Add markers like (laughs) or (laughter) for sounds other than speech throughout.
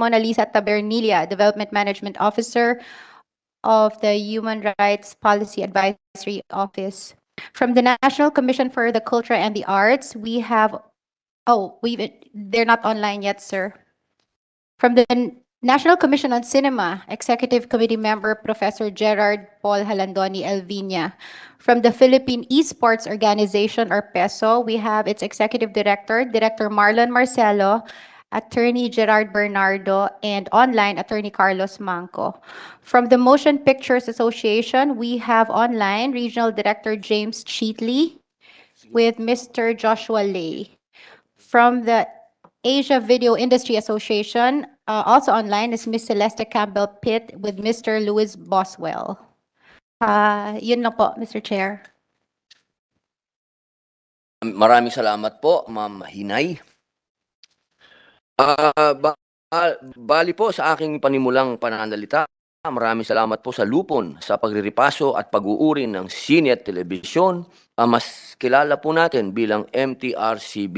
Mona Lisa Tabernilla, Development Management Officer of the Human Rights Policy Advisory Office. From the National Commission for the Culture and the Arts, we have, oh, we've, they're not online yet, sir. From the National Commission on Cinema, Executive Committee Member Professor Gerard Paul Halandoni Elvina. From the Philippine Esports Organization, or PESO, we have its Executive Director, Director Marlon Marcelo, Attorney Gerard Bernardo, and online Attorney Carlos Manco. From the Motion Pictures Association, we have online Regional Director James Cheatley with Mr. Joshua Lay. From the Asia Video Industry Association, uh, also online is Ms. Celeste Campbell Pitt with Mr. Louis Boswell. Uh, yun lang po, Mr. Chair. Maraming salamat po, Ma'am Hinay. Ah, ba- ah, bali po sa aking panimulang pananalita, maraming salamat po sa lupon sa pagriripaso at pag-uuri ng sine at telebisyon. Ah, mas kilala po natin bilang MTRCB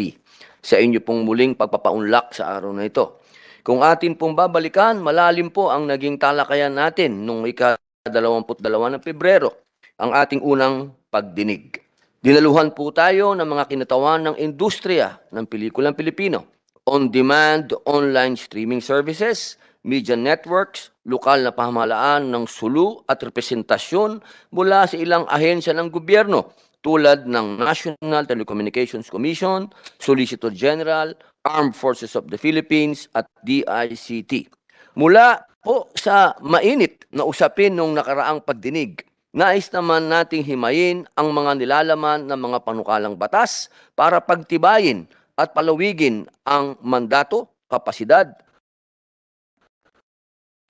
sa inyo pong muling pagpapaunlak sa araw na ito. Kung atin pong babalikan, malalim po ang naging talakayan natin nung ika-22 ng Pebrero, ang ating unang pagdinig. Dinaluhan po tayo ng mga kinatawan ng industriya ng pelikulang Pilipino, on-demand online streaming services, media networks, lokal na pamahalaan ng sulu at representasyon mula sa ilang ahensya ng gobyerno tulad ng National Telecommunications Commission, Solicitor General, Armed Forces of the Philippines at DICT. Mula po sa mainit na usapin nung nakaraang pagdinig, nais naman nating himayin ang mga nilalaman ng mga panukalang batas para pagtibayin at palawigin ang mandato, kapasidad,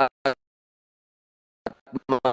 at mga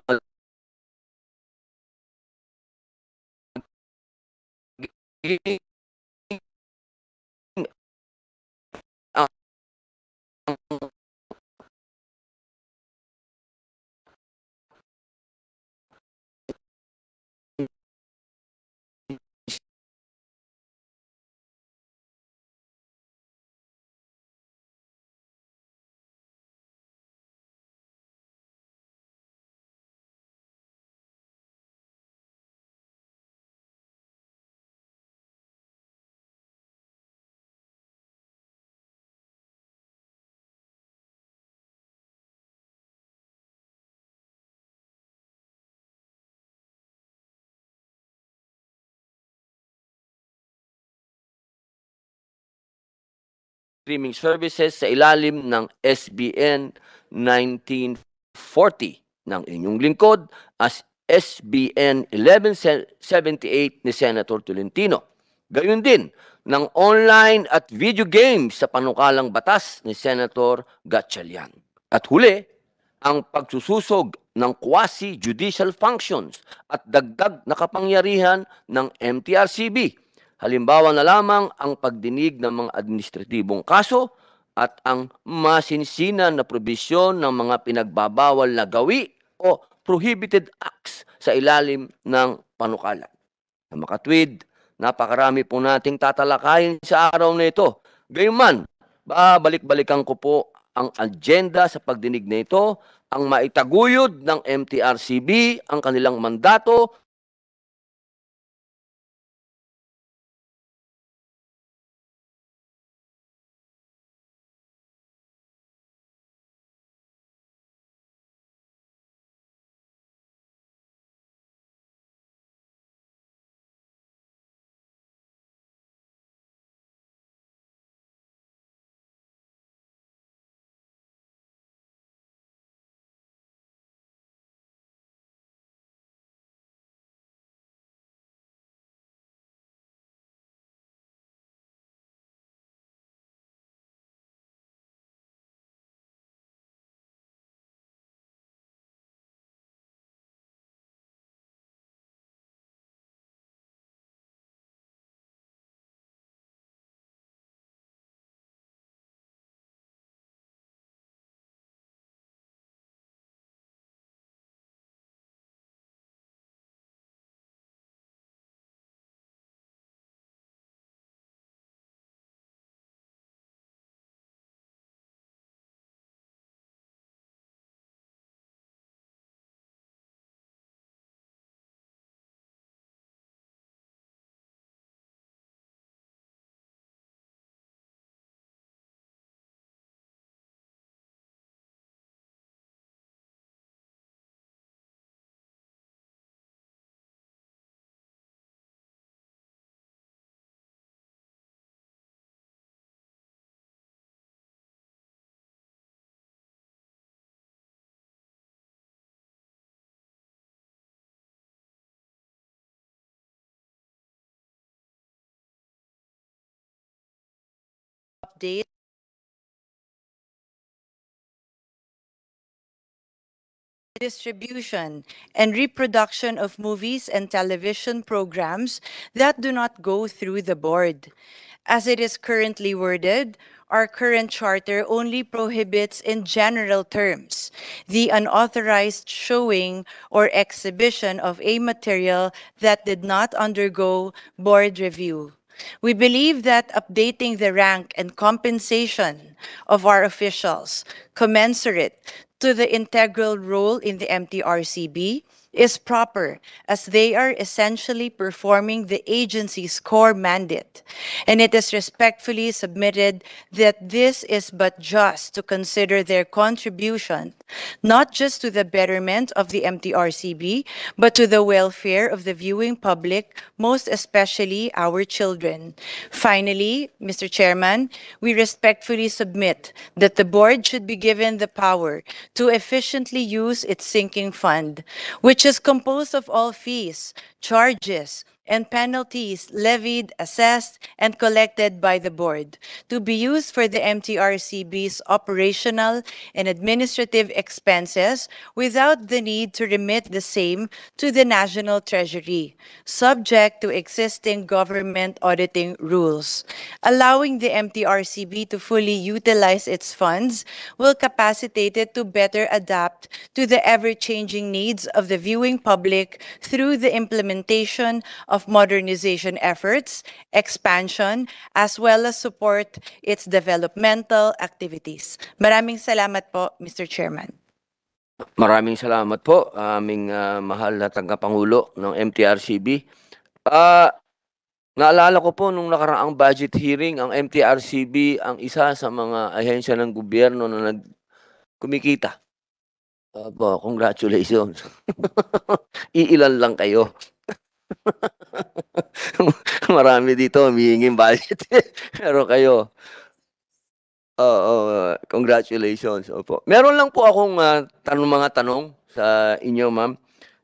streaming services sa ilalim ng SBN 1940 ng inyong lingkod as SBN 1178 ni Senator Tolentino. Gayun din ng online at video games sa panukalang batas ni Senator Gatchalian. At huli, ang pagsususog ng quasi-judicial functions at dagdag na kapangyarihan ng MTRCB Halimbawa na lamang ang pagdinig ng mga administratibong kaso at ang masinsinan na probisyon ng mga pinagbabawal na gawi o prohibited acts sa ilalim ng panukala. Sa makatwid, napakarami po nating tatalakayin sa araw na ito. Gayunman, babalik-balikan ko po ang agenda sa pagdinig na ito, ang maitaguyod ng MTRCB, ang kanilang mandato update distribution and reproduction of movies and television programs that do not go through the board. As it is currently worded, our current charter only prohibits in general terms the unauthorized showing or exhibition of a material that did not undergo board review. We believe that updating the rank and compensation of our officials commensurate to the integral role in the MTRCB is proper as they are essentially performing the agency's core mandate. And it is respectfully submitted that this is but just to consider their contribution, not just to the betterment of the MTRCB, but to the welfare of the viewing public, most especially our children. Finally, Mr. Chairman, we respectfully submit that the board should be given the power to efficiently use its sinking fund, which is composed of all fees, charges, and penalties levied, assessed, and collected by the board to be used for the MTRCB's operational and administrative expenses without the need to remit the same to the National Treasury, subject to existing government auditing rules. Allowing the MTRCB to fully utilize its funds will capacitate it to better adapt to the ever-changing needs of the viewing public through the implementation of modernization efforts, expansion, as well as support its developmental activities. Maraming salamat po, Mr. Chairman. Maraming salamat po, aming ah, mahal na tagapangulo ng MTRCB. Ah, naalala ko po nung nakaraang budget hearing, ang MTRCB ang isa sa mga ahensya ng gobyerno na nag kumikita. Opo, congratulations. (laughs) Iilan lang kayo. (laughs) Marami dito humihinging budget. (laughs) Pero kayo, Oo, congratulations. Opo. Meron lang po akong ah, tanong mga tanong sa inyo, ma'am.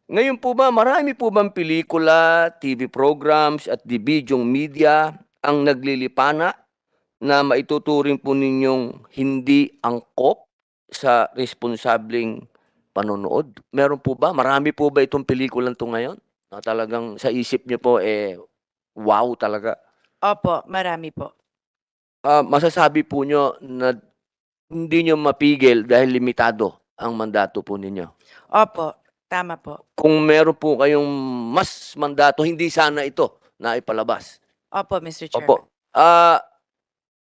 Ngayon po ba, marami po bang pelikula, TV programs at dibidyong media ang naglilipana na maituturing po ninyong hindi angkop sa responsableng panonood? Meron po ba? Marami po ba itong pelikulang to ngayon? Na talagang sa isip niyo po, eh, wow talaga. Opo, marami po. Ah, masasabi po nyo na hindi nyo mapigil dahil limitado ang mandato po ninyo. Opo, tama po. Kung meron po kayong mas mandato, hindi sana ito na ipalabas. Opo, Mr. Chairman. Opo. Ah,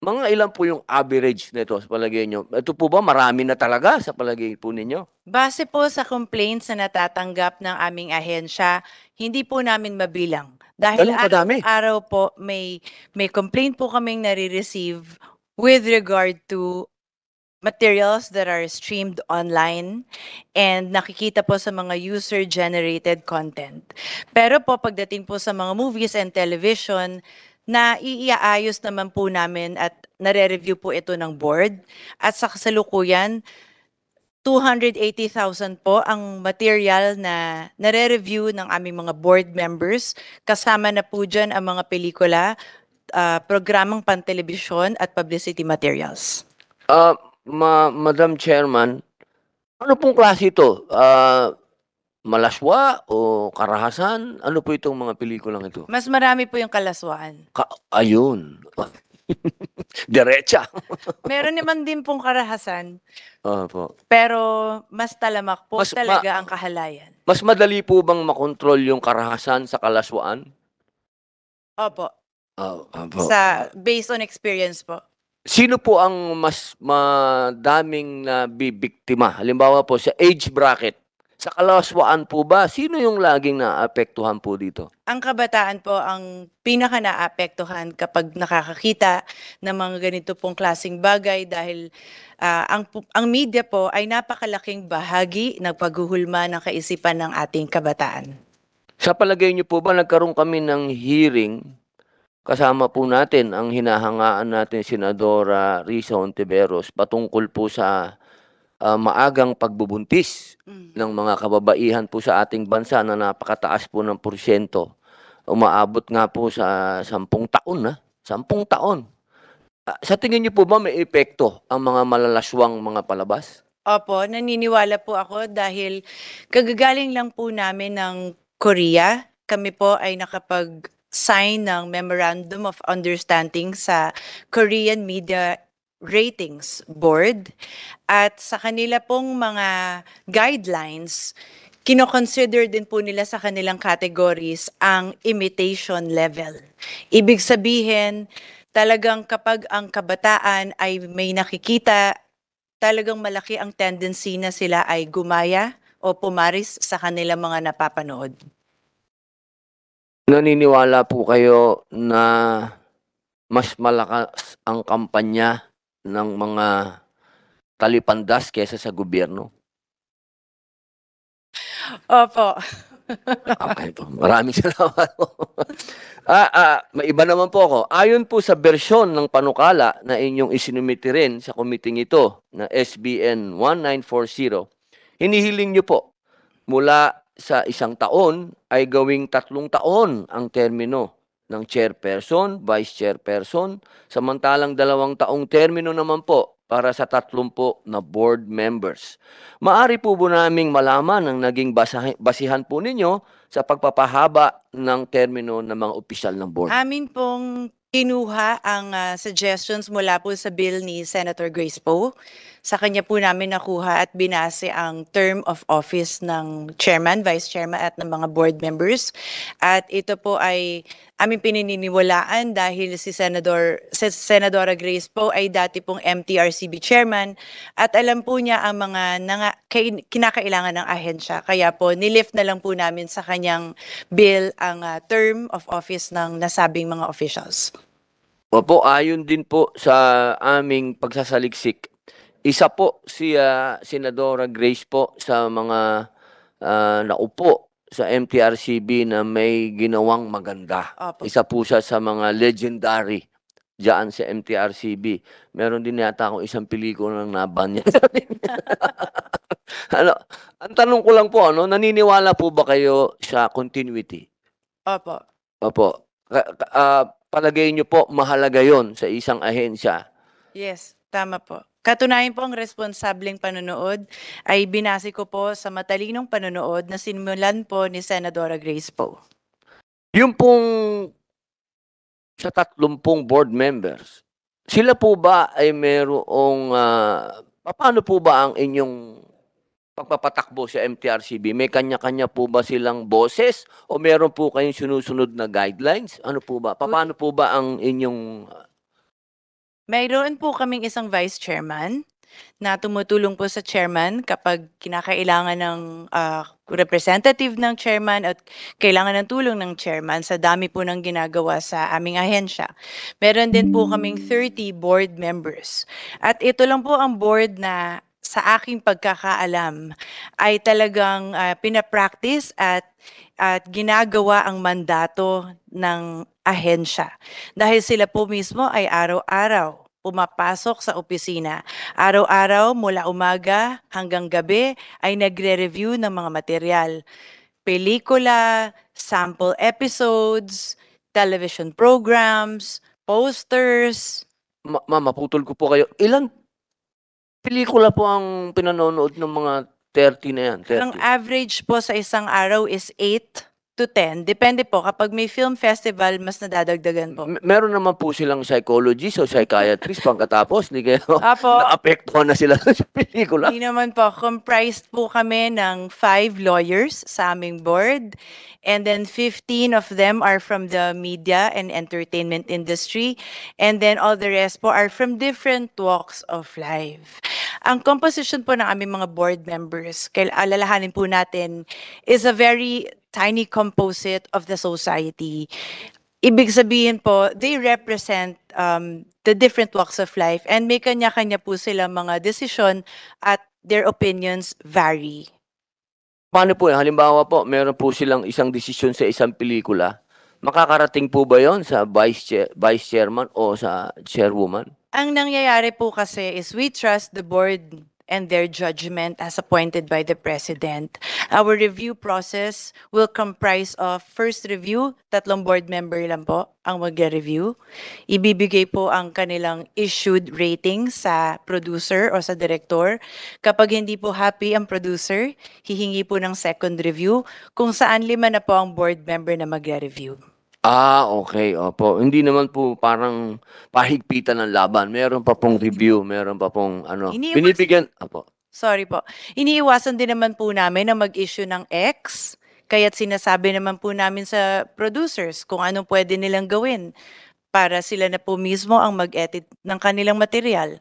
mga ilan po yung average nito sa palagay nyo? Ito po ba marami na talaga sa palagay po ninyo? Base po sa complaints na natatanggap ng aming ahensya, hindi po namin mabilang. Dahil Ganun kadami? araw po may may complaint po kaming nare-receive with regard to materials that are streamed online and nakikita po sa mga user-generated content. Pero po pagdating po sa mga movies and television, na iiaayos naman po namin at nare-review po ito ng board. At sa kasalukuyan, 280,000 po ang material na nare-review ng aming mga board members. Kasama na po dyan ang mga pelikula, ah, programang pantelebisyon at publicity materials. Ah, ma Madam Chairman, ano pong klase ito? Ah, malaswa o karahasan? Ano po itong mga pelikulang ito? Mas marami po yung kalaswaan. Ka- ayun. (laughs) Diretsa. (laughs) Meron naman din pong karahasan, Opo. pero mas talamak po Mas ma- talaga ang kahalayan. Mas madali po bang makontrol yung karahasan sa kalaswaan? Opo, Oh, opo. sa based on experience po. Sino po ang mas madaming nabibiktima? Halimbawa po sa age bracket. Sa kalaswaan po ba, sino yung laging naapektuhan po dito? Ang kabataan po ang pinaka naapektuhan kapag nakakakita ng mga ganito pong klasing bagay dahil ah, ang ang media po ay napakalaking bahagi ng paghuhulma ng kaisipan ng ating kabataan. Sa palagay niyo po ba nagkaroon kami ng hearing kasama po natin ang hinahangaan natin Senadora Risa Ontiveros patungkol po sa ah, maagang pagbubuntis Mm. ng mga kababaihan po sa ating bansa na napakataas po ng porsyento. Umaabot nga po sa sampung taon na. Sampung taon. Ah, Sa tingin niyo po ba may epekto ang mga malalaswang mga palabas? Opo, naniniwala po ako dahil kagagaling lang po namin ng Korea. Kami po ay nakapag-sign ng Memorandum of Understanding sa Korean Media Ratings Board. At sa kanila pong mga guidelines, kinoconsider din po nila sa kanilang categories ang imitation level. Ibig sabihin, talagang kapag ang kabataan ay may nakikita talagang malaki ang tendency na sila ay gumaya o pumaris sa kanilang mga napapanood. Naniniwala po kayo na mas malakas ang kampanya ng mga talipandas kesa sa gobyerno? Opo. (laughs) Okay po. Maraming salamat po. (laughs) ah, ah, may iba naman po ako. Ayon po sa bersyon ng panukala na inyong isinumiti rin sa komiting ito na SBN 1940, hinihiling nyo po mula sa isang taon ay gawing tatlong taon ang termino ng chairperson, vice chairperson, samantalang dalawang taong termino naman po para sa tatlong po na board members. Maari po ba naming malaman ang naging basahi- basihan po ninyo sa pagpapahaba ng termino ng mga opisyal ng board? Amin pong kinuha ang ah, suggestions mula po sa bill ni Senator Grace Poe. Sa kanya po namin nakuha at binase ang term of office ng chairman, vice chairman at ng mga board members. At ito po ay aming pininiwalaan dahil si Senador si Senadora Grace Poe ay dati pong MTRCB chairman at alam po niya ang mga nanga, kinakailangan ng ahensya. Kaya po nilift na lang po namin sa kanyang bill ang ah, term of office ng nasabing mga officials. Opo, ayon din po sa aming pagsasaliksik. Isa po si ah, Senadora Grace po sa mga ah, naupo sa MTRCB na may ginawang maganda. Opo. Isa po siya sa mga legendary diyan sa MTRCB. Meron din yata akong isang pelikula ng naban niya. ano, ang tanong ko lang po, ano, naniniwala po ba kayo sa continuity? Opo. Opo. Ah, palagay niyo po mahalaga 'yon sa isang ahensya. Yes, tama po. Katunayan po ang responsableng panonood ay binase ko po sa matalinong panonood na sinimulan po ni Senadora Grace Poe. Yung pong sa tatlumpong board members, sila po ba ay merong ah, paano po ba ang inyong pagpapatakbo sa MTRCB? May kanya-kanya po ba silang boses o meron po kayong sinusunod na guidelines? Ano po ba? Paano po ba ang inyong Mayroon po kaming isang vice chairman na tumutulong po sa chairman kapag kinakailangan ng ah, representative ng chairman at kailangan ng tulong ng chairman sa dami po ng ginagawa sa aming ahensya. Meron din po kaming 30 board members. At ito lang po ang board na sa aking pagkakaalam ay talagang ah, pinapractice at at ginagawa ang mandato ng ahensya. Dahil sila po mismo ay araw-araw pumapasok sa opisina. Araw-araw mula umaga hanggang gabi ay nagre-review ng mga material. Pelikula, sample episodes, television programs, posters. Ma ma'am, maputol ko po kayo. Ilan pelikula po ang pinanonood ng mga 30 na yan? 30? Ang average po sa isang araw is 8 to 10. Depende po. Kapag may film festival, mas nadadagdagan po. M- meron naman po silang psychologist o psychiatrist pagkatapos. Hindi kayo (laughs) Apo. naapektuhan na sila sa pelikula. Hindi naman po. Comprised po kami ng five lawyers sa aming board. And then 15 of them are from the media and entertainment industry. And then all the rest po are from different walks of life. Ang composition po ng aming mga board members, kail alalahanin po natin, is a very tiny composite of the society. Ibig sabihin po, they represent um, the different walks of life and may kanya-kanya po sila mga desisyon at their opinions vary. Paano po? Halimbawa po, meron po silang isang desisyon sa isang pelikula. Makakarating po ba yon sa vice, chair, vice chairman o sa chairwoman? Ang nangyayari po kasi is we trust the board and their judgment as appointed by the President. Our review process will comprise of first review, tatlong board member lang po ang magre-review. Ibibigay po ang kanilang issued rating sa producer o sa director. Kapag hindi po happy ang producer, hihingi po ng second review kung saan lima na po ang board member na magre-review. Ah, okay. Opo. Hindi naman po parang pahigpitan ng laban. Meron pa pong review, meron pa pong ano. Iniiwas- Binibigyan. Opo. Sorry po. Iniiwasan din naman po namin na mag-issue ng X, kaya't sinasabi naman po namin sa producers kung anong pwede nilang gawin para sila na po mismo ang mag-edit ng kanilang material.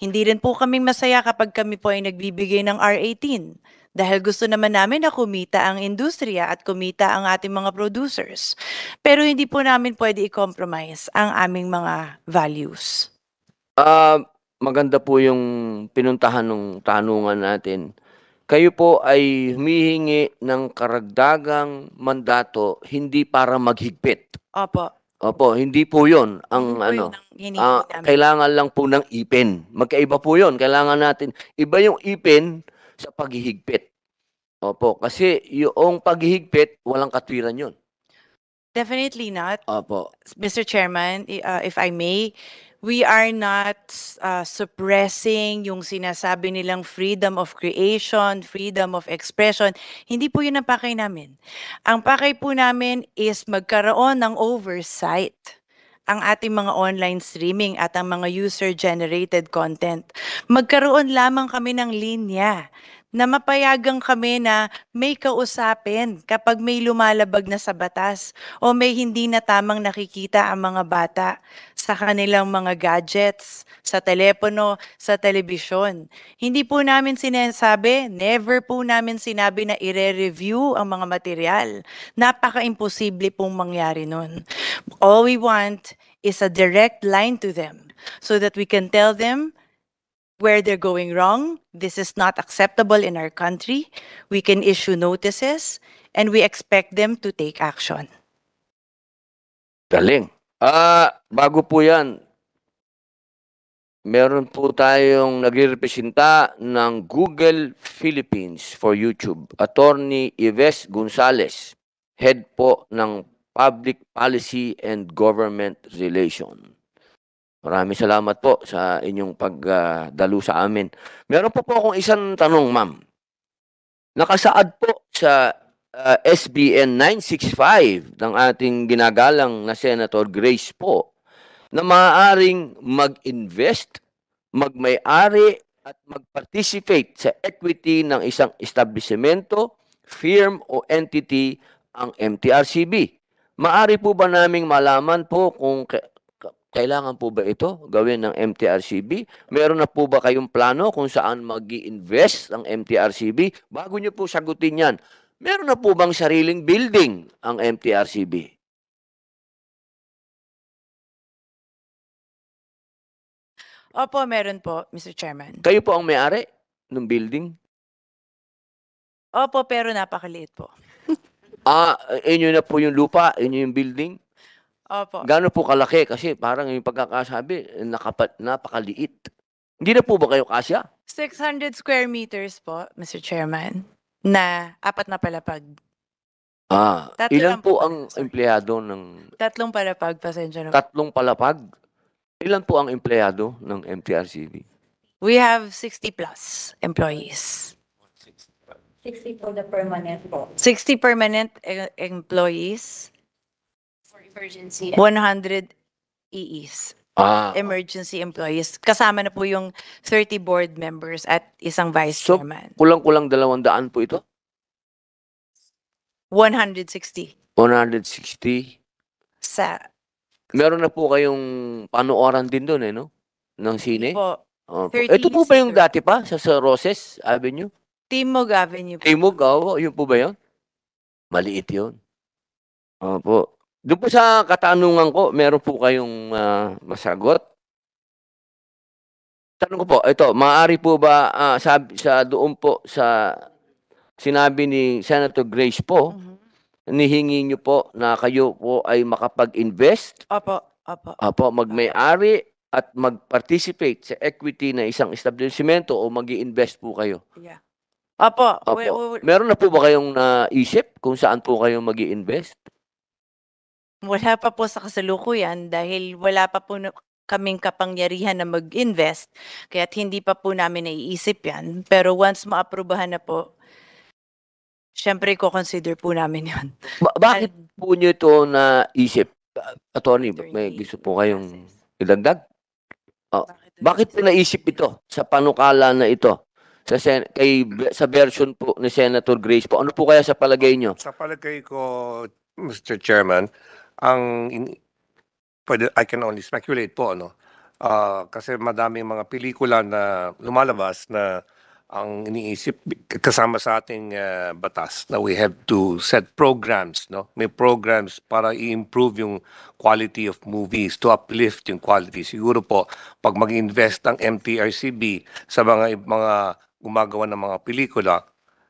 Hindi rin po kaming masaya kapag kami po ay nagbibigay ng R18 dahil gusto naman namin na kumita ang industriya at kumita ang ating mga producers. Pero hindi po namin pwede i-compromise ang aming mga values. Ah, maganda po yung pinuntahan ng tanungan natin. Kayo po ay humihingi ng karagdagang mandato hindi para maghigpit. Opo. Opo, hindi po 'yon ang po ano. yun ang namin. kailangan lang po ng ipin. Magkaiba po 'yon. Kailangan natin iba yung ipin sa paghihigpit. Opo, kasi yung paghihigpit walang katwiran 'yon. Definitely not. Opo. Mr. Chairman, uh, if I may, we are not uh, suppressing yung sinasabi nilang freedom of creation, freedom of expression. Hindi po yun ang pakay namin. Ang pakay po namin is magkaroon ng oversight ang ating mga online streaming at ang mga user-generated content. Magkaroon lamang kami ng linya na mapayagang kami na may kausapin kapag may lumalabag na sa batas o may hindi na tamang nakikita ang mga bata sa kanilang mga gadgets, sa telepono, sa telebisyon. Hindi po namin sinasabi, never po namin sinabi na ire-review ang mga material. Napaka-imposible pong mangyari nun. All we want is a direct line to them so that we can tell them where they're going wrong. This is not acceptable in our country. We can issue notices and we expect them to take action. Galing. Ah, bago po 'yan. Meron po tayong nagrerepresenta ng Google Philippines for YouTube, Attorney Ives Gonzales, head po ng Public Policy and Government Relation. Maraming salamat po sa inyong pagdalo sa amin. Meron po po akong isang tanong, ma'am. Nakasaad po sa uh, SBN 965 ng ating ginagalang na Senator Grace po na maaaring mag-invest, magmay-ari at mag-participate sa equity ng isang establishmento, firm o entity ang MTRCB. Maari po ba naming malaman po kung kailangan po ba ito gawin ng MTRCB? Meron na po ba kayong plano kung saan mag invest ang MTRCB? Bago nyo po sagutin yan, meron na po bang sariling building ang MTRCB? Opo, meron po, Mr. Chairman. Kayo po ang may-ari ng building? Opo, pero napakaliit po. Ah, inyo na po yung lupa, inyo yung building? Opo. Gaano po kalaki? Kasi parang yung pagkakasabi, nakapat, napakaliit. Hindi na po ba kayo kasya? 600 square meters po, Mr. Chairman, na apat na palapag. Ah, Tatlo ilan lang po po, ang sorry. empleyado ng Tatlong palapag, pasensya na. po. tatlong palapag? Ilan po ang empleyado ng MTRCB? We have 60 plus employees. 60 for the permanent po. 60 permanent e- employees, emergency. 100 EEs, Ah, emergency employees. Kasama na po yung 30 board members at isang vice So, chairman. kulang-kulang dalawang daan po ito? 160 160? sa Meron na po kayong panooran din doon eh, no? Ng sine? po, Opo. 30 Ito po ba yung seater. dati pa sa, sa Roses Avenue? Timog Avenue po. Timog, oo. Yun po ba yun? Maliit yun. Opo. Doon po sa katanungan ko, meron po kayong ah, masagot? Tanong ko po, ito, maaari po ba ah, sabi, sa doon po sa sinabi ni Senator Grace po, Mhm. nihingi niyo po na kayo po ay makapag-invest, Opo, opo. apo, magmay-ari at mag-participate sa equity na isang establishmento o mag invest po kayo? Opo, Opo. we- we- Meron na po ba kayong naisip kung saan po kayo mag invest wala pa po sa kasalukuyan dahil wala pa po na- kaming kapangyarihan na mag-invest. Kaya't hindi pa po namin naiisip yan. Pero once maaprubahan na po, syempre ko-consider po namin yan. Ba- bakit po nyo ito naisip? Attorney, may gusto po kayong idagdag? Bakit po naisip ito sa panukala na ito? Sa, sen- kay, sa version po ni Senator Grace po. Ano po kaya sa palagay nyo? Sa palagay ko, Mr. Chairman, ang in, pwede, I can only speculate po, ano? Ah, kasi madaming mga pelikula na lumalabas na ang iniisip kasama sa ating ah, batas na we have to set programs, no? May programs para i-improve yung quality of movies, to uplift yung quality. Siguro po, pag mag-invest ang MTRCB sa mga mga gumagawa ng mga pelikula,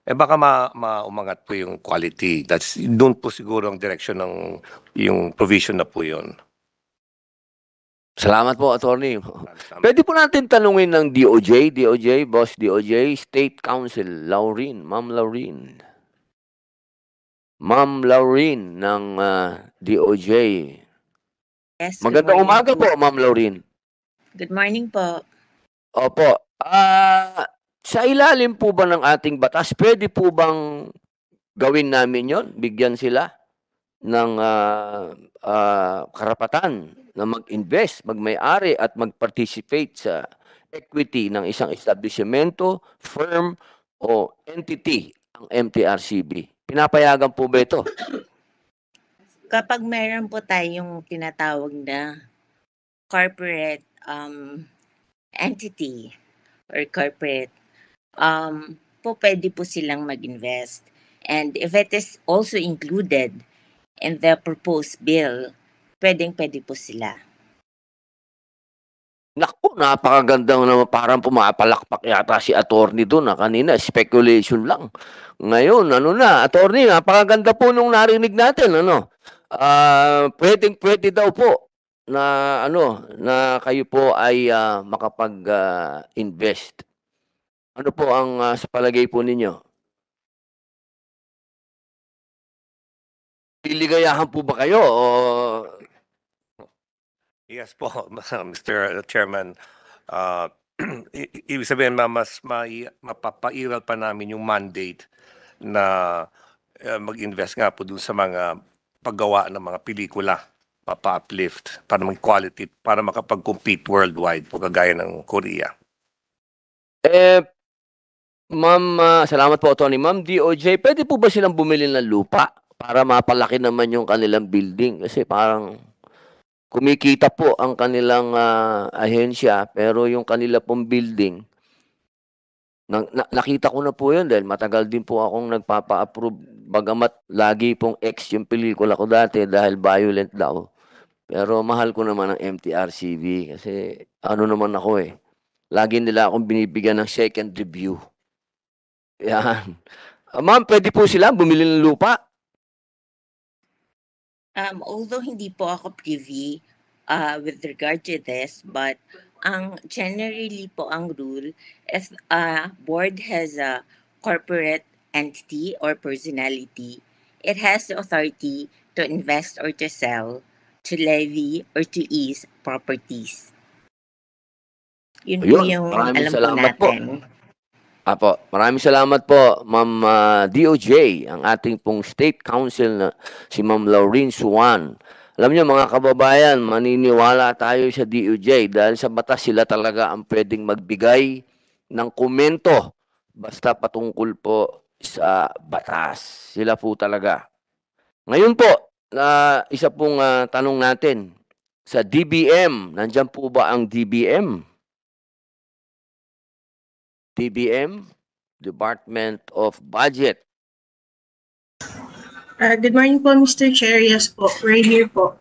eh baka ma, maumangat po yung quality. That's doon po siguro ang direction ng yung provision na po yun. Salamat po, Attorney. Pwede po natin tanungin ng DOJ, DOJ, Boss DOJ, State Council, Laurin, Ma'am Laurin. Ma'am Laurin ng ah, DOJ. Yes, Magandang umaga po, Ma'am Laurin. Good morning po. Opo. Ah, sa ilalim po ba ng ating batas, pwede po bang gawin namin yon? Bigyan sila ng ah, ah, karapatan na mag-invest, magmay-ari at mag-participate sa equity ng isang establishmento, firm o entity ang MTRCB. Pinapayagan po ba ito? Kapag meron po tayong tinatawag na corporate um, entity or corporate, um, po pwede po silang mag-invest. And if it is also included in the proposed bill, pwedeng pwede po sila. Naku, napakaganda naman. Parang pumapalakpak yata si attorney doon na kanina. Speculation lang. Ngayon, ano na, attorney, napakaganda po nung narinig natin. Ano? Ah, pwedeng pwede daw po na ano na kayo po ay ah, makapag-invest. Ano po ang ah, sa palagay po ninyo? Liligayahan po ba kayo o Yes po, (laughs) Mr. Chairman. Uh, (clears throat) i- i- ibig sabihin, ma, mas mai, mapapairal pa namin yung mandate na uh, mag-invest nga po dun sa mga paggawa ng mga pelikula, papa-uplift, para mag quality, para makapag-compete worldwide po kagaya ng Korea. Eh, Ma'am, ah, salamat po, Tony. Ma'am DOJ, pwede po ba silang bumili ng lupa para mapalaki naman yung kanilang building? Kasi parang kumikita po ang kanilang ah, ahensya, pero yung kanila pong building, na, na- nakita ko na po yun dahil matagal din po akong nagpapa-approve. Bagamat lagi pong X yung pelikula ko dati dahil violent daw. Pero mahal ko naman ang MTRCB kasi ano naman ako eh. Lagi nila akong binibigyan ng second review. Yan. Ah, ma'am, pwede po sila bumili ng lupa? Um, although hindi po ako privy uh, with regard to this, but ang generally po ang rule, if a board has a corporate entity or personality, it has the authority to invest or to sell, to levy or to ease properties. Yun po Ayun, yung maraming alam po salamat po. Apo, maraming salamat po, Ma'am ah, DOJ, ang ating pong State Council na si Ma'am Laureen Suwan. Alam niyo mga kababayan, maniniwala tayo sa DOJ dahil sa batas sila talaga ang pwedeng magbigay ng komento basta patungkol po sa batas. Sila po talaga. Ngayon po, na isa pong ah, tanong natin sa DBM, nandyan po ba ang DBM? DBM, Department of Budget. Uh, good morning po, Mr. Chair. Yes po, right here po.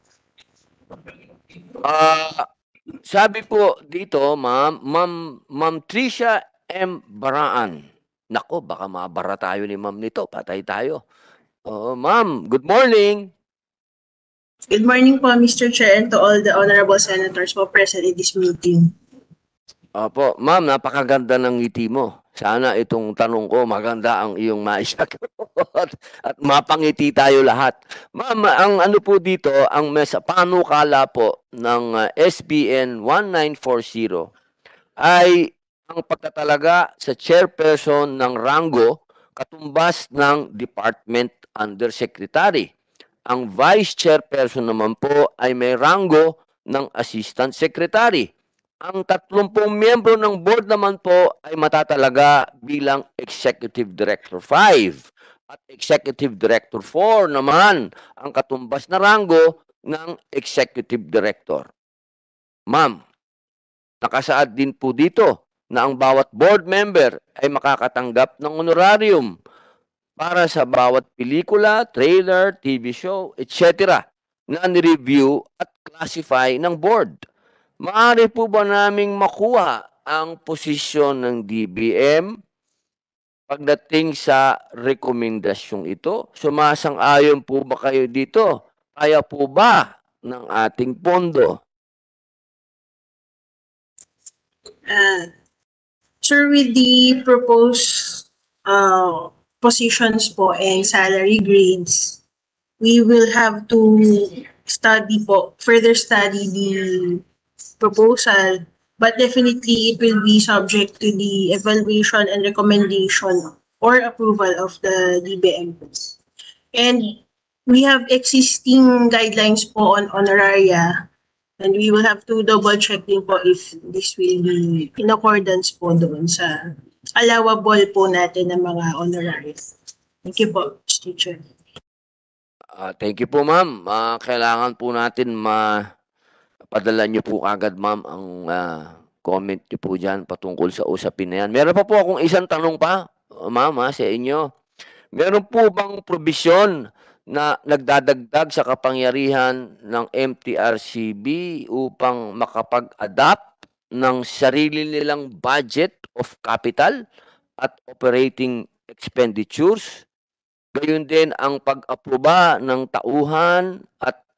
Ah, sabi po dito, ma'am, ma'am, ma'am Tricia M. Baraan. Nako, baka mabara tayo ni ma'am nito. Patay tayo. Oo, ma'am, good morning. Good morning po, Mr. Chair, and to all the honorable senators po present in this meeting. Opo, ma'am, napakaganda ng ngiti mo. Sana itong tanong ko maganda ang iyong maisagot (laughs) at, at mapangiti tayo lahat. Ma'am, ang ano po dito, ang mesa panukala po ng uh, SBN 1940 ay ang pagtatalaga sa chairperson ng rango katumbas ng department undersecretary. Ang vice chairperson naman po ay may rango ng assistant secretary. Ang 30 miyembro ng board naman po ay matatalaga bilang Executive Director 5 at Executive Director 4 naman ang katumbas na rango ng Executive Director. Ma'am, nakasaad din po dito na ang bawat board member ay makakatanggap ng honorarium para sa bawat pelikula, trailer, TV show, etc. na ni-review at classify ng board. Maaari po ba naming makuha ang posisyon ng DBM pagdating sa rekomendasyong ito? Sumasang-ayon po ba kayo dito? Kaya po ba ng ating pondo? Uh, sir, with the proposed uh, positions po and salary grades, we will have to study po, further study the proposal, but definitely it will be subject to the evaluation and recommendation or approval of the DBM. And we have existing guidelines po on honoraria and we will have to double check din po if this will be in accordance po doon sa allowable po natin ng mga honoraries. Thank you po, Mr. Chair. Ah, thank you po, ma'am. Ah, kailangan po natin ma padala niyo po agad, ma'am, ang ah, comment niyo po dyan patungkol sa usapin na yan. Meron pa po akong isang tanong pa, ma'am, ha, sa inyo. Meron po bang provision na nagdadagdag sa kapangyarihan ng MTRCB upang makapag-adapt ng sarili nilang budget of capital at operating expenditures? Gayun din ang pag-aproba ng tauhan at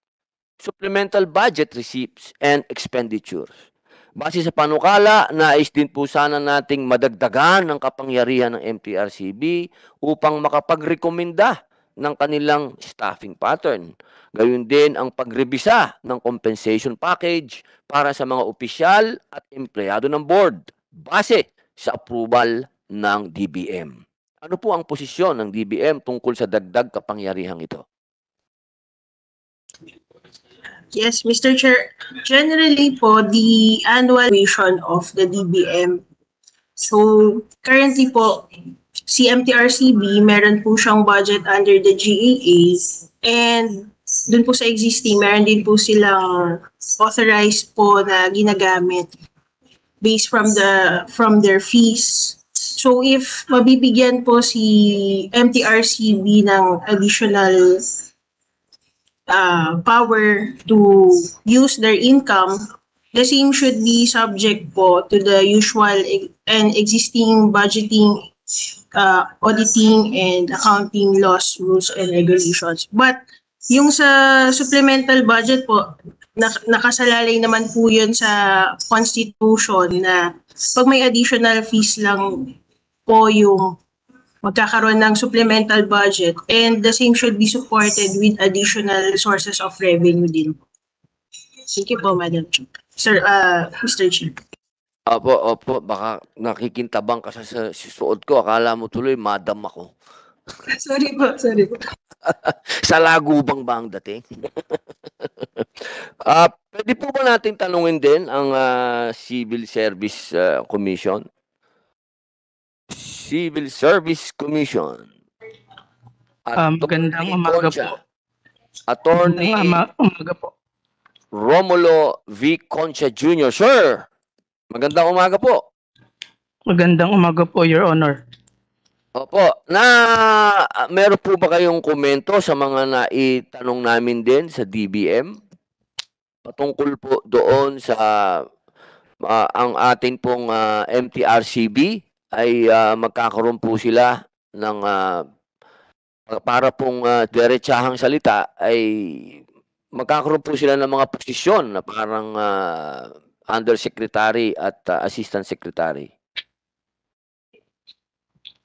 supplemental budget receipts and expenditures. Base sa panukala, nais din po sana nating madagdagan ng kapangyarihan ng MTRCB upang makapagrekomenda ng kanilang staffing pattern. Gayun din ang pagrebisa ng compensation package para sa mga opisyal at empleyado ng board base sa approval ng DBM. Ano po ang posisyon ng DBM tungkol sa dagdag kapangyarihang ito? Yes, Mr. Chair. Generally po, the annual valuation of the DBM. So, currently po, si MTRCB, meron po siyang budget under the GAA and dun po sa existing, meron din po silang authorized po na ginagamit based from the from their fees. So if mabibigyan po si MTRCB ng additional uh, power to use their income, the same should be subject po to the usual and existing budgeting, uh, auditing, and accounting laws, rules, and regulations. But yung sa supplemental budget po, nak- nakasalalay naman po yun sa constitution na pag may additional fees lang po yung magkakaroon ng supplemental budget and the same should be supported with additional sources of revenue din. Thank you po, Madam Chair. Sir, uh, Mr. Chief. Opo, opo, baka nakikintabang ka sa, sa suot ko. Akala mo tuloy, madam ako. (laughs) Sorry po, sorry po. (laughs) sa lagubang ba ang dating? (laughs) Ah, pwede po ba nating tanungin din ang ah, Civil Service ah, Commission? Civil Service Commission. Ah, magandang umaga Concha. po. Attorney Magandang umaga po. Romulo V. Concha Jr. Sir, magandang umaga po. Magandang umaga po, Your Honor. Opo, na ah, meron po ba kayong komento sa mga naitanong namin din sa DBM? Patungkol po doon sa ah, ang ating pong ah, MTRCB ay ah, magkakaroon po sila ng ah, para pong ah, diretsahang salita ay magkakaroon po sila ng mga posisyon na parang ah, undersecretary at ah, assistant secretary.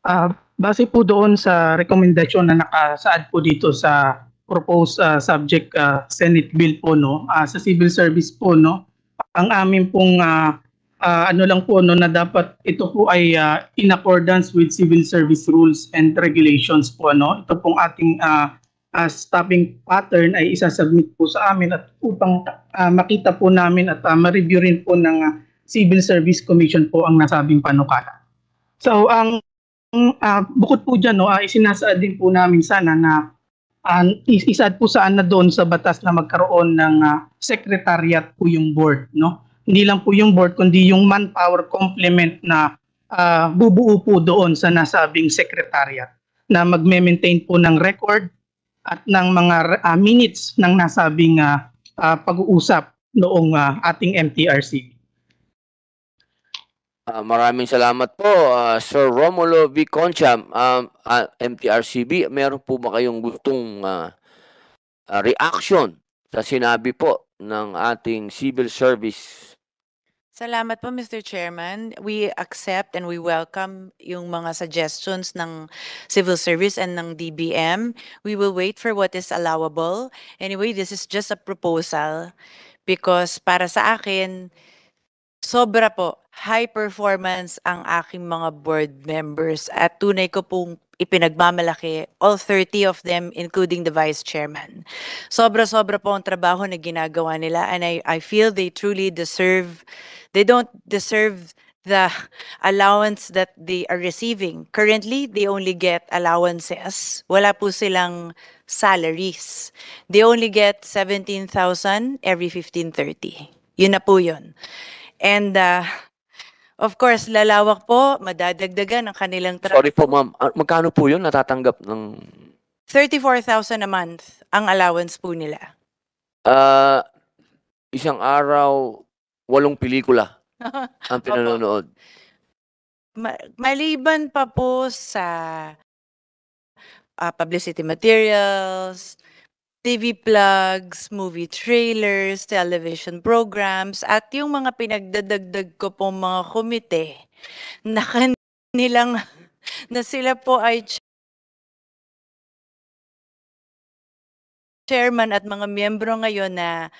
Ah, base po doon sa rekomendasyon na nakasaad po dito sa proposed ah, subject ah, Senate bill po no, ah, sa civil service po no, ang amin pong ah, ah, ano lang po no na dapat ito po ay ah, in accordance with civil service rules and regulations po no. Ito pong ating ah, ah, stopping pattern ay isasubmit po sa amin at upang ah, makita po namin at ah, ma-review rin po ng ah, Civil Service Commission po ang nasabing panukala. So ang ah, bukod po dyan, no, uh, isinasaad din po namin sana na uh, is isaad po saan na doon sa batas na magkaroon ng ah, secretariat po yung board. No? Hindi lang po yung board, kundi yung manpower complement na ah, bubuo po doon sa nasabing secretariat na magme-maintain po ng record at ng mga ah, minutes ng nasabing ah, ah, pag-uusap noong ah, ating MTRC. Ah, maraming salamat po, ah, Sir Romulo V. Concha, um, ah, MTRCB. Meron po ba kayong gustong ah, ah, reaction sa sinabi po ng ating civil service? Salamat po, Mr. Chairman. We accept and we welcome yung mga suggestions ng civil service and ng DBM. We will wait for what is allowable. Anyway, this is just a proposal because para sa akin, sobra po, high performance ang aking mga board members at tunay ko pong ipinagmamalaki, all 30 of them, including the vice chairman. Sobra-sobra po ang trabaho na ginagawa nila and I, I feel they truly deserve, they don't deserve the allowance that they are receiving. Currently, they only get allowances. Wala po silang salaries. They only get 17,000 every 1530. Yun na po yun. And uh, of course, lalawak po, madadagdagan ang kanilang tra- Sorry po, ma'am. Ah, magkano po yun natatanggap ng... 34,000 a month ang allowance po nila. ah isang araw, walong pelikula (laughs) ang pinanonood. Ma- maliban pa po sa ah, publicity materials, TV plugs, movie trailers, television programs, at yung mga pinagdadagdag ko pong mga komite (laughs) na kanilang, na sila po ay ch- chairman at mga miyembro ngayon na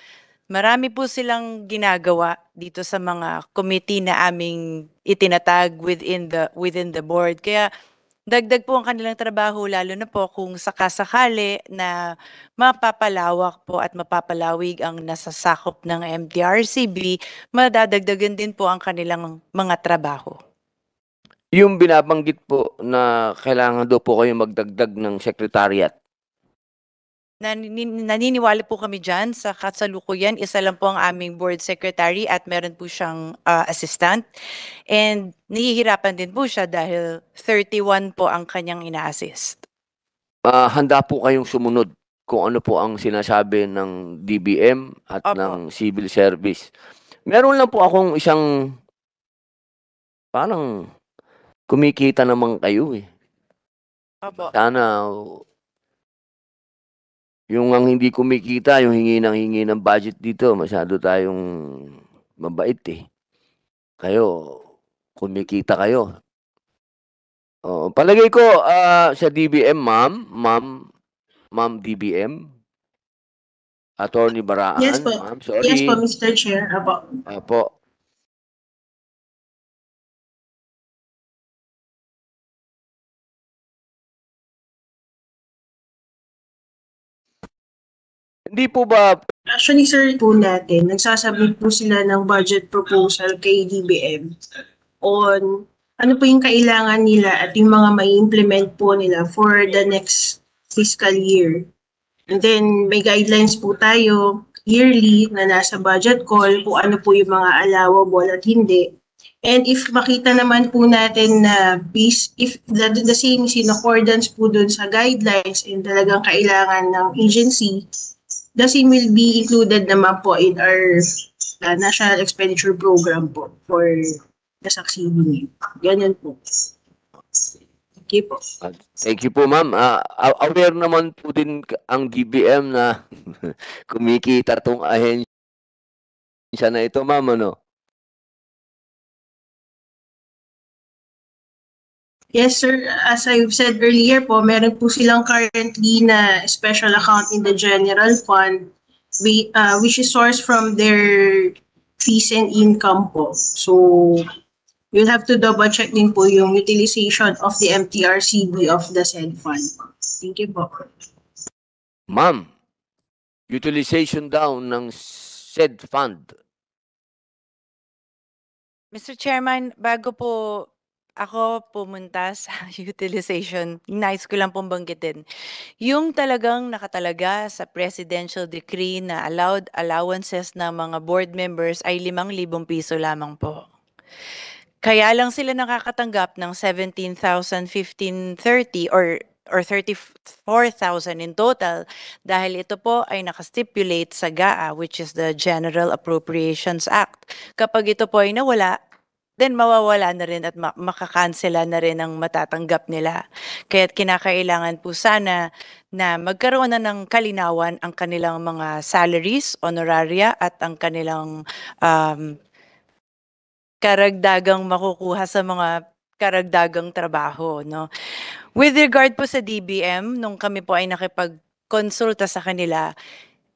marami po silang ginagawa dito sa mga committee na aming itinatag within the within the board. Kaya dagdag po ang kanilang trabaho lalo na po kung sakasakali na mapapalawak po at mapapalawig ang nasasakop ng MTRCB, madadagdagan din po ang kanilang mga trabaho. Yung binabanggit po na kailangan daw po kayo magdagdag ng secretariat. Nanin- naniniwala po kami dyan sa kasalukuyan. Isa lang po ang aming board secretary at meron po siyang ah, assistant. And nahihirapan din po siya dahil 31 po ang kanyang ina-assist. Ah, handa po kayong sumunod kung ano po ang sinasabi ng DBM at Opo. ng civil service. Meron lang po akong isang parang kumikita naman kayo eh. Opo. Sana yung ang hindi kumikita, yung hingi ng hingi ng budget dito, masyado tayong mabait eh. Kayo, kumikita kayo. Oo, palagay ko ah, sa DBM, ma'am, ma'am, ma'am DBM, Attorney Baraan, Yes po. ma'am, sorry. Yes po, Mr. Chair. Apo. Apo. Hindi po ba Actually, sir, po natin, nagsasubmit po sila ng budget proposal kay DBM on ano po yung kailangan nila at yung mga may implement po nila for the next fiscal year. And then, may guidelines po tayo yearly na nasa budget call kung ano po yung mga allowable at hindi. And if makita naman po natin na bis, if the, the same is in accordance po dun sa guidelines and talagang kailangan ng agency, same will be included naman po in our uh, national expenditure program po for the succeeding year. Ganyan po. Thank you po. Thank you po, ma'am. A- aware naman po din ang DBM na (laughs) kumikita tong ahensya na ito, ma'am, ano? Yes, sir. As I've said earlier po, meron po silang currently na special account in the general fund we, uh, which is sourced from their fees and income po. So, you'll have to double check din po yung utilization of the MTRCB of the said fund. Thank you po. Ma'am, utilization daw ng said fund. Mr. Chairman, bago po ako pumunta (laughs) sa utilization, nais ko lang pong banggitin. Yung talagang nakatalaga sa presidential decree na allowed allowances ng mga board members ay 5,000 piso lamang po. Kaya lang sila nakakatanggap ng 17,1530 or or 34,000 in total dahil ito po ay nakastipulate sa GAA which is the General Appropriations Act. Kapag ito po ay nawala, then mawawala na rin at ma- makakansela na rin ang matatanggap nila. Kaya't kinakailangan po sana na magkaroon na ng kalinawan ang kanilang mga salaries, honoraria at ang kanilang um, karagdagang makukuha sa mga karagdagang trabaho. No? With regard po sa DBM, nung kami po ay nakipag-konsulta sa kanila,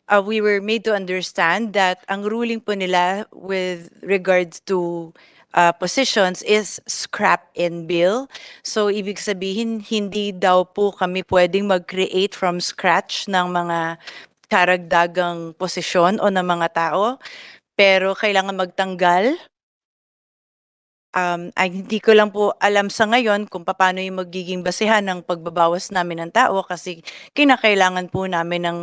uh, we were made to understand that ang ruling po nila with regards to uh, positions is scrap and bill. So, ibig sabihin, hindi daw po kami pwedeng mag-create from scratch ng mga karagdagang posisyon o ng mga tao. Pero kailangan magtanggal um, ay hindi ko lang po alam sa ngayon kung paano yung magiging basehan ng pagbabawas namin ng tao kasi kinakailangan po namin ng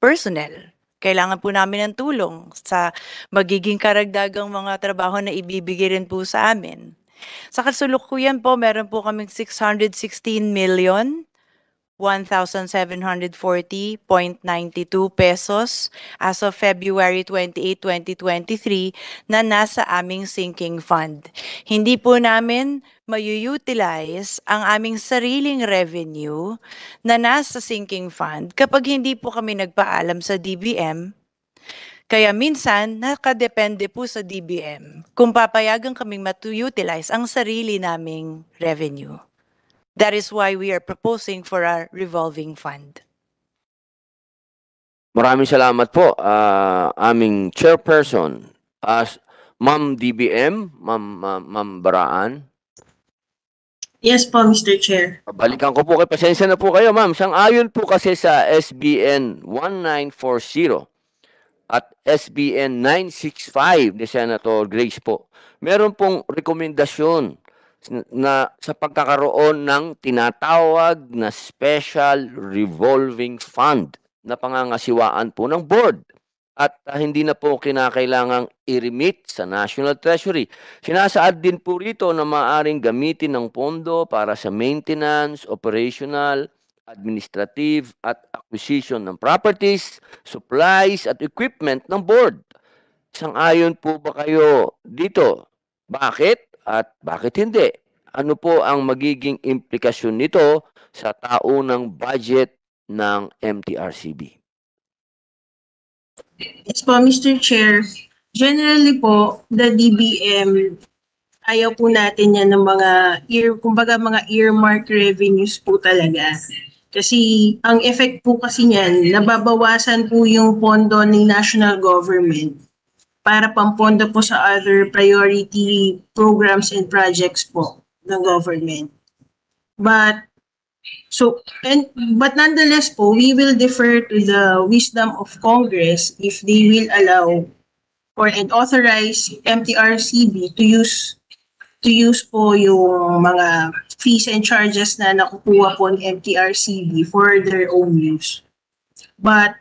personnel. Kailangan po namin ng tulong sa magiging karagdagang mga trabaho na ibibigay rin po sa amin. Sa kasalukuyan po, meron po kaming 616 million 1,740.92 pesos as of February 28, 2023 na nasa aming sinking fund. Hindi po namin mayu-utilize ang aming sariling revenue na nasa sinking fund kapag hindi po kami nagpaalam sa DBM. Kaya minsan, nakadepende po sa DBM kung papayagan kaming matu-utilize ang sarili naming revenue. That is why we are proposing for our revolving fund. Maraming salamat po, ah, aming chairperson, as Ma'am DBM, Ma'am, Ma'am, Ma'am Baraan. Yes po, Mr. Chair. Balikan ko po kay pasensya na po kayo, ma'am. Sang ayon po kasi sa SBN 1940 at SBN 965 ni Senator Grace po, meron pong rekomendasyon na sa pagkakaroon ng tinatawag na Special Revolving Fund na pangangasiwaan po ng board at ah, hindi na po kinakailangang i-remit sa National Treasury. Sinasaad din po rito na maaaring gamitin ng pondo para sa maintenance, operational, administrative at acquisition ng properties, supplies at equipment ng board. Sang-ayon po ba kayo dito? Bakit at bakit hindi? Ano po ang magiging implikasyon nito sa taunang budget ng MTRCB? Yes po, Mr. Chair. Generally po, the DBM, ayaw po natin yan ng mga, ear, kumbaga mga earmark revenues po talaga. Kasi ang effect po kasi niyan, nababawasan po yung pondo ng national government para pampondo po sa other priority programs and projects po ng government. But So, and, but nonetheless po, we will defer to the wisdom of Congress if they will allow or and authorize MTRCB to use to use po yung mga fees and charges na nakukuha po ng MTRCB for their own use. But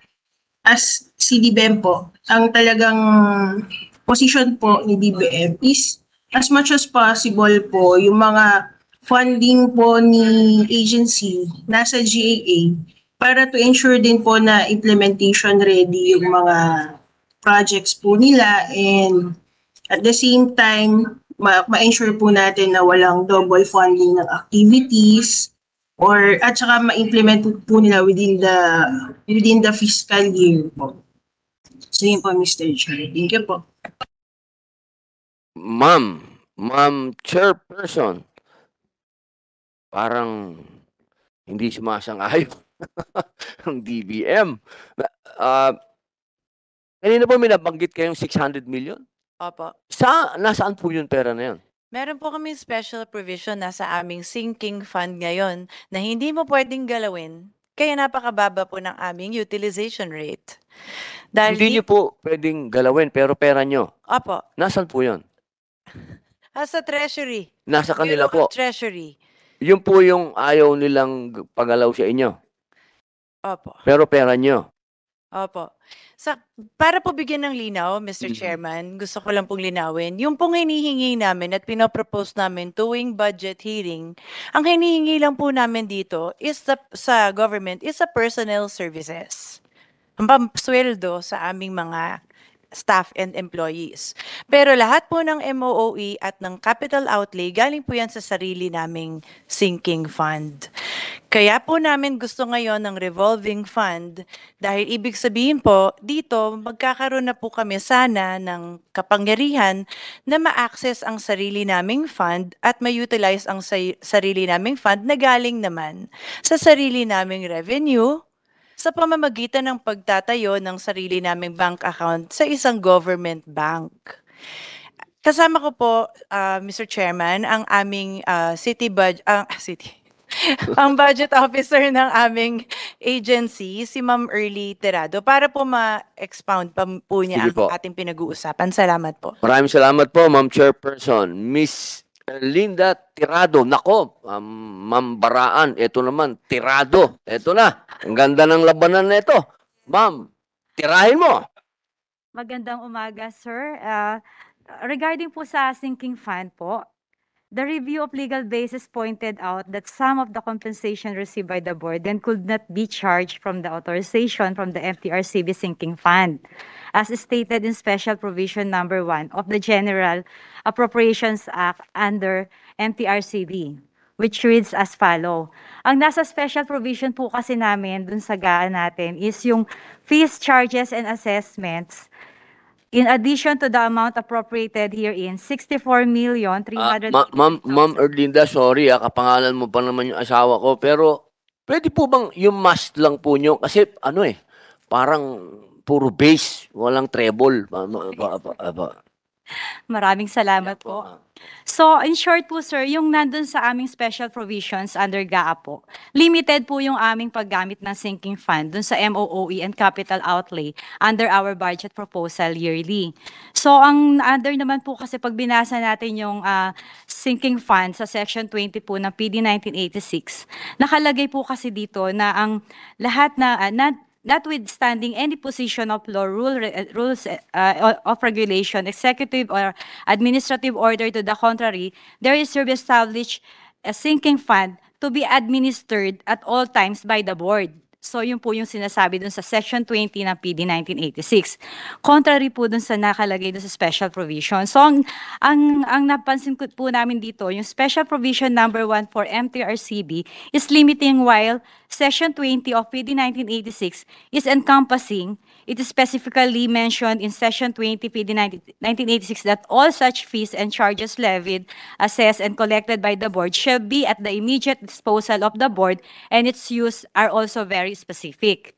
as CDBM po, ang talagang position po ni DBM is as much as possible po yung mga funding po ni agency nasa GAA para to ensure din po na implementation ready yung mga projects po nila and at the same time ma- ma-ensure po natin na walang double funding ng activities or at saka ma-implement po nila within the within the fiscal year po. So yun po, Mr. Chair. Thank you po. Ma'am, Ma'am Chairperson, parang hindi sumasang-ayon (laughs) ang DBM. Ah, kanina po may nabanggit kayong 600 million? Opo. Sa, nasaan po yung pera na yun? Meron po kami special provision na sa aming sinking fund ngayon na hindi mo pwedeng galawin kaya napakababa po ng aming utilization rate. Dahil Hindi niyo po pwedeng galawin, pero pera nyo. Opo. Nasaan po yun? (laughs) Ah, sa treasury. Nasa kanila Bureau po. of Treasury. Yun po yung ayaw nilang pagalaw sa inyo. Opo. Pero pera nyo. Opo. Sa, para po bigyan ng linaw, Mr. Mhm. Chairman, gusto ko lang pong linawin, yung pong hinihingi namin at pinopropose namin tuwing budget hearing, ang hinihingi lang po namin dito is the, sa government is sa personnel services. Pampasweldo sa aming mga staff and employees. Pero lahat po ng MOOE at ng capital outlay, galing po yan sa sarili naming sinking fund. Kaya po namin gusto ngayon ng revolving fund dahil ibig sabihin po, dito magkakaroon na po kami sana ng kapangyarihan na ma-access ang sarili naming fund at ma-utilize ang sa- sarili naming fund na galing naman sa sarili naming revenue sa pamamagitan ng pagtatayo ng sarili naming bank account sa isang government bank. Kasama ko po, ah, Mr. Chairman, ang aming ah, city budget, (laughs) city, (laughs) ang budget officer ng aming agency, si Ma'am Early Terado, para po ma-expound pa po niya Sige ang po. ating pinag-uusapan. Salamat po. Maraming salamat po, Ma'am Chairperson. Miss Linda Tirado. Nako, um, Ma'am ito naman, Tirado. Ito na. Ang ganda ng labanan na ito. Ma'am, tirahin mo. Magandang umaga, sir. Ah, regarding po sa sinking fund po, the review of legal basis pointed out that some of the compensation received by the board then could not be charged from the authorization from the FTRCB sinking fund, as stated in special provision number one of the General Appropriations Act under MTRCB, which reads as follow. Ang nasa special provision po kasi namin dun sa gaan natin is yung fees, charges, and assessments in addition to the amount appropriated herein, 64 million, Ah, ma- Ma'am, Ma'am Erlinda, sorry ah, kapangalan mo pa naman yung asawa ko. Pero, pwede po bang yung must lang po nyo? Kasi, ano eh, parang puro bass, walang treble. Pa- pa- pa- pa- pa- Maraming salamat po. So, in short po, sir, yung nandun sa aming special provisions under GAA po, limited po yung aming paggamit ng sinking fund dun sa MOOE and capital outlay under our budget proposal yearly. So, ang under naman po kasi pag binasa natin yung ah, sinking fund sa section 20 po ng PD 1986, nakalagay po kasi dito na ang lahat na, ah, na notwithstanding any position of law, rule, rules uh, of regulation, executive or administrative order to the contrary, there is to be established a sinking fund to be administered at all times by the board. So yun po yung sinasabi dun sa section 20 ng PD 1986. Contrary po dun sa nakalagay dun sa special provision. So ang, ang, ang napansin ko po namin dito, yung special provision number 1 for MTRCB is limiting while section 20 of PD 1986 is encompassing it is specifically mentioned in Section 20 PD 19 1986 that all such fees and charges levied, assessed, and collected by the board shall be at the immediate disposal of the board, and its use are also very specific.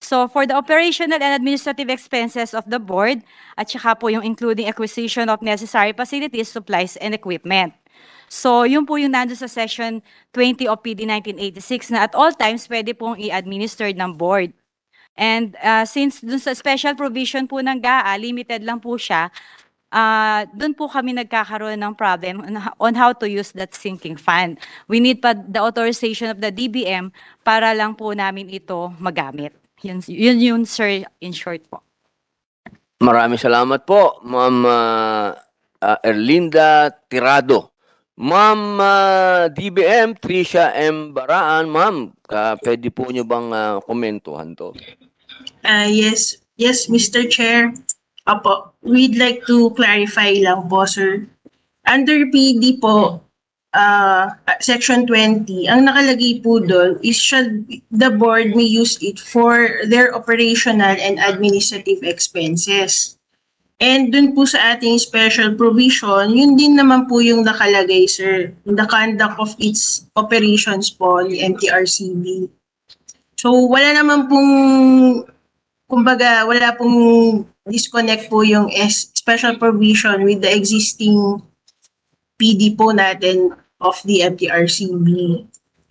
So for the operational and administrative expenses of the board, at saka po yung including acquisition of necessary facilities, supplies, and equipment. So yun po yung nandun sa Section 20 of PD 1986 na at all times pwede pong i-administer ng board. And uh, since dun sa special provision po ng GAA, limited lang po siya, uh, dun po kami nagkakaroon ng problem on, ho- on how to use that sinking fund. We need pa the authorization of the DBM para lang po namin ito magamit. Yun, yun yun, sir, in short po. Maraming salamat po, Ma'am ah, ah, Erlinda Tirado. Ma'am ah, DBM, Tricia M. Baraan, ma'am, ka, pwede po nyo bang ah, komentuhan to? Ah, yes, yes, Mr. Chair. Apo, we'd like to clarify lang po, sir. Under PD po, uh, Section 20, ang nakalagay po doon is should the board may use it for their operational and administrative expenses. And dun po sa ating special provision, yun din naman po yung nakalagay, sir. The conduct of its operations po ni MTRCB. So, wala naman pong, kumbaga, wala pong disconnect po yung special provision with the existing PD po natin of the MTRCB.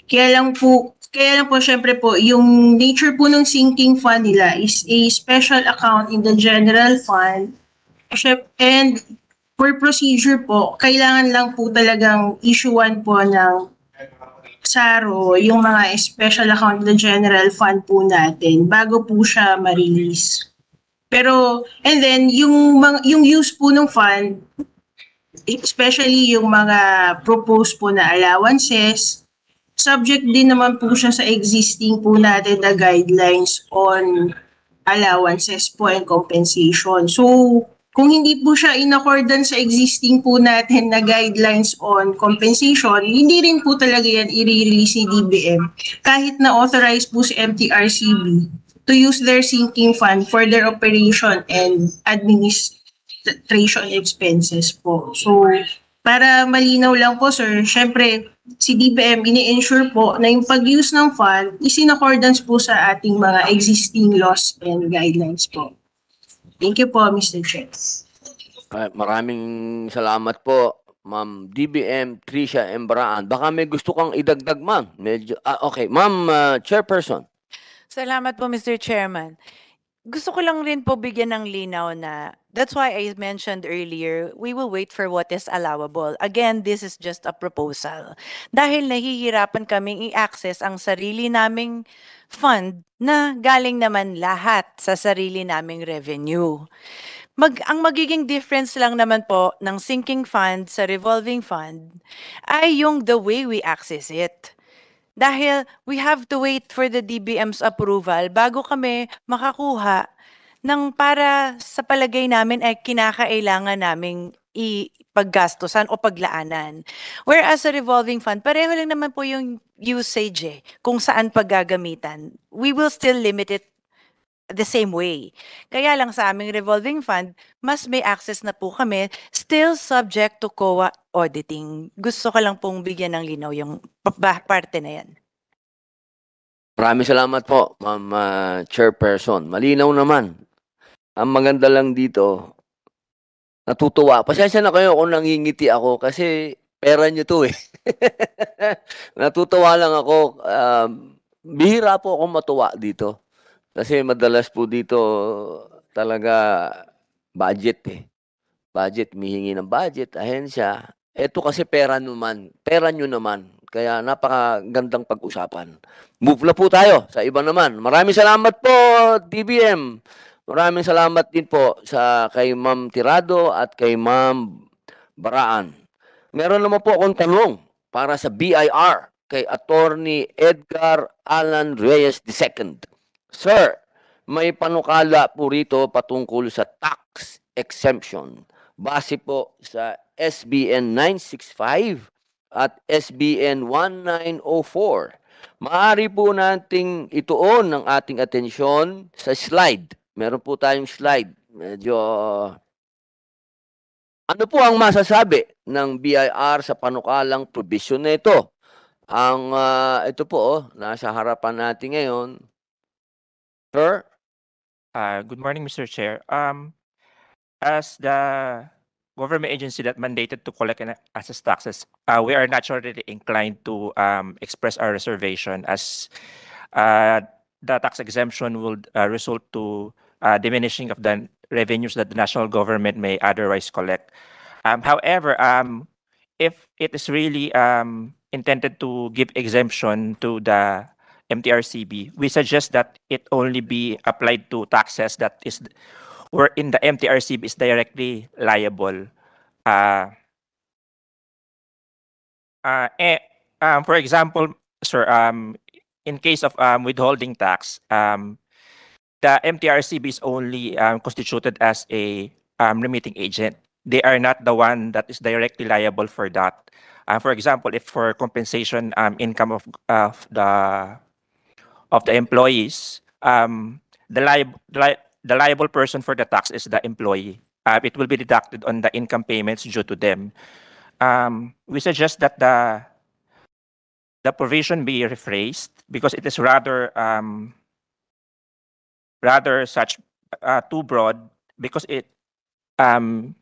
Kaya lang po, kaya lang po syempre po, yung nature po ng sinking fund nila is a special account in the general fund. And for procedure po, kailangan lang po talagang issuean po ng SARO, yung mga special account the general fund po natin bago po siya ma-release. Pero, and then, yung, yung use po ng fund, especially yung mga proposed po na allowances, subject din naman po siya sa existing po natin na guidelines on allowances po and compensation. So, kung hindi po siya in accordance sa existing po natin na guidelines on compensation, hindi rin po talaga yan i-release ni DBM kahit na authorized po si MTRCB to use their sinking fund for their operation and administration expenses po. So, para malinaw lang po sir, syempre si DBM ini-ensure po na yung pag-use ng fund is in accordance po sa ating mga existing laws and guidelines po. Thank you po, Mr. Ah, maraming salamat po, Ma'am DBM Tricia Embraan. Baka may gusto kang idagdag, ma'am. Medyo, ah, okay. Ma'am ah, Chairperson. Salamat po, Mr. Chairman. Gusto ko lang rin po bigyan ng linaw na that's why I mentioned earlier, we will wait for what is allowable. Again, this is just a proposal. Dahil nahihirapan kaming i-access ang sarili naming fund na galing naman lahat sa sarili naming revenue. Mag, ang magiging difference lang naman po ng sinking fund sa revolving fund ay yung the way we access it. Dahil we have to wait for the DBM's approval bago kami makakuha ng para sa palagay namin ay kinakailangan naming ipaggastusan o paglaanan. Whereas sa revolving fund, pareho lang naman po yung usage eh, kung saan paggagamitan. We will still limit it the same way. Kaya lang sa aming revolving fund, mas may access na po kami, still subject to COA auditing. Gusto ko lang pong bigyan ng linaw yung parte na yan. Maraming salamat po, Ma'am ah, Chairperson. Malinaw naman. Ang maganda lang dito, natutuwa. Pasensya na kayo kung nangingiti ako kasi pera nyo to eh. (laughs) natutuwa lang ako. Um, bihira po akong matuwa dito. Kasi madalas po dito talaga budget eh. Budget, mihingi ng budget, ahensya. Ito kasi pera naman. Pera nyo naman. Kaya napakagandang pag-usapan. Move na po tayo sa iba naman. Maraming salamat po, DBM. Maraming salamat din po sa kay Ma'am Tirado at kay Ma'am Baraan. Meron naman po akong tanong para sa BIR kay Attorney Edgar Alan Reyes II. Sir, may panukala po rito patungkol sa tax exemption. Base po sa SBN 965 at SBN 1904. Maaari po nating ituon ng ating atensyon sa slide. Meron po tayong slide. Medyo ano po ang masasabi ng BIR sa panukalang provision na ito? Ang ah, ito po oh, nasa harapan natin ngayon. Sir, Uh, good morning, Mr. Chair. Um, as the government agency that mandated to collect and assess taxes, uh, we are naturally inclined to um, express our reservation as uh, the tax exemption will uh, result to uh, diminishing of the revenues that the national government may otherwise collect. Um, however, um, if it is really um, intended to give exemption to the MTRCB, we suggest that it only be applied to taxes that is wherein the MTRCB is directly liable. Uh, uh, eh, um, for example, sir, um, in case of um, withholding tax, um, the MTRCB is only um, constituted as a um, remitting agent. They are not the one that is directly liable for that. Uh, for example, if for compensation um, income of, of the of the employees, um, the, the, li- the liable person for the tax is the employee. Uh, it will be deducted on the income payments due to them. Um, we suggest that the the provision be rephrased because it is rather um, rather such uh, too broad because it um,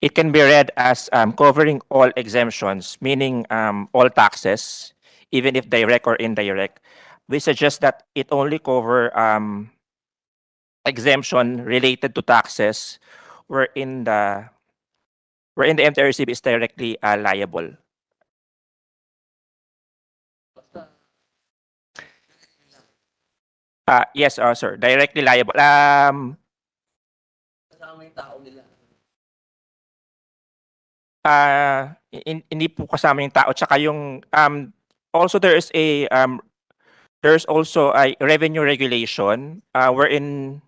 it can be read as um, covering all exemptions, meaning um, all taxes, even if direct or indirect. We suggest that it only cover um, exemption related to taxes wherein the wherein the MTRCB is directly uh, liable. Uh, yes, uh, sir, directly liable. Um, Ah, hin hindi po kasama yung tao tsaka yung um also there is a um there's also a revenue regulation uh, wherein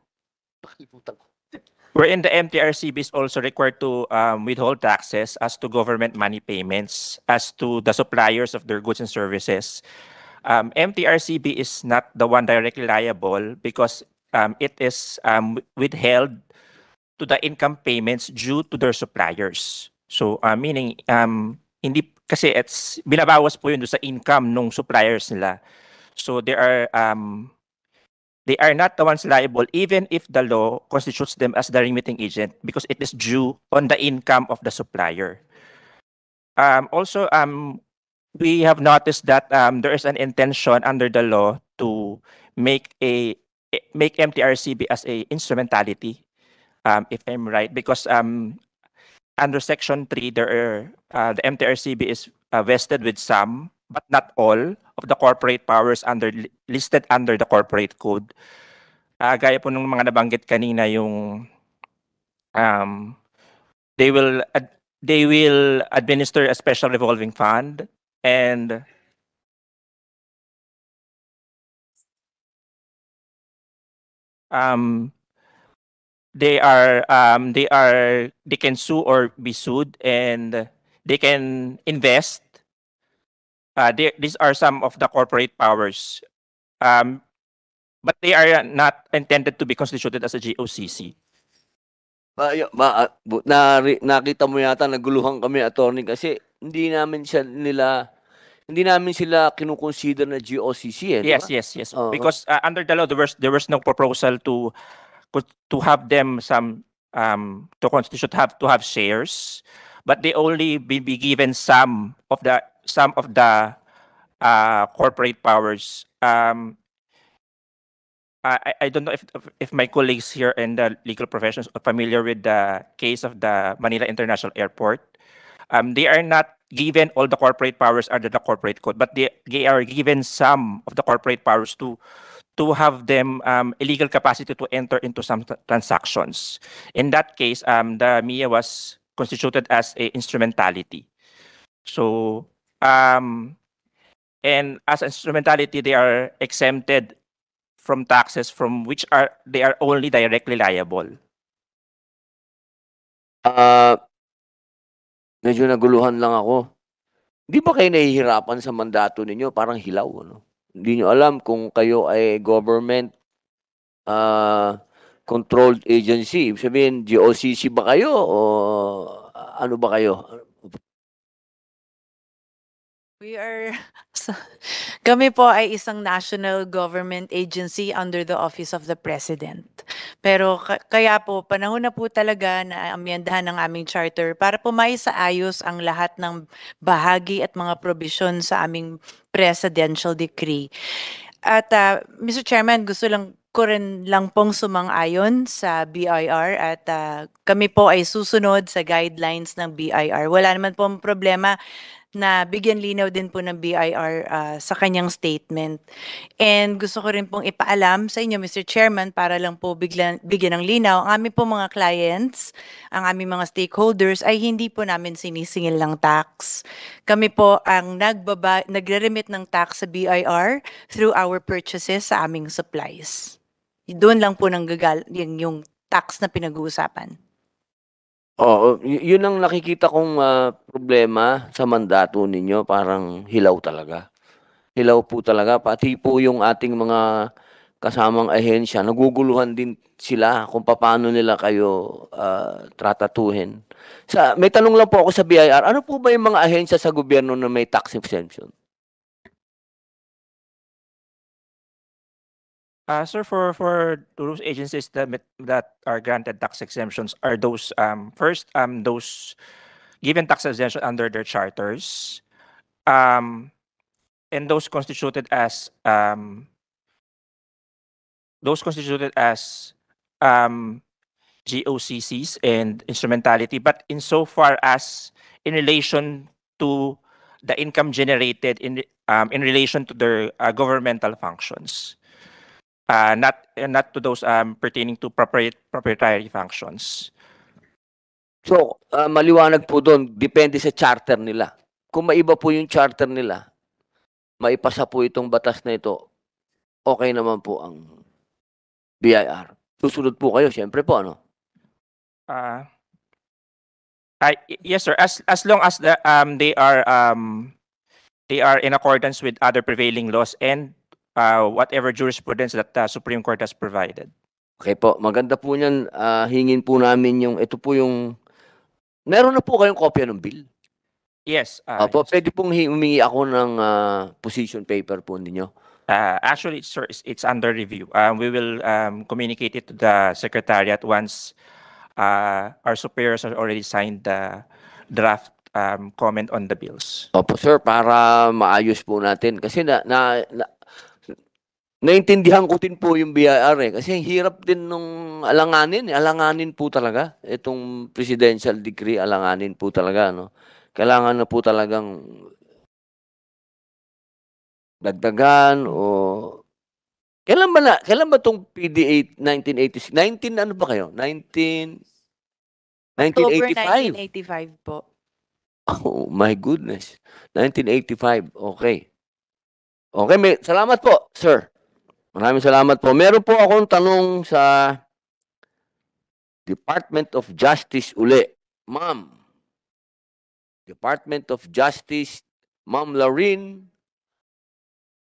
wherein the MTRCB is also required to um, withhold taxes as to government money payments as to the suppliers of their goods and services. Um, MTRCB is not the one directly liable because um, it is um, withheld to the income payments due to their suppliers. So, uh, meaning, um, hindi, kasi it's, binabawas po yun sa income ng suppliers nila. So, they are, um, they are not the ones liable even if the law constitutes them as the remitting agent because it is due on the income of the supplier. Um, also, um, we have noticed that um, there is an intention under the law to make a eh, make MTRCB as a instrumentality, um, if I'm right, because um, under Section 3, there are, uh, the MTRCB is uh, vested with some, but not all, of the corporate powers under listed under the corporate code. Ah, gaya po nung mga nabanggit kanina yung um, they will they will administer a special revolving fund and um, they are um, they are they can sue or be sued and they can invest. Uh, they, these are some of the corporate powers. Um, but they are not intended to be constituted as a GOCC Ma, ma, ah, nari, nakita mo yata naguluhan kami attorney kasi hindi namin siya nila hindi namin sila kinukonsider na GOCC eh. yes yes yes Oo. because uh, under the law there was there was no proposal to to have them some um to constitute have to have shares but they only be, be given some of the some of the uh corporate powers um I, I- I don't know if if my colleagues here in the legal professions are familiar with the case of the Manila International Airport. Um, they are not given all the corporate powers under the corporate code, but they, they are given some of the corporate powers to to have them um, illegal capacity to enter into some transactions. In that case, um, the MIA was constituted as a instrumentality. So, um, and as instrumentality, they are exempted from taxes from which are they are only directly liable. Ah, medyo naguluhan lang ako. Di ba kayo nahihirapan sa mandato ninyo? Parang hilaw, ano? Hindi nyo alam kung kayo ay government ah, controlled agency. Sabihin, GOCC ba kayo o ah, ano ba kayo? We are, (laughs) kami po ay isang national government agency under the Office of the President. Pero ka- kaya po, panahon na po talaga na amyendahan ng aming charter para po maisaayos ang lahat ng bahagi at mga provision sa aming presidential decree. At ah, Mr. Chairman, gusto lang ko rin lang pong sumang-ayon sa BIR at ah, kami po ay susunod sa guidelines ng BIR. Wala naman pong problema na bigyan linaw din po ng BIR ah, sa kanyang statement. And gusto ko rin pong ipaalam sa inyo, Mr. Chairman, para lang po biglan, bigyan ng linaw, ang aming po mga clients, ang aming mga stakeholders ay hindi po namin sinisingil ng tax. Kami po ang nagbaba, nagre-remit ng tax sa BIR through our purchases sa aming supplies. Doon lang po nang yung, yung tax na pinag-uusapan. Oo, y- yun ang nakikita kong ah, problema sa mandato ninyo, parang hilaw talaga. Hilaw po talaga, pati po yung ating mga kasamang ahensya, naguguluhan din sila kung paano nila kayo ah, tratatuhin. Sa, may tanong lang po ako sa BIR, ano po ba yung mga ahensya sa gobyerno na may tax exemption? Uh, sir, for for those agencies that that are granted tax exemptions are those um first um those given tax exemption under their charters, um, and those constituted as um those constituted as um GOCCs and instrumentality, but insofar as in relation to the income generated in um in relation to their uh, governmental functions. Uh, not uh, not to those um, pertaining to propriet- proprietary functions. So, ah, maliwanag po doon, depende sa charter nila. Kung maiba po yung charter nila, maipasa po itong batas na ito, okay naman po ang BIR. Susunod po kayo, siyempre po, ano? Uh, y- yes, sir. As as long as the um they are um they are in accordance with other prevailing laws and uh, whatever jurisprudence that the Supreme Court has provided. Okay po, maganda po niyan, ah, hingin po namin yung, ito po yung, meron na po kayong kopya ng bill. Yes. Uh, Apo, pwede pong hi- humingi ako ng ah, position paper po ninyo. Uh, actually, sir, it's, it's under review. Um, we will um, communicate it to the secretariat once uh, our superiors have already signed the draft um, comment on the bills. Opo, sir, para maayos po natin. Kasi na, na, na naintindihan ko din po yung BIR eh. Kasi hirap din nung alanganin. eh. Alanganin po talaga. Itong presidential decree, alanganin po talaga. No? Kailangan na po talagang dagdagan o kailan ba na kailan ba tong PDA 1986 19 ano ba kayo 19 October 1985 1985 po. Oh my goodness. 1985. Okay. Okay, may, salamat po, sir. Maraming salamat po. Meron po akong tanong sa Department of Justice uli. Ma'am. Department of Justice, Ma'am Lauren.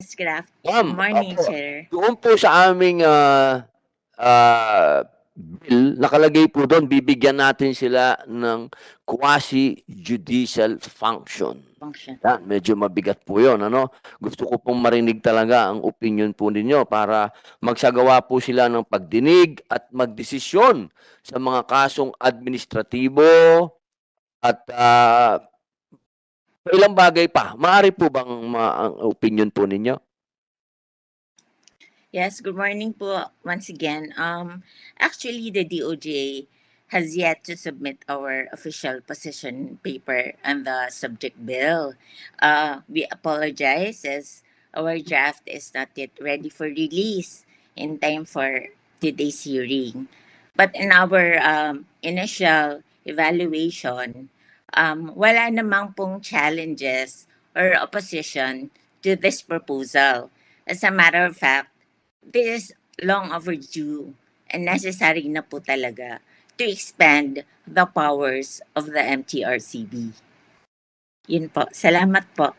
Ms. Graft, Ma'am, good morning. Chair. Doon po sa aming ah, ah, bill, nakalagay po doon, bibigyan natin sila ng quasi-judicial function. Function. Yan, medyo mabigat po yun. Ano? Gusto ko pong marinig talaga ang opinion po ninyo para magsagawa po sila ng pagdinig at magdesisyon sa mga kasong administratibo at sa ilang bagay pa. Maaari po bang ma- ang opinion po ninyo? Yes, good morning po once again. Um, actually, the DOJ has yet to submit our official position paper on the subject bill. Uh, we apologize as our draft is not yet ready for release in time for today's hearing. But in our um, initial evaluation, um, wala namang pong challenges or opposition to this proposal. As a matter of fact, this is long overdue and necessary na po talaga to expand the powers of the MTRCB. Yun po. Salamat po.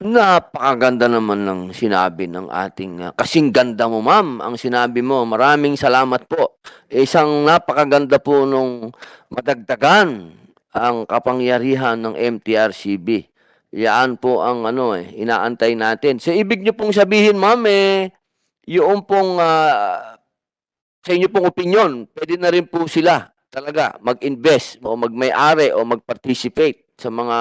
Napakaganda naman ng sinabi ng ating ah, kasing ganda mo ma'am ang sinabi mo. Maraming salamat po. Isang napakaganda po nung madagdagan ang kapangyarihan ng MTRCB. Yan po ang ano eh, inaantay natin. So ibig niyo pong sabihin ma'am eh, yung pong ah, sa inyo pong opinion, pwede na rin po sila talaga mag-invest o mag-may-ari o mag-participate sa mga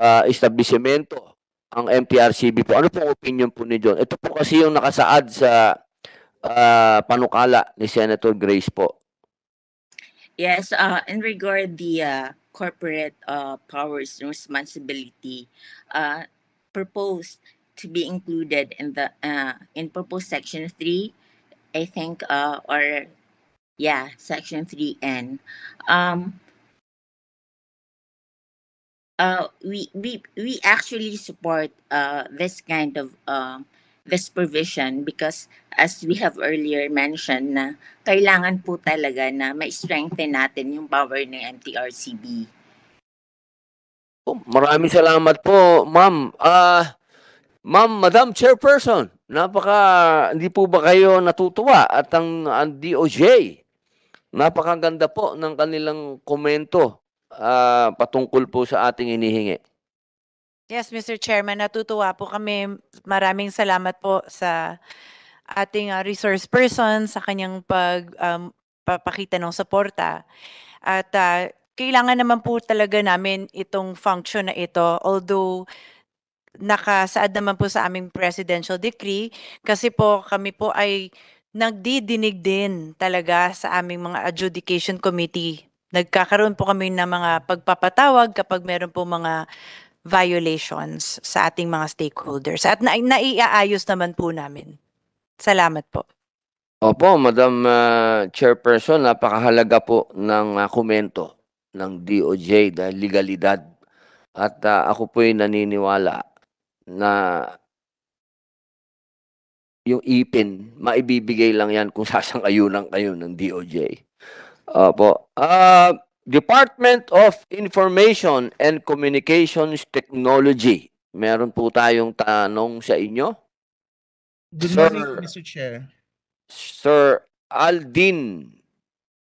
ah, establishmento ang MTRCB po. Ano pong opinion po ni John? Ito po kasi yung nakasaad sa ah, panukala ni Senator Grace po. Yes, uh, in regard the uh, corporate uh, powers and responsibility uh, proposed to be included in the uh, in proposed section 3 I think uh, or yeah section 3n um uh we we we actually support uh this kind of um this provision because as we have earlier mentioned na kailangan po talaga na ma-strengthen natin yung power ng MTRCB. Oh, maraming salamat po, ma'am. Ah, ma'am, Madam Chairperson, napaka hindi po ba kayo natutuwa at ang, ang DOJ napakaganda po ng kanilang komento ah, patungkol po sa ating inihingi. Yes, Mr. Chairman, natutuwa po kami. Maraming salamat po sa ating ah, resource person sa kanyang pag um, papakita ng suporta. At ah, kailangan naman po talaga namin itong function na ito although nakasaad naman po sa aming presidential decree kasi po kami po ay nagdidinig din talaga sa aming mga adjudication committee. Nagkakaroon po kami ng mga pagpapatawag kapag meron po mga violations sa ating mga stakeholders. At na naiaayos naman po namin. Salamat po. Opo, Madam ah, Chairperson, napakahalaga po ng ah, komento ng DOJ dahil legalidad. At ah, ako po'y naniniwala na yung ipin, maibibigay lang yan kung (laughs) sasang-ayunan kayo ng DOJ. Opo. Ah, Department of Information and Communications Technology. Meron po tayong tanong sa inyo. Good Sir- morning, Mr. Chair. Sir Aldin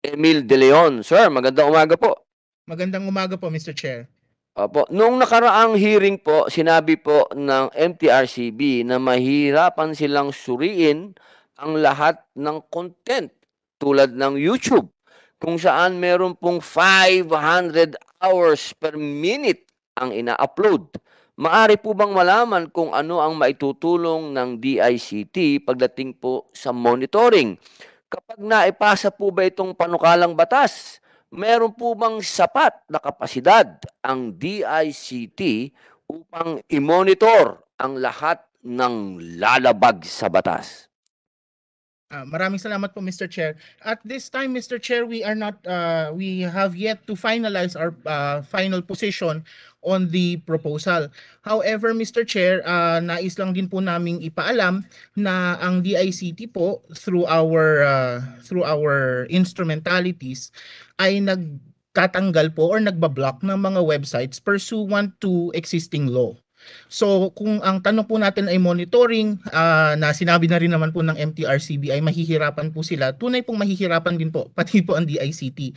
Emil De Leon. Sir, magandang umaga po. Magandang umaga po, Mr. Chair. Opo, nung nakaraang hearing po, sinabi po ng MTRCB na mahirapan silang suriin ang lahat ng content tulad ng YouTube kung saan meron pong 500 hours per minute ang ina-upload. Maari po bang malaman kung ano ang maitutulong ng DICT pagdating po sa monitoring? Kapag naipasa po ba itong panukalang batas, meron po bang sapat na kapasidad ang DICT upang i-monitor ang lahat ng lalabag sa batas? Ah, maraming salamat po, Mr. Chair. At this time, Mr. Chair, we are not, uh, we have yet to finalize our uh, final position on the proposal. However, Mr. Chair, uh, nais lang din po naming ipaalam na ang DICT po through our uh, through our instrumentalities ay nagtatanggal po or nagbablock ng mga websites pursuant to existing law. So kung ang tanong po natin ay monitoring ah, na sinabi na rin naman po ng MTRCB ay mahihirapan po sila, tunay pong mahihirapan din po, (laughs) pati po ang DICT.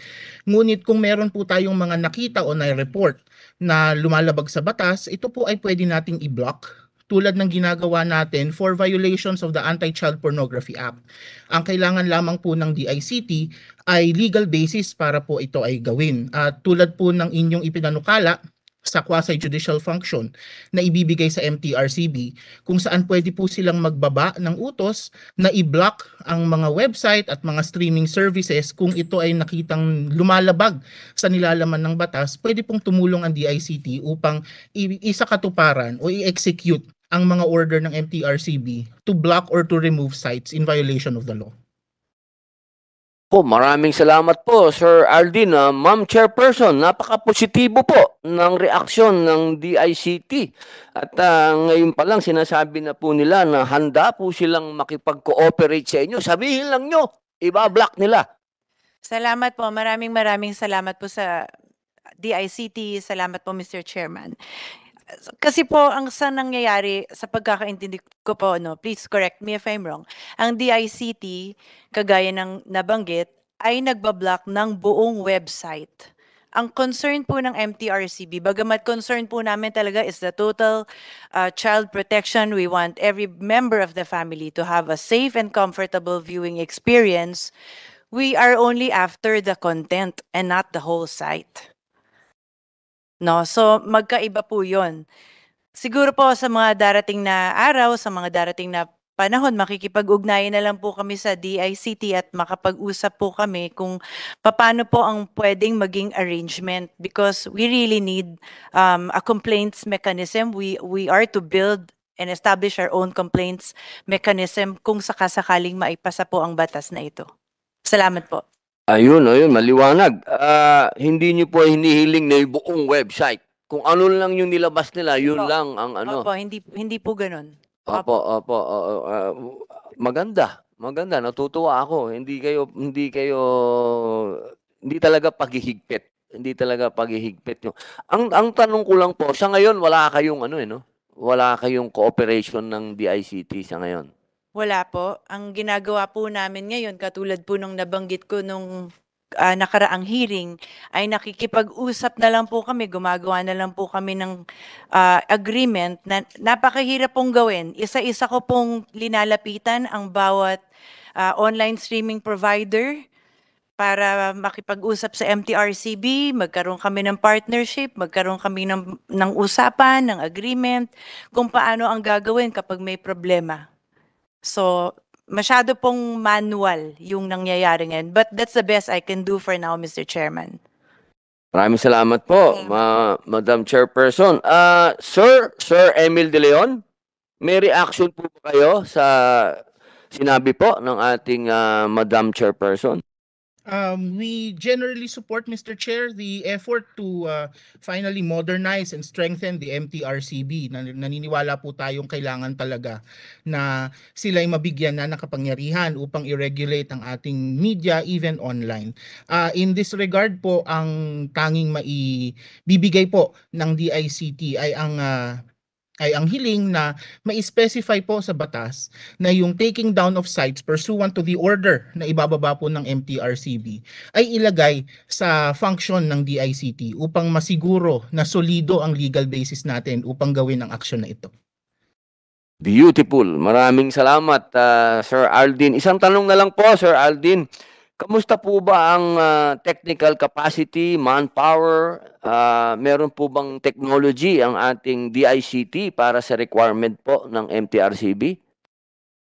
Ngunit kung meron po tayong mga nakita o na-report na lumalabag sa batas, ito po ay pwede nating i-block tulad ng ginagawa natin for violations of the Anti-Child Pornography Act. Ang kailangan lamang po ng DICT ay legal basis para po ito ay gawin. At tulad po ng inyong ipinanukala, sa quasi-judicial function na ibibigay sa MTRCB kung saan pwede po silang magbaba ng utos na i-block ang mga website at mga streaming services kung ito ay nakitang lumalabag sa nilalaman ng batas, pwede pong tumulong ang DICT upang isakatuparan o i-execute ang mga order ng MTRCB to block or to remove sites in violation of the law. Po, maraming salamat po, Sir Aldin. Ah, Ma'am Chairperson, napaka-positibo po ng reaksyon ng DICT. At ah, ngayon pa lang sinasabi na po nila na handa po silang makipag-cooperate sa inyo. Sabihin lang nyo, iba-block nila. Salamat po. Maraming maraming salamat po sa DICT. Salamat po, Mr. Chairman. Kasi po, ang sa nangyayari, sa pagkakaintindi ko po, no, please correct me if I'm wrong, ang DICT, kagaya ng nabanggit, ay nagbablock ng buong website. Ang concern po ng MTRCB, bagamat concern po namin talaga is the total uh, child protection. We want every member of the family to have a safe and comfortable viewing experience. We are only after the content and not the whole site. No, so magkaiba po 'yon. Siguro po sa mga darating na araw, sa mga darating na panahon, makikipag-ugnayan na lang po kami sa DICT at makapag-usap po kami kung paano po ang pwedeng maging arrangement because we really need um, a complaints mechanism. We we are to build and establish our own complaints mechanism kung sakasakaling maipasa po ang batas na ito. Salamat po. Ayun, ayun, maliwanag. Ah, hindi nyo po hinihiling na yung buong website. Kung ano lang yung nilabas nila, yun Opo. lang ang ano. Opo, hindi hindi po ganun. Opo, opo, oo, ah, maganda, maganda, natutuwa ako. Hindi kayo hindi kayo hindi talaga paghihigpit. Hindi talaga paghihigpit yung ang ang tanong ko lang po, sa ngayon wala kayong ano eh, no? Wala kayong cooperation ng DICT sa ngayon. Wala po. Ang ginagawa po namin ngayon, katulad po nung nabanggit ko nung ah, nakaraang hearing, ay nakikipag-usap na lang po kami, gumagawa na lang po kami ng ah, agreement na napakahirap pong gawin. Isa-isa ko pong linalapitan ang bawat ah, online streaming provider para makipag-usap sa MTRCB, magkaroon kami ng partnership, magkaroon kami ng, ng usapan, ng agreement, kung paano ang gagawin kapag may problema. So, masyado pong manual yung nangyayari ngayon. But that's the best I can do for now, Mr. Chairman. Maraming salamat po, ma Madam Chairperson. Ah, Sir, Sir Emil De Leon, may reaction po ba kayo sa sinabi po ng ating ah, Madam Chairperson? Um, we generally support, Mr. Chair, the effort to uh, finally modernize and strengthen the MTRCB. Nan- Naniniwala po tayong kailangan talaga na sila ay mabigyan na ng kapangyarihan upang i-regulate ang ating media even online. Uh, in this regard po, ang tanging maibibigay po ng DICT ay ang uh, ay ang hiling na ma-specify po sa batas na yung taking down of sites pursuant to the order na ibababa po ng MTRCB ay ilagay sa function ng DICT upang masiguro na solido ang legal basis natin upang gawin ang aksyon na ito. Beautiful. Maraming salamat, ah, Sir Aldin. Isang tanong na lang po, Sir Aldin. Kamusta po ba ang ah, technical capacity, manpower? Ah, meron po bang technology ang ating DICT para sa requirement po ng MTRCB?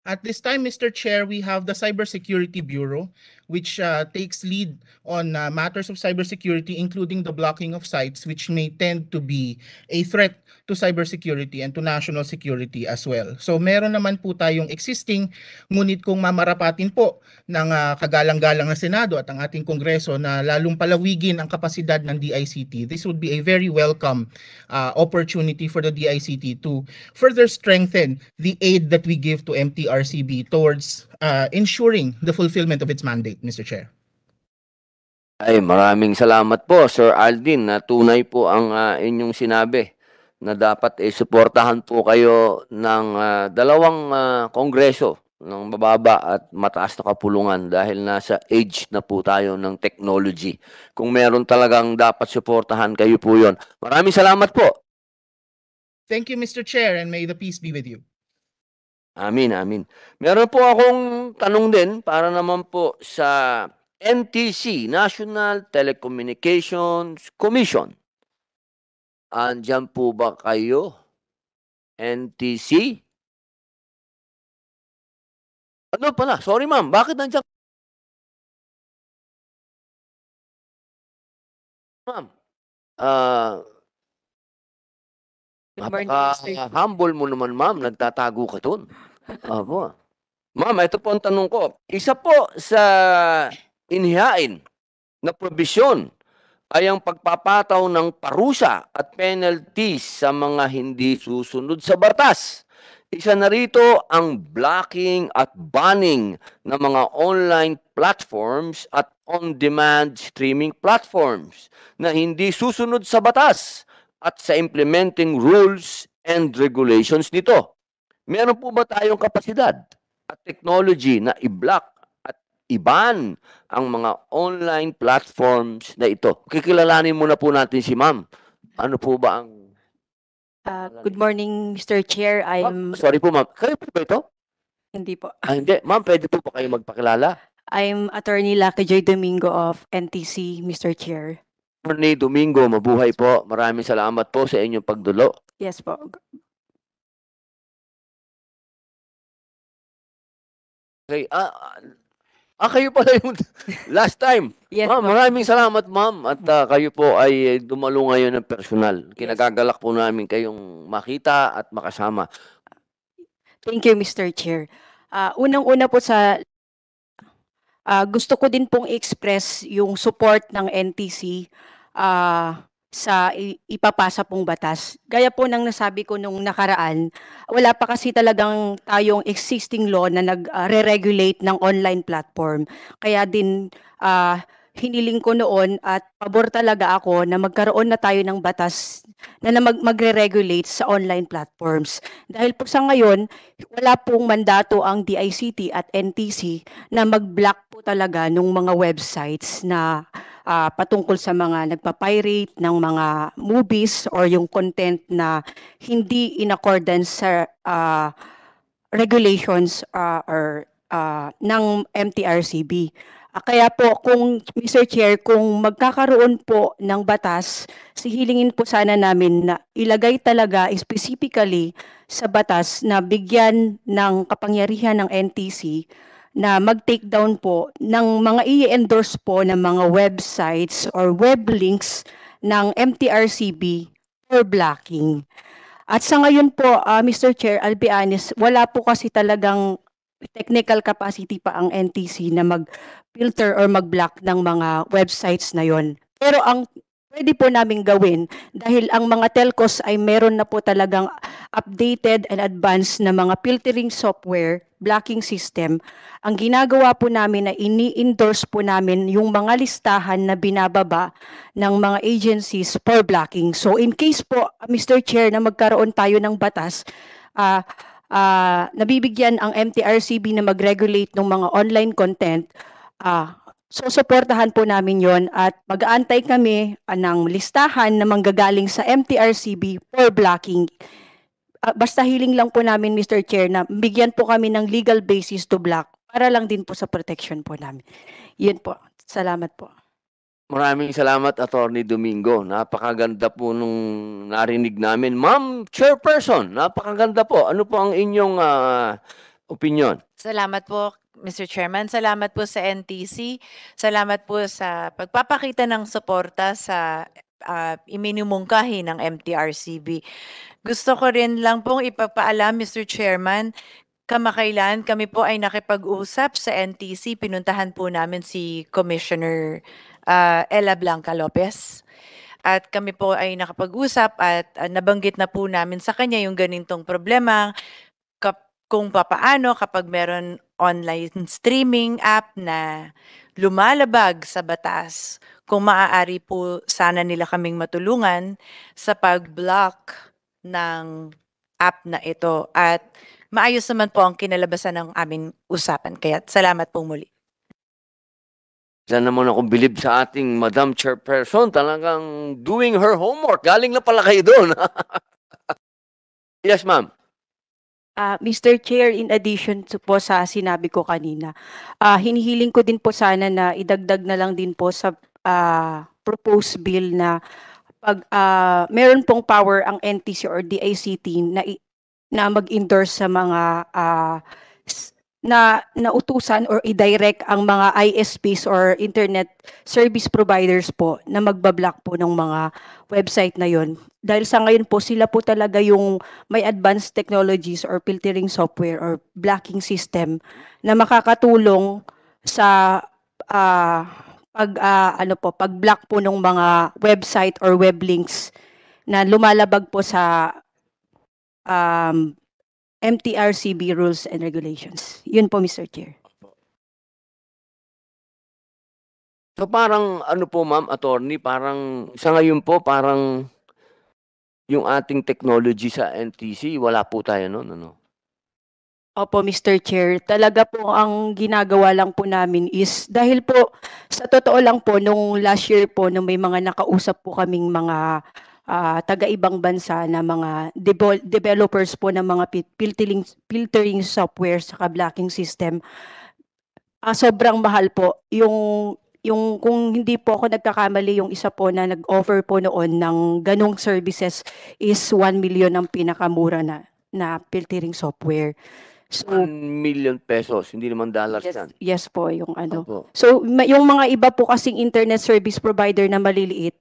At this time, Mr. Chair, we have the Cybersecurity Bureau, which uh, takes lead on uh, matters of cybersecurity, including the blocking of sites, which may tend to be a threat to cybersecurity and to national security as well. So meron naman po tayong existing, ngunit kung mamarapatin po ng uh, kagalang-galang na Senado at ang ating Kongreso na lalong palawigin ang kapasidad ng DICT, this would be a very welcome uh, opportunity for the DICT to further strengthen the aid that we give to MTRCB towards uh, ensuring the fulfillment of its mandate, Mr. Chair. Ay, maraming salamat po, Sir Aldin, na tunay po ang ah, inyong sinabi na dapat eh, suportahan po kayo ng ah, dalawang ah, kongreso ng mababa at mataas na kapulungan dahil nasa age na po tayo ng technology. Kung meron talagang dapat suportahan, kayo po yon. Maraming salamat po. Thank you, Mr. Chair, and may the peace be with you. Amin, amin. Meron po akong tanong din para naman po sa NTC, National Telecommunications Commission. Andyan po ba kayo? NTC? Ano pala? Sorry ma'am, bakit nandiyan? Ma'am, ah, Good morning, napaka humble mo naman ma'am, nagtatago ka dun. Opo. Ma'am, ito po ang tanong ko. Isa po sa inihain na probisyon ay ang pagpapataw ng parusa at penalties sa mga hindi susunod sa batas. Isa na rito ang blocking at banning ng mga online platforms at on-demand streaming platforms na hindi susunod sa batas at sa implementing rules and regulations nito. Meron po ba tayong kapasidad at technology na i-block at iban ang mga online platforms na ito? Kikilalanin muna po natin si ma'am. Ano po ba ang... Uh, good morning, Mr. Chair. Ma'am, I'm, sorry po ma'am. Kayo po ba ito? hindi po. Ah, hindi. Ma'am, pwede po ba kayo magpakilala? I'm Attorney Lucky Joy Domingo of NTC, Mr. Chair. Attorney Domingo, mabuhay po. Maraming salamat po sa inyong pagdulo. Yes po. Okay. Ah, ah, ah, kayo pala yung (laughs) last time. Yes Ma'am, po. maraming salamat, ma'am. At ah, kayo po ay dumalo ngayon ng personal. Kinagagalak po namin kayong makita at makasama. Thank you, Mr. Chair. Ah, unang-una po sa ah, gusto ko din pong express yung support ng NTC ah, sa ipapasa pong batas. Gaya po ng nasabi ko nung nakaraan, wala pa kasi talagang tayong existing law na nag-re-regulate ng online platform. Kaya din ah, hiniling ko noon at pabor talaga ako na magkaroon na tayo ng batas na, na mag- magre-regulate sa online platforms. Dahil po sa ngayon, wala pong mandato ang DICT at NTC na mag-block po talaga ng mga websites na ah, patungkol sa mga nagpa-pirate ng mga movies or yung content na hindi in accordance sa ah, regulations ah, or ah, ng MTRCB. Kaya po kung Mr. Chair, kung magkakaroon po ng batas, sihilingin po sana namin na ilagay talaga specifically sa batas na bigyan ng kapangyarihan ng NTC na mag-take down po ng mga i-endorse po ng mga websites or web links ng MTRCB for blocking. At sa ngayon po, ah, Mr. Chair, I'll be honest, wala po kasi talagang technical capacity pa ang NTC na mag-filter or mag-block ng mga websites na yon. Pero ang pwede po namin gawin dahil ang mga telcos ay meron na po talagang updated and advanced na mga filtering software, blocking system. Ang ginagawa po namin na ini-endorse po namin yung mga listahan na binababa ng mga agencies for blocking. So in case po, Mr. Chair, na magkaroon tayo ng batas, ah ah, nabibigyan ang MTRCB na mag-regulate ng mga online content, ah, so suportahan po namin yon at mag-aantay kami ah, ng listahan na manggagaling sa MTRCB for blocking. Ah, basta hiling lang po namin, Mr. Chair, na bigyan po kami ng legal basis to block para lang din po sa protection po namin. Yun po. Salamat po. Maraming salamat, Attorney Domingo. Napakaganda po nung narinig namin. Ma'am Chairperson, napakaganda po. Ano po ang inyong ah, opinion? Salamat po, Mr. Chairman. Salamat po sa NTC. Salamat po sa pagpapakita ng suporta sa uh, iminumungkahi ng MTRCB. Gusto ko rin lang pong ipapaalam, Mr. Chairman, kamakailan kami po ay nakipag-usap sa NTC. Pinuntahan po namin si Commissioner ah, Ella Blanca Lopez. At kami po ay nakapag-usap at ah, nabanggit na po namin sa kanya yung ganitong problema kung papaano kapag meron online streaming app na lumalabag sa batas, kung maaari po sana nila kaming matulungan sa pag-block ng app na ito. At maayos naman po ang kinalabasan ng aming usapan. Kaya salamat po muli. Isa naman ako bilib sa ating Madam Chairperson. Talagang doing her homework. Galing na pala kayo doon. (laughs) yes, ma'am. Ah, Mr. Chair, in addition to po sa sinabi ko kanina, ah, hinihiling ko din po sana na idagdag na lang din po sa ah, proposed bill na pag ah, meron pong power ang NTC or DICT na na mag-endorse sa mga s- na nautusan or i-direct ang mga ISPs or internet service providers po na magbablock po ng mga website na yon. Dahil sa ngayon po sila po talaga yung may advanced technologies or filtering software or blocking system na makakatulong sa ah, pag ah, ano po pag-block po ng mga website or web links na lumalabag po sa um, MTRCB rules and regulations. Yun po Mr. Chair. So parang ano po ma'am, attorney, parang sa ngayon po parang yung ating technology sa NTC, wala po tayo noon, ano? Opo, Mr. Chair. Talaga po ang ginagawa lang po namin is dahil po sa totoo lang po nung last year po nung may mga nakausap po kaming mga ah, taga-ibang bansa na mga developers po ng mga filtering filtering software sa blocking system. Ah, sobrang mahal po yung yung kung hindi po ako nagkakamali yung isa po na nag-offer po noon ng ganong services is 1 million ang pinakamura na na filtering software. So 1 million pesos, hindi naman dollars Yes, yan. yes po, yung ano. Opo. So, yung mga iba po kasing internet service provider na maliliit,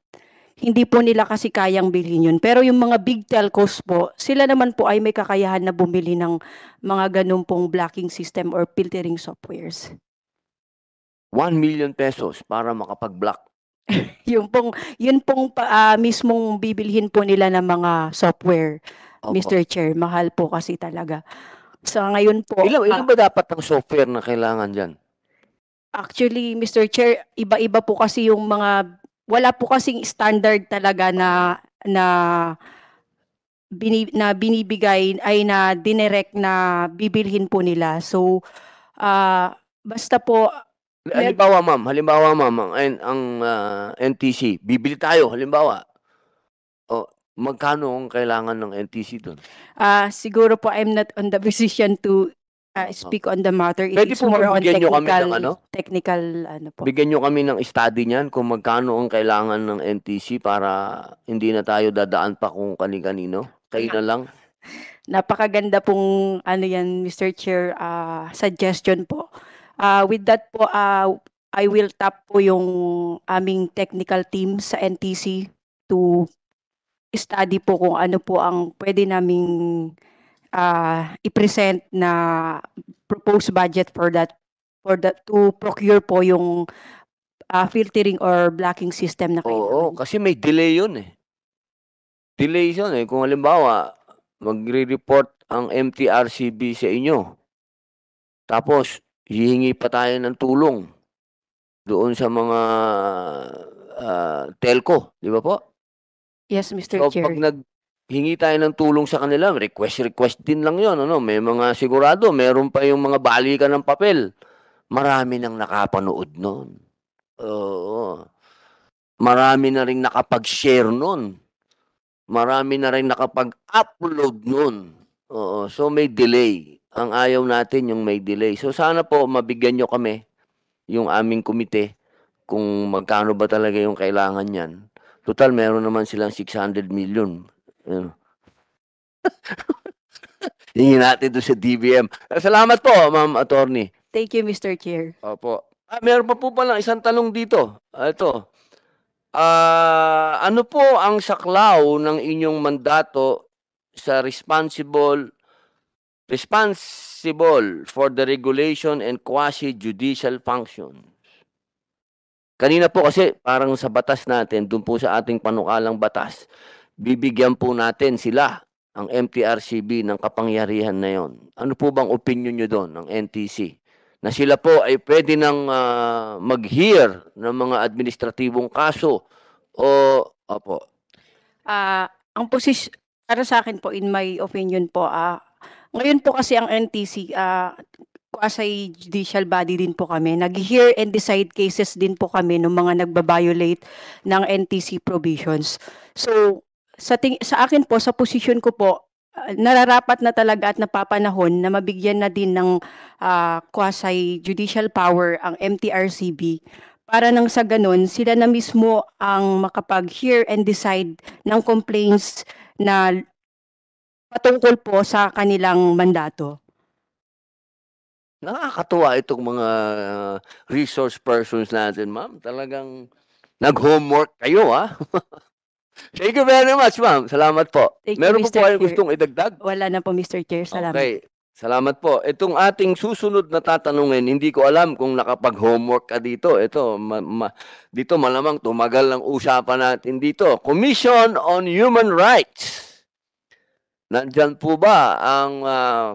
hindi po nila kasi kayang bilhin yun. Pero yung mga big telcos po, sila naman po ay may kakayahan na bumili ng mga ganun pong blocking system or filtering softwares. 1 million pesos para makapag-block (laughs) yung pong yun pong pa- ah, mismong bibilhin po nila ng mga software, Opo. Mr. Chair. Mahal po kasi talaga. Sa ngayon po, Ilan, ilan ah, ba dapat ang software na kailangan dyan? Actually, Mr. Chair, iba-iba po kasi yung mga wala po kasing standard talaga na na bini, na binibigay ay na dinirect na bibilhin po nila. So ah basta po mer- Halimbawa, ma'am, halimbawa, ma'am, ang, N- ang ah, NTC, bibili tayo, halimbawa. O, magkano ang kailangan ng NTC doon? ah siguro po I'm not on the (laughs) position to ah, Oo. speak on the matter. It Pwede is po more on bigyan nyo kami ng technical ano? technical ano po. Bigyan nyo kami ng study niyan kung magkano ang kailangan ng NTC para hindi na tayo dadaan pa kung kani-kanino. Kayo na lang. (laughs) Napakaganda pong ano yan, Mr. Chair, ah, suggestion po. Ah, with that po, ah, I will tap po yung aming technical team sa NTC to study po kung ano po ang pwede naming ah, i-present na proposed budget for that for that to procure po yung ah, filtering or blocking system na Oo, kailangan. kasi may delay yun eh. Delay yun eh. Kung halimbawa, magre-report ang MTRCB sa inyo. Tapos, hihingi pa tayo ng tulong doon sa mga ah, telco. Di ba po? Yes, Mr. So, Chair. pag naghingi tayo ng tulong sa kanila, request-request din lang yon ano? May mga sigurado, meron pa yung mga balikan ng papel. Marami nang nakapanood noon. Oo. Marami na rin nakapag-share noon. Marami na rin nakapag-upload noon. Oo. So, may delay. Ang ayaw natin yung may delay. So, sana po mabigyan nyo kami, yung aming komite, kung magkano ba talaga yung kailangan yan. Total, meron naman silang 600 million. Ayun. (laughs) Hingin natin doon sa DBM. Salamat po, Ma'am Attorney. Thank you, Mr. Chair. Opo. Ah, meron pa po pala isang tanong dito. Ah, Ito. Ah, ano po ang saklaw ng inyong mandato sa responsible responsible for the regulation and quasi-judicial functions? Kanina po kasi parang sa batas natin, doon po sa ating panukalang batas, bibigyan po natin sila, ang MTRCB, ng kapangyarihan na yon. Ano po bang opinion nyo doon, ng NTC? Na sila po ay pwede nang ah, mag-hear ng mga administratibong kaso o, opo, Ah, ang posis para sa akin po in my opinion po ah ngayon po kasi ang NTC ah quasi judicial body din po kami. Nag-hear and decide cases din po kami ng mga nagba-violate ng NTC provisions. So sa ting- sa akin po sa posisyon ko po ah, nararapat na talaga at napapanahon na mabigyan na din ng ah, quasi judicial power ang MTRCB para nang sa ganun sila na mismo ang makapag-hear and decide ng complaints na patungkol po sa kanilang mandato. nakakatuwa itong mga ah, resource persons natin, ma'am. Talagang nag-homework kayo, ha? (laughs) Thank you very much, ma'am. Salamat po. Thank you, Meron po Mr. po kayong gustong idagdag? Wala na po Mr. Chair. Salamat. Okay. Salamat po. Itong ating susunod na tatanungin, hindi ko alam kung nakapag-homework ka dito. Ito, ma- ma- dito malamang tumagal ang usapan natin dito. Commission on Human Rights. Nandyan po ba ang ah,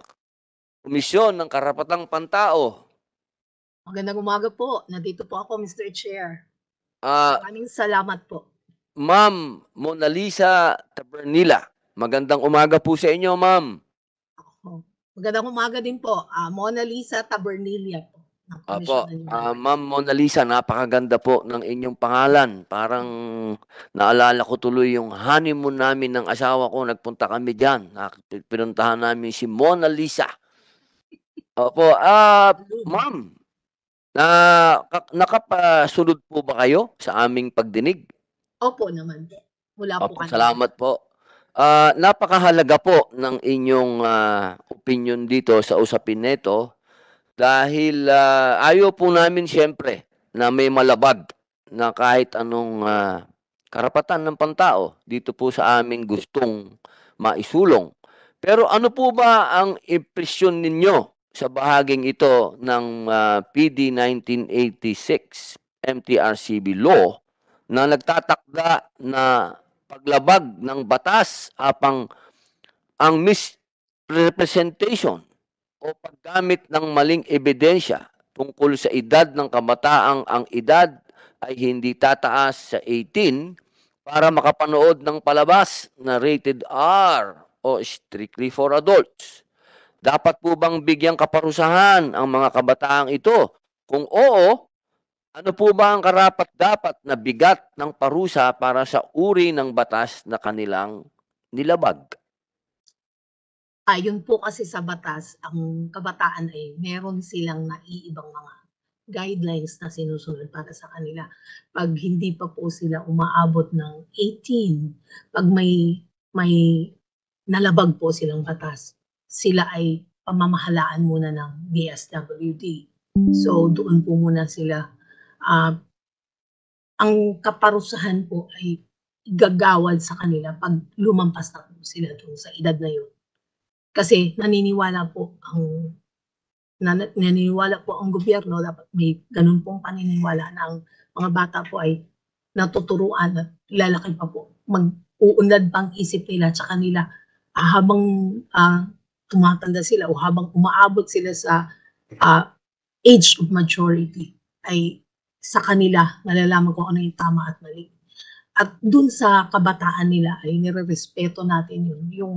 Komisyon ng Karapatang Pantao? Magandang umaga po. Nandito po ako, Mr. Chair. Ah, Maraming salamat po. Ma'am Mona Lisa Tabernila. Magandang umaga po sa inyo, ma'am. Magandang umaga din po. Ah, Mona Lisa Tabernilia po. Apo, ah, Ma'am Mona Lisa, napakaganda po ng inyong pangalan. Parang naalala ko tuloy yung honeymoon namin ng asawa ko. Nagpunta kami diyan. Pinuntahan namin si Mona Lisa. Opo, ah, ma'am, na, ka- nakapasunod po ba kayo sa aming pagdinig? Opo naman. Mula po Opo, kanina. salamat po. Ah, napakahalaga po ng inyong ah, opinion dito sa usapin nito dahil ah, ayaw po namin siyempre na may malabag na kahit anong ah, karapatan ng pantao dito po sa aming gustong maisulong. Pero ano po ba ang impresyon ninyo sa bahaging ito ng ah, PD 1986 MTRCB law na nagtatakda na paglabag ng batas apang ang misrepresentation o paggamit ng maling ebidensya tungkol sa edad ng kabataang ang edad ay hindi tataas sa 18 para makapanood ng palabas na rated R o strictly for adults. Dapat po bang bigyang kaparusahan ang mga kabataang ito? Kung oo, ano po ba ang karapat-dapat na bigat ng parusa para sa uri ng batas na kanilang nilabag? Ayon po kasi sa batas, ang kabataan ay meron silang naiibang mga guidelines na sinusunod para sa kanila. Pag hindi pa po sila umaabot ng 18, pag may may nalabag po silang batas, sila ay pamamahalaan muna ng DSWD. So doon po muna sila ah, ang kaparusahan po ay gagawad sa kanila pag lumampas na po sila doon sa edad na yun. Kasi naniniwala po ang nan- naniniwala po ang gobyerno dapat may ganun pong paniniwala na ang mga bata po ay natuturuan at lalaki pa po mag-uunlad pang isip nila sa kanila ah, habang ah, tumatanda sila o habang umaabot sila sa ah, age of maturity ay sa kanila nalalaman kung ano yung tama at mali. At dun sa kabataan nila ay nire-respeto natin yun, yung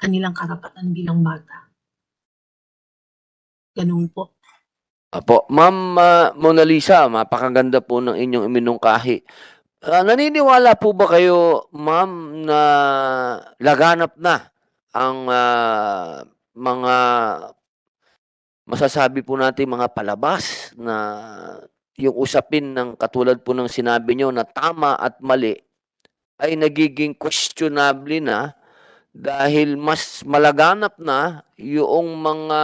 kanilang karapatan bilang bata. Ganun po. Apo, Ma'am ah, Mona Lisa, mapakaganda po ng inyong iminungkahi. Ah, naniniwala po ba kayo, Ma'am, na laganap na ang ah, mga masasabi po natin mga palabas na yung usapin ng katulad po ng sinabi nyo na tama at mali ay nagiging questionable na dahil mas malaganap na yung mga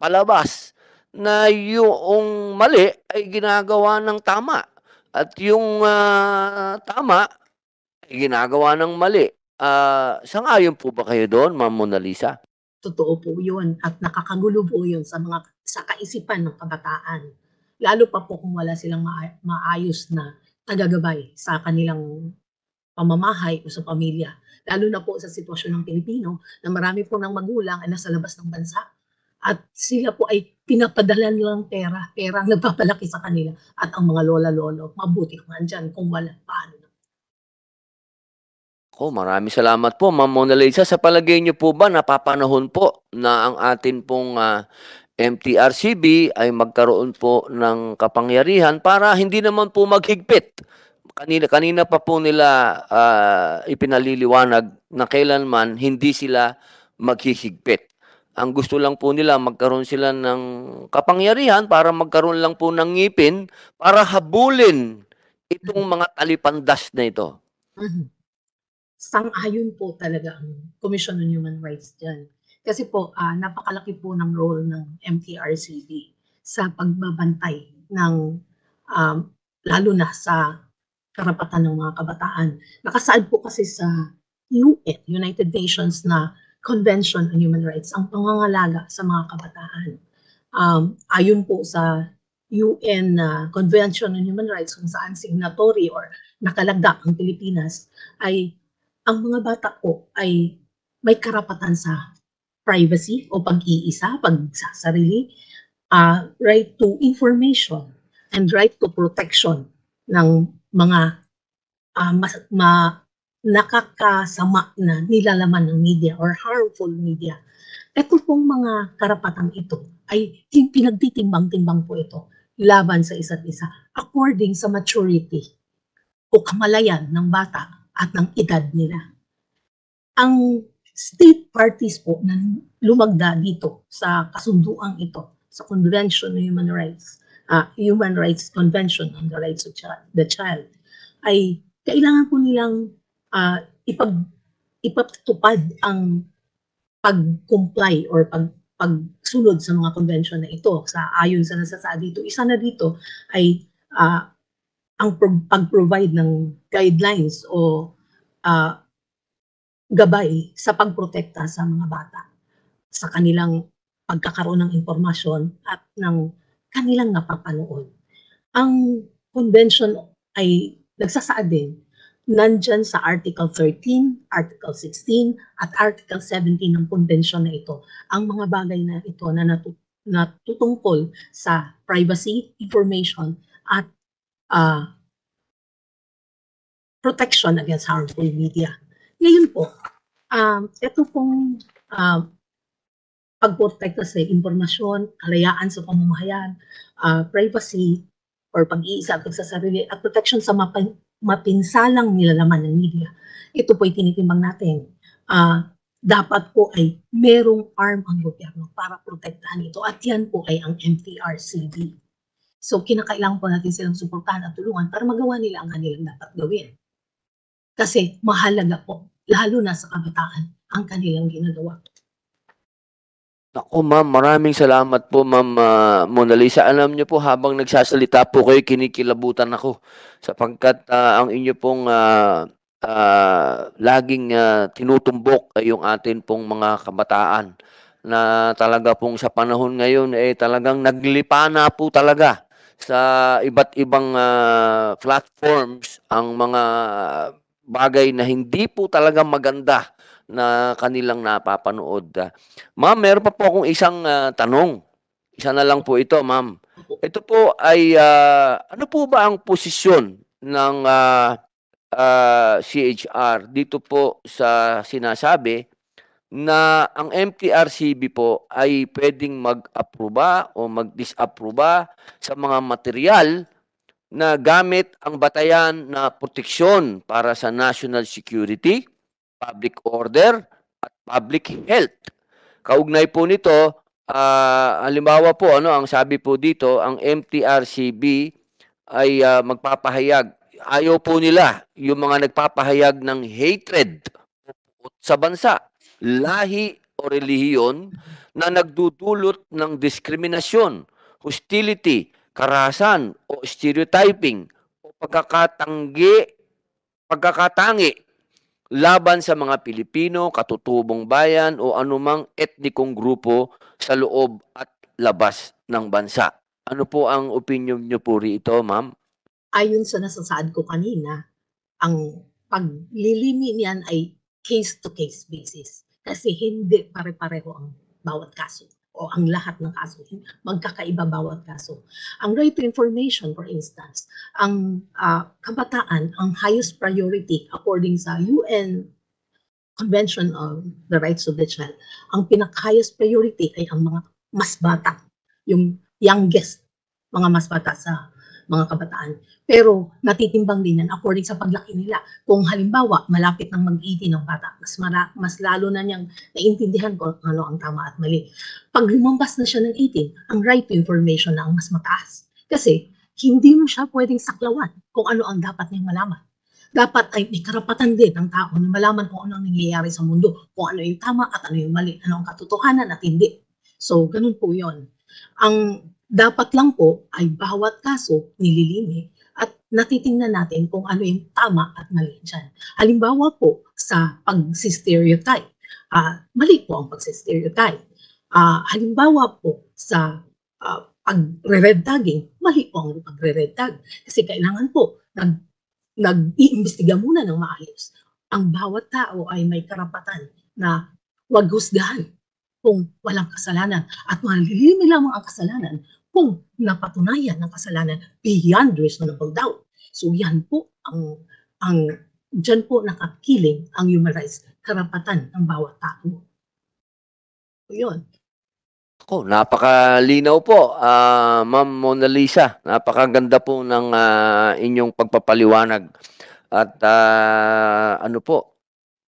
palabas na yung mali ay ginagawa ng tama at yung ah, tama ay ginagawa ng mali. Ah, sangayon po ba kayo doon, Ma'am Mona Lisa? Totoo po yun at nakakagulo po yun sa mga sa kaisipan ng kabataan. Lalo pa po kung wala silang maa- maayos na tagagabay sa kanilang pamamahay o sa pamilya. Lalo na po sa sitwasyon ng Pilipino na marami po ng magulang ay nasa labas ng bansa at sila po ay pinapadala nilang pera, pera ang nagpapalaki sa kanila at ang mga lola-lolo, mabuti kung andyan, kung wala, paano? Ko, maraming salamat po, Ma'am Mona Lisa. Sa palagay niyo po ba napapanahon po na ang atin pong ah, MTRCB ay magkaroon po ng kapangyarihan para hindi naman po maghigpit. Kanina kanina pa po nila ah, ipinaliliwanag na kailanman hindi sila maghihigpit. Ang gusto lang po nila magkaroon sila ng kapangyarihan para magkaroon lang po ng ngipin para habulin itong mga talipandas na ito. Mhm. Sang-ayon po talaga ang Commission on Human Rights dyan. Kasi po, ah, napakalaki po ng role ng MTRCB sa pagbabantay ng, um, lalo na sa karapatan ng mga kabataan. Nakasaad po kasi sa UN, United Nations na Convention on Human Rights, ang pangangalaga sa mga kabataan. Um, ayon po sa UN na Convention on Human Rights kung saan signatory or nakalagda ang Pilipinas ay ang mga bata po ay may karapatan sa privacy o pag-iisa, pagsasarili, ah, right to information and right to protection ng mga ah, mas, ma, nakakasama na nilalaman ng media or harmful media. Ito pong mga karapatang ito ay pinagtitimbang-timbang po ito laban sa isa't isa according sa maturity o kamalayan ng bata at ng edad nila. Ang state parties po na lumagda dito sa kasunduang ito, sa Convention on Human Rights, ah, Human Rights Convention on the Rights of Chi- the Child, ay kailangan po nilang ah, ipag, ipatupad ang pag-comply or pag pagsunod sa mga convention na ito. Sa ayon sa nasasaad dito isa na dito ay ah, ang pro- pag-provide ng guidelines o ah, gabay sa pagprotekta sa mga bata sa kanilang pagkakaroon ng impormasyon at ng kanilang napapanood. Ang convention ay nagsasaad din nandyan sa Article 13, Article 16, at Article 17 ng konbensyon na ito ang mga bagay na ito na natu- natutungkol sa privacy, information, at ah, protection against harmful media. Ngayon po, um, ito pong um, pagprotekta sa impormasyon, kalayaan sa pamamahayan, ah, privacy, or pag-iisa at pagsasarili, at protection sa mapin- mapinsalang nilalaman ng media. Ito po ay tinitimbang natin. Ah, dapat po ay merong arm ang gobyerno para protektahan ito at yan po ay ang MTRCB. So kinakailangan po natin silang suportahan at tulungan para magawa nila ang kanilang dapat gawin. Kasi mahalaga po, lalo na sa kabataan, ang kanilang ginagawa. Ako ma'am, maraming salamat po ma'am ah, Mona Lisa. Alam niyo po habang nagsasalita po kayo, kinikilabutan ako sapagkat ah, ang inyo pong ah, ah, laging ah, tinutumbok ay yung atin pong mga kabataan na talaga pong sa panahon ngayon eh talagang naglipa na po talaga sa iba't ibang ah, platforms ang mga bagay na hindi po talaga maganda na kanilang napapanood. Ah, Ma'am, meron pa po akong isang ah, tanong. Isa na lang po ito, ma'am. Ito po ay ah, ano po ba ang posisyon ng ah, ah, CHR dito po sa sinasabi na ang MTRCB po ay pwedeng mag-aproba o mag-disapproba sa mga material na gamit ang batayan na proteksyon para sa national security, public order, at public health. Kaugnay po nito, ah, halimbawa po, ano, ang sabi po dito, ang MTRCB ay ah, magpapahayag. Ayaw po nila yung mga nagpapahayag ng hatred sa bansa, lahi o relihiyon na nagdudulot ng diskriminasyon, hostility, karahasan o stereotyping o pagkakatanggi, pagkakatangi laban sa mga Pilipino, katutubong bayan o anumang etnikong grupo sa loob at labas ng bansa. Ano po ang opinion niyo po rito, ma'am? Ayon sa nasasaad ko kanina, ang paglilimi niyan ay case-to-case basis. Kasi hindi pare-pareho ang bawat kaso o ang lahat ng kaso. Magkakaiba bawat kaso. Ang right to information, for instance, ang ah, kabataan, ang highest priority according sa UN Convention on the Rights of the Child, ang pinaka-highest priority ay ang mga mas bata, yung youngest, mga mas bata sa mga kabataan. Pero natitimbang din yan according sa paglaki nila. Kung halimbawa, malapit ng mag-18 ng bata, mas, mara, mas lalo na niyang naintindihan kung ano ang tama at mali. Pag lumampas na siya ng 18, ang right to information na ang mas mataas. Kasi hindi mo siya pwedeng saklawan kung ano ang dapat niyang malaman. Dapat ay may karapatan din ng tao na malaman kung ano ang nangyayari sa mundo, kung ano yung tama at ano yung mali, ano ang katotohanan at hindi. So, ganun po yon. Ang dapat lang po ay bawat kaso nililimi at natitingnan natin kung ano yung tama at mali dyan. Halimbawa po sa pag-stereotype. ah mali po ang pag-stereotype. Ah, halimbawa po sa ah, pag-red tagging, mali po ang pag-red tag. Kasi kailangan po nag, nag-iimbestiga muna ng maayos. Ang bawat tao ay may karapatan na wag husgahan kung walang kasalanan at malilimi lamang ang kasalanan kung napatunayan ng kasalanan beyond reasonable doubt. So yan po ang ang diyan po nakakiling ang human rights, karapatan ng bawat tao. So, yun. Ako, napakalinaw po, ah, Ma'am Mona Lisa. Napakaganda po ng ah, inyong pagpapaliwanag. At ah, ano po,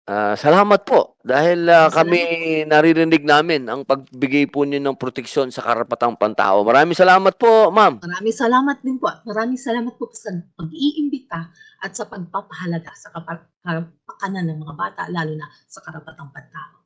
ah, salamat po dahil ah, kami naririnig namin ang pagbigay po niyo ng proteksyon sa karapatang pantao. Maraming salamat po, Ma'am. Maraming salamat din po at maraming salamat po sa pag-iimbita at sa pagpapahalaga sa kapa- kapakanan ng mga bata, lalo na sa karapatang pantao.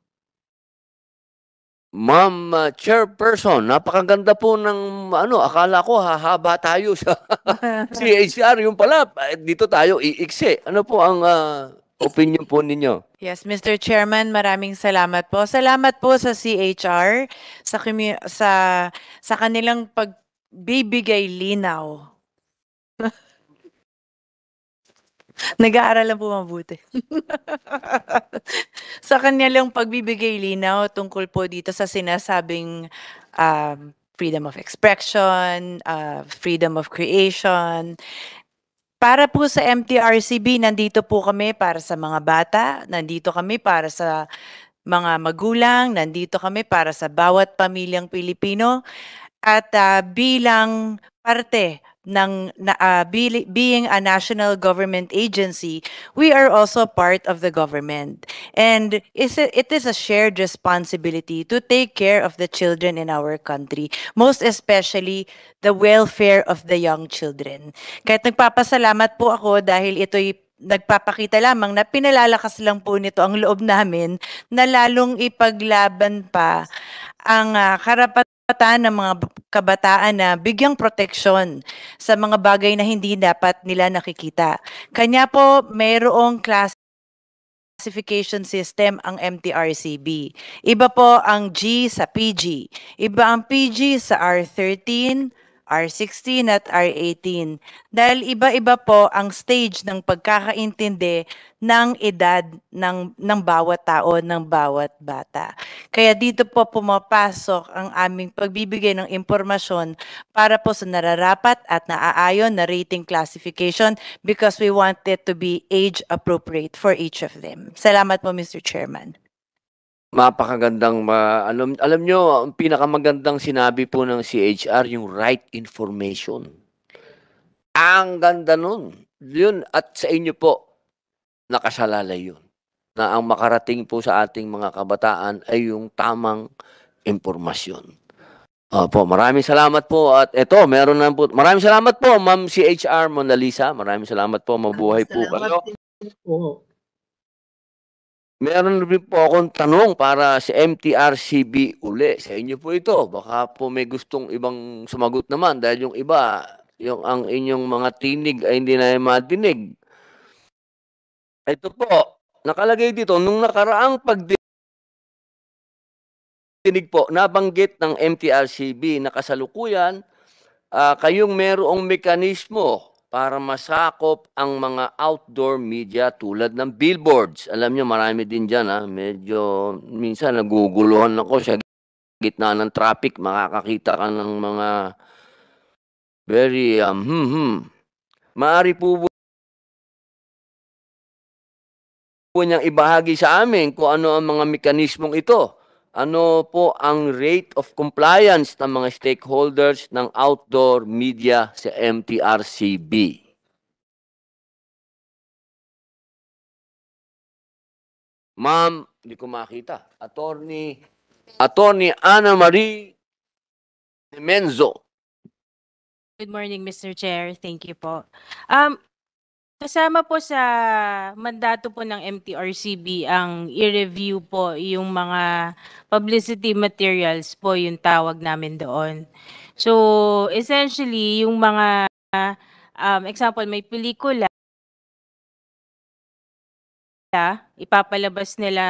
Ma'am ah, Chairperson, napakaganda po ng ano, akala ko hahaba tayo sa (laughs) (laughs) CHR. Yung pala, eh, dito tayo iiksi. Ano po ang ah, opinion po ninyo? Yes, Mr. Chairman, maraming salamat po. Salamat po sa CHR sa sa sa kanilang pagbibigay linaw. (laughs) Nag-aaral lang po mabuti. (laughs) sa kanilang pagbibigay linaw tungkol po dito sa sinasabing um, freedom of expression, uh, freedom of creation. Para po sa MTRCB, nandito po kami para sa mga bata, nandito kami para sa mga magulang, nandito kami para sa bawat pamilyang Pilipino. At ah, bilang parte ng bili- being a national government agency, we are also part of the government. And it, is a shared responsibility to take care of the children in our country, most especially the welfare of the young children. Kahit nagpapasalamat po ako dahil ito'y nagpapakita lamang na pinalalakas lang po nito ang loob namin na lalong ipaglaban pa ang ah, karapatan ng mga kabataan na bigyang proteksyon sa mga bagay na hindi dapat nila nakikita. Kanya po mayroong classification system ang MTRCB. Iba po ang G sa PG. Iba ang PG sa R13, R16 at R18. Dahil iba-iba po ang stage ng pagkakaintindi ng edad ng, ng bawat tao, ng bawat bata. Kaya dito po pumapasok ang aming pagbibigay ng impormasyon para po sa nararapat at naaayon na rating classification because we want it to be age appropriate for each of them. Salamat po, Mr. Chairman. Mapakagandang ma alam alam nyo, ang pinakamagandang sinabi po ng CHR yung right information. Ang ganda nun. Yun at sa inyo po nakasalalay yun. Na ang makarating po sa ating mga kabataan ay yung tamang impormasyon. Opo, maraming salamat po at eto, meron na po. Maraming salamat po, Ma'am CHR Mona Lisa. Maraming salamat po. Mabuhay po kayo. Po. Meron rin po akong tanong para sa MTRCB uli. Sa inyo po ito. Baka po may gustong ibang sumagot naman dahil yung iba, yung ang inyong mga tinig ay hindi na madinig. Ito po, nakalagay dito, nung nakaraang pagdinig po, nabanggit ng MTRCB na kasalukuyan, ah, kayong merong mekanismo para masakop ang mga outdoor media tulad ng billboards. Alam nyo, marami din dyan. Ha? Medyo, minsan naguguluhan ako sa gitna ng traffic. Makakakita ka ng mga very, um, hmm, hmm. Maari po po niyang ibahagi sa amin kung ano ang mga mekanismong ito. Ano po ang rate of compliance ng mga stakeholders ng outdoor media sa MTRCB? Ma'am, hindi ko makita. Attorney, Attorney Ana Marie Menzo. Good morning, Mr. Chair. Thank you po. Um, kasama po sa mandato po ng MTRCB ang i-review po yung mga publicity materials po yung tawag namin doon. So, essentially, yung mga um, example, may pelikula ipapalabas nila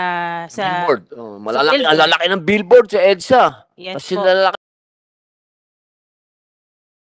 sa Billboard. Oh, malalaki, billboard. ang lalaki ng billboard sa EDSA. Yes Kasi po. lalaki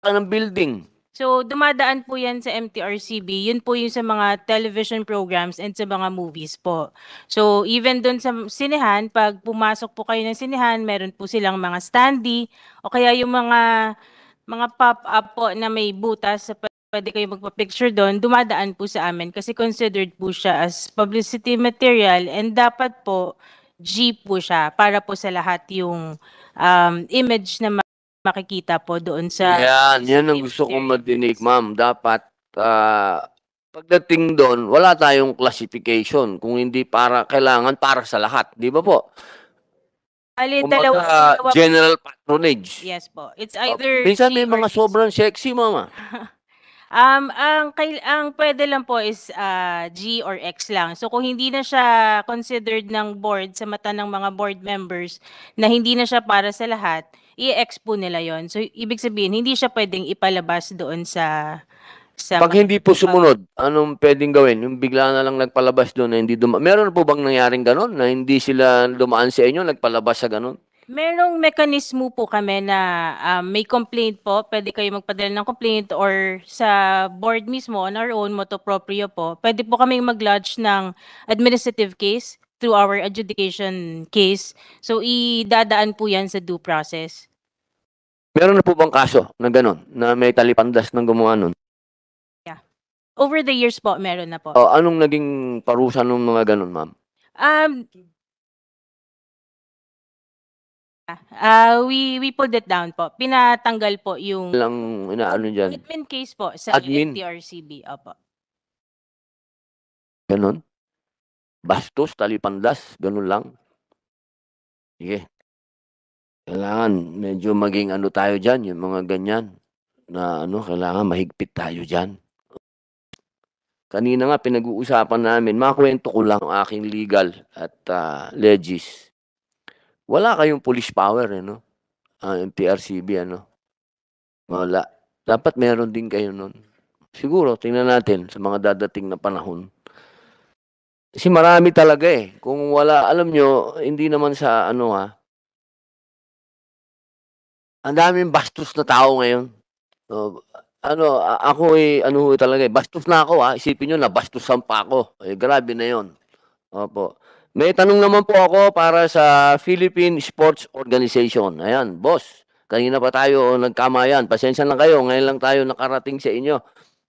ng building. So, dumadaan po yan sa MTRCB. Yun po yung sa mga television programs and sa mga movies po. So, even doon sa sinehan, pag pumasok po kayo ng sinehan, meron po silang mga standee o kaya yung mga mga pop-up po na may butas sa pwede kayo magpa-picture doon, dumadaan po sa amin kasi considered po siya as publicity material and dapat po G po siya para po sa lahat yung um, image na makikita po doon sa Yan, yan ang gusto kong madinig, ma'am. Dapat, ah, pagdating doon, wala tayong classification. Kung hindi para, kailangan para sa lahat. Di ba po? Ali, Kumbaga, dalawa, dalawa general patronage. Yes po. It's Oh, either Minsan G may mga sobrang sexy, mama. (laughs) Um, ang, kail- ang pwede lang po is ah, G or X lang. So kung hindi na siya considered ng board sa mata ng mga board members na hindi na siya para sa lahat, i-X po nila yon. So ibig sabihin, hindi siya pwedeng ipalabas doon sa sa Pag hindi po sumunod, anong pwedeng gawin? Yung bigla na lang nagpalabas doon na hindi duma... Meron po bang nangyaring ganon? Na hindi sila dumaan sa inyo, nagpalabas sa ganon? Merong mekanismo po kami na ah, may complaint po, pwede kayo magpadala ng complaint or sa board mismo on our own, moto proprio po, pwede po kaming mag-lodge ng administrative case through our adjudication case. So idadaan po yan sa due process. Meron na po bang kaso na gano'n, na may talipandas ng gumawa nun? Over the years po, meron na po. O anong naging parusa ng mga gano'n, ma'am? Um, ah, we we pulled it down po. Pinatanggal po yung Lang inaano dyan? admin case po sa Admin? UFTRCB. Opo. Ganon? Bastos, talipandas, ganun lang. Sige. Kailangan medyo maging ano tayo dyan, yung mga ganyan. Na ano, kailangan mahigpit tayo dyan. Kanina nga pinag-uusapan namin, makwento ko lang ang aking legal at ah, legis. Wala kayong police power, eh, no? Ah, yung PRCB, ano? Wala. Dapat meron din kayo nun. Siguro, tingnan natin sa mga dadating na panahon. Kasi marami talaga eh. Kung wala, alam nyo, hindi naman sa ano ha. Ang daming bastos na tao ngayon. Oh, ano, ako eh, ano ho talaga eh, bastos na ako ha. Isipin nyo na bastusan pa ako. Eh, grabe na yon. Opo. May tanong naman po ako para sa Philippine Sports Organization. Ayan, boss. Kanina pa tayo nagkamayan. Pasensya lang kayo. Ngayon lang tayo nakarating sa inyo.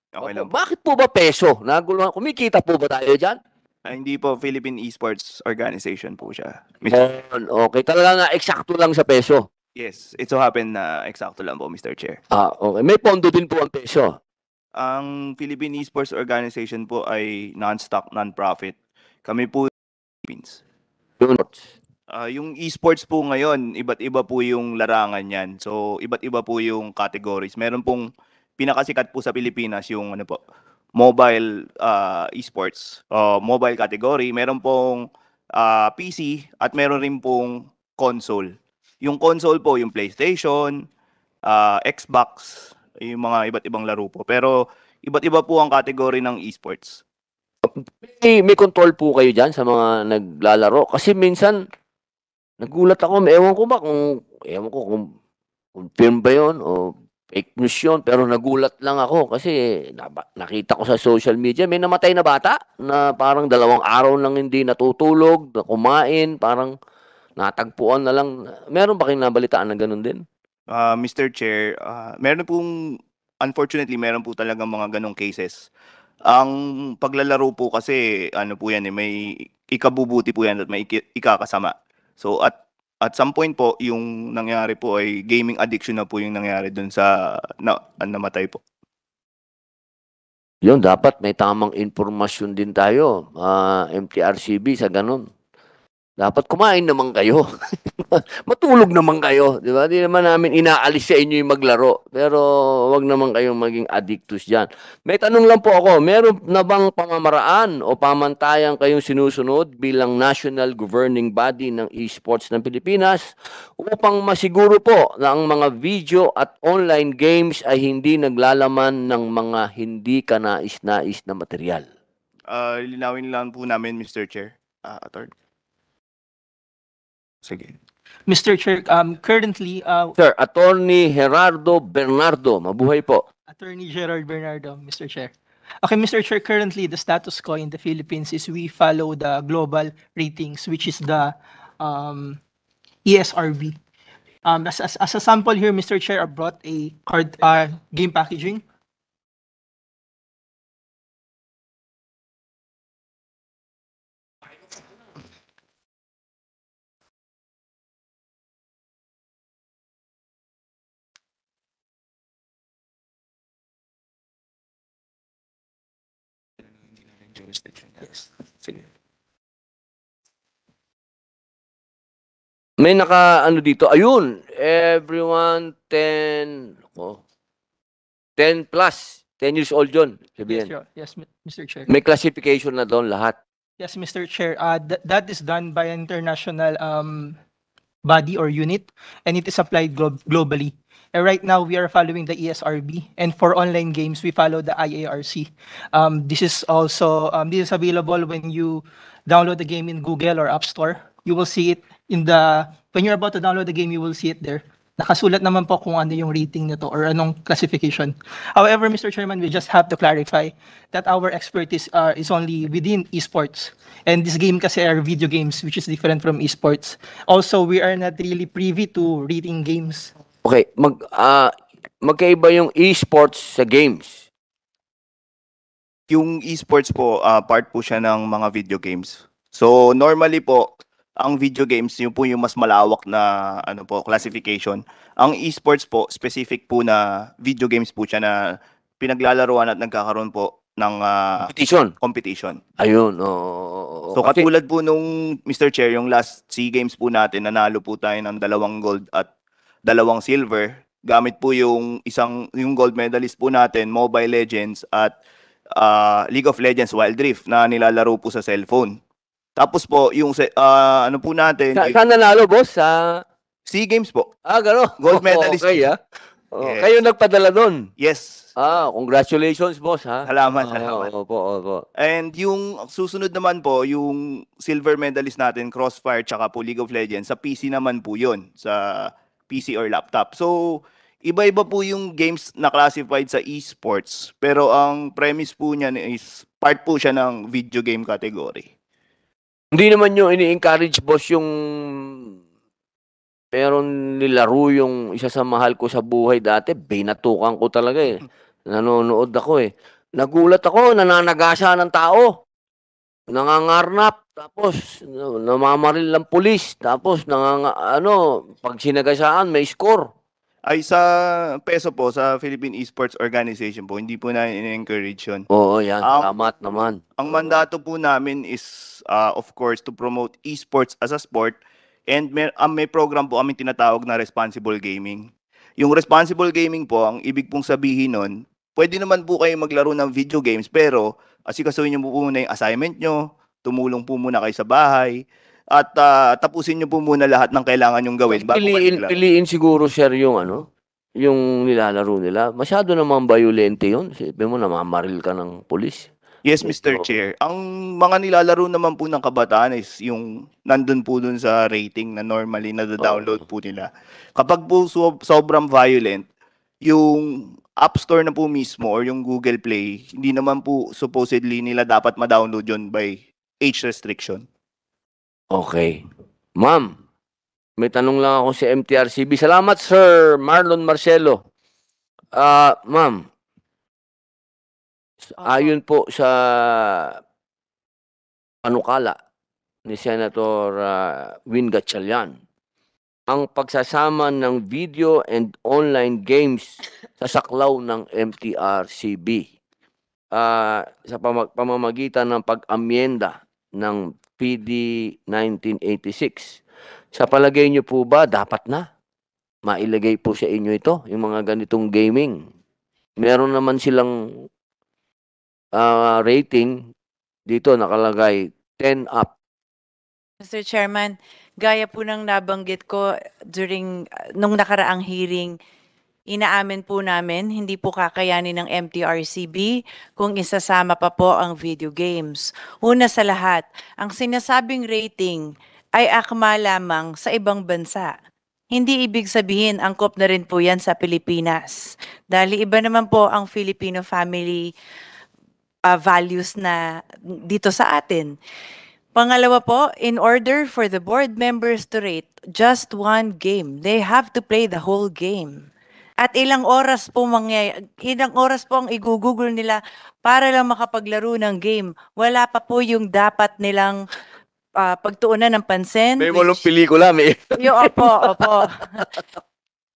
Okay Opo, lang. Bakit po ba peso? Naguluhan. Kumikita po ba tayo dyan? Ah, hindi po Philippine Esports Organization po siya. Yun, okay. Talaga nga, eksakto lang sa peso. Yes, it so happen na eksakto lang po, Mr. Chair. Ah, okay. May pondo din po ang peso. Ang Philippine Esports Organization po ay non-stock, non-profit. Kami po Philippines. Yun. Ah, yung esports po ngayon, iba't iba po yung larangan niyan. So, iba't iba po yung categories. Meron pong pinakasikat po sa Pilipinas yung ano po, mobile ah, esports, o mobile category. Meron pong ah, PC at meron rin pong console. Yung console po, yung PlayStation, ah, Xbox, yung mga iba't ibang laro po. Pero iba't iba po ang category ng esports. May, may control po kayo dyan sa mga naglalaro. Kasi minsan, nagulat ako. Ewan ko ba kung, ewan ko kung, kung film ba yun o fake news yun. Pero nagulat lang ako kasi nakita ko sa social media, may namatay na bata na parang dalawang araw nang hindi natutulog, na kumain, parang natagpuan na lang. Meron ba kayong nabalitaan na ganun din? Ah, Mr. Chair, ah, meron pong, unfortunately, meron po talagang mga ganong cases. Ang paglalaro po kasi, ano po yan eh, may ikabubuti po yan at may ikakasama. So at at some point po, yung nangyari po ay gaming addiction na po yung nangyari dun sa na, namatay po. Yun, dapat may tamang informasyon din tayo, ah, MTRCB, sa ganun. Dapat kumain naman kayo. (laughs) Matulog naman kayo. Di ba? Di naman namin inaalis sa inyo yung maglaro. Pero wag naman kayong maging addictus dyan. May tanong lang po ako. Meron na bang pamamaraan o pamantayan kayong sinusunod bilang national governing body ng esports ng Pilipinas upang masiguro po na ang mga video at online games ay hindi naglalaman ng mga hindi kanais-nais na material? Ah, linawin lang po namin, Mr. Chair. Ah, attorney. Sige. Mr. Chair, um, currently, uh, Sir, Attorney Gerardo Bernardo, mabuhay po. Attorney Gerard Bernardo, Mr. Chair. Okay, Mr. Chair, currently the status quo in the Philippines is we follow the global ratings, which is the um, ESRB. Um, as, as, as a sample here, Mr. Chair, I brought a card uh, game packaging. Yes. Sige. May naka ano dito, ayun, everyone 10, oh, 10 plus, 10 years old yun, Yes, sabihin. Your- yes, Mr. Chair. May classification na doon lahat. Yes, Mr. Chair. Uh, th- that is done by an international um, body or unit, and it is applied glo- globally. And right now, we are following the ESRB, and for online games, we follow the IARC. Um, this is also um, this is available when you download the game in Google or App Store. You will see it in the when you're about to download the game, you will see it there. Nakasulat naman po kung ano yung rating nito or anong classification. However, Mr. Chairman, we just have to clarify that our expertise uh, is only within esports. And this game kasi are video games, which is different from esports. Also, we are not really privy to rating games. Okay, mag ah magkaiba yung esports sa games. Yung esports po, ah, part po siya ng mga video games. So normally po, ang video games, yun po yung mas malawak na ano po, classification. Ang esports po, specific po na video games po siya na pinaglalaruan at nagkakaroon po ng ah, Competition. competition. Ayun, oo. oo. So Kasi- katulad po nung Mr. Chair, yung last SEA Games po natin, nanalo po tayo ng dalawang gold at dalawang silver. Gamit po yung isang yung gold medalist po natin, Mobile Legends at ah, League of Legends Wild Rift na nilalaro po sa cellphone. Tapos po yung se- ah, ano po natin, Sa, yung saan nanalo, boss? Sa SEA Games po. Ah, gano'n. Gold (laughs) medalist Okay, ah. Oh, Yes. Kayo nagpadala doon. Yes. Ah, congratulations, boss, ha. Salamat, Oo, salamat. Opo, opo. And yung susunod naman po, yung silver medalist natin, Crossfire, tsaka po League of Legends, sa PC naman po yun, sa PC or laptop. So, iba-iba po yung games na classified sa esports. Pero ang premise po niyan is part po siya ng video game category. Hindi naman yung ini-encourage, boss, yung meron nilaro yung isa sa mahal ko sa buhay dati. Binatukan ko talaga eh. Nanonood ako eh. Nagulat ako, nananagasa ng tao. Nangangarnap. Tapos, namamaril ng pulis. Tapos, nanganga, ano, pag sinagasaan, may score. Ay sa peso po, sa Philippine Esports Organization po, hindi po na in-encourage yun. Oo, yan. Um, Salamat naman. Ang mandato po namin is, uh, of course, to promote esports as a sport and may, ang may program po kami tinatawag na responsible gaming. Yung responsible gaming po, ang ibig pong sabihin nun, pwede naman po kayo maglaro ng video games pero asikasuhin nyo po muna yung assignment nyo, tumulong po muna kayo sa bahay, at ah, tapusin nyo po muna lahat ng kailangan nyong gawin bago kayo Piliin, maglaro. piliin siguro, sir, yung ano, yung nilalaro nila. Masyado namang violente yun. Sipin mo, namamaril ka ng pulis. Yes, Mr. Chair. Ang mga nilalaro naman po ng kabataan is yung nandun po dun sa rating na normally na-download po nila. Kapag po so- sobrang violent, yung App Store na po mismo or yung Google Play, hindi naman po supposedly nila dapat ma-download yun by age restriction. Okay. Ma'am, may tanong lang ako si MTRCB. Salamat, Sir Marlon Marcelo. Ah, ma'am, ayon po sa panukala ni Senator uh, Win Gatchalian, ang pagsasama ng video and online games sa saklaw ng MTRCB ah, sa pamamagitan ng pag-amyenda ng PD 1986. Sa palagay niyo po ba, dapat na mailagay po sa inyo ito, yung mga ganitong gaming? Meron naman silang ah, rating dito nakalagay 10 up. Mr. Chairman, gaya po ng nabanggit ko during uh, nung nakaraang hearing, inaamin po namin hindi po kakayanin ng MTRCB kung isasama pa po ang video games. Una sa lahat, ang sinasabing rating ay akma lamang sa ibang bansa. Hindi ibig sabihin angkop na rin po yan sa Pilipinas. Dahil iba naman po ang Filipino family uh, values na dito sa atin. Pangalawa po, in order for the board members to rate just one game, they have to play the whole game. At ilang oras po mangyay ilang oras po ang igugugol nila para lang makapaglaro ng game. Wala pa po yung dapat nilang ah, pagtuunan ng pansin. May walong pelikula, may (laughs) Yo, opo, opo.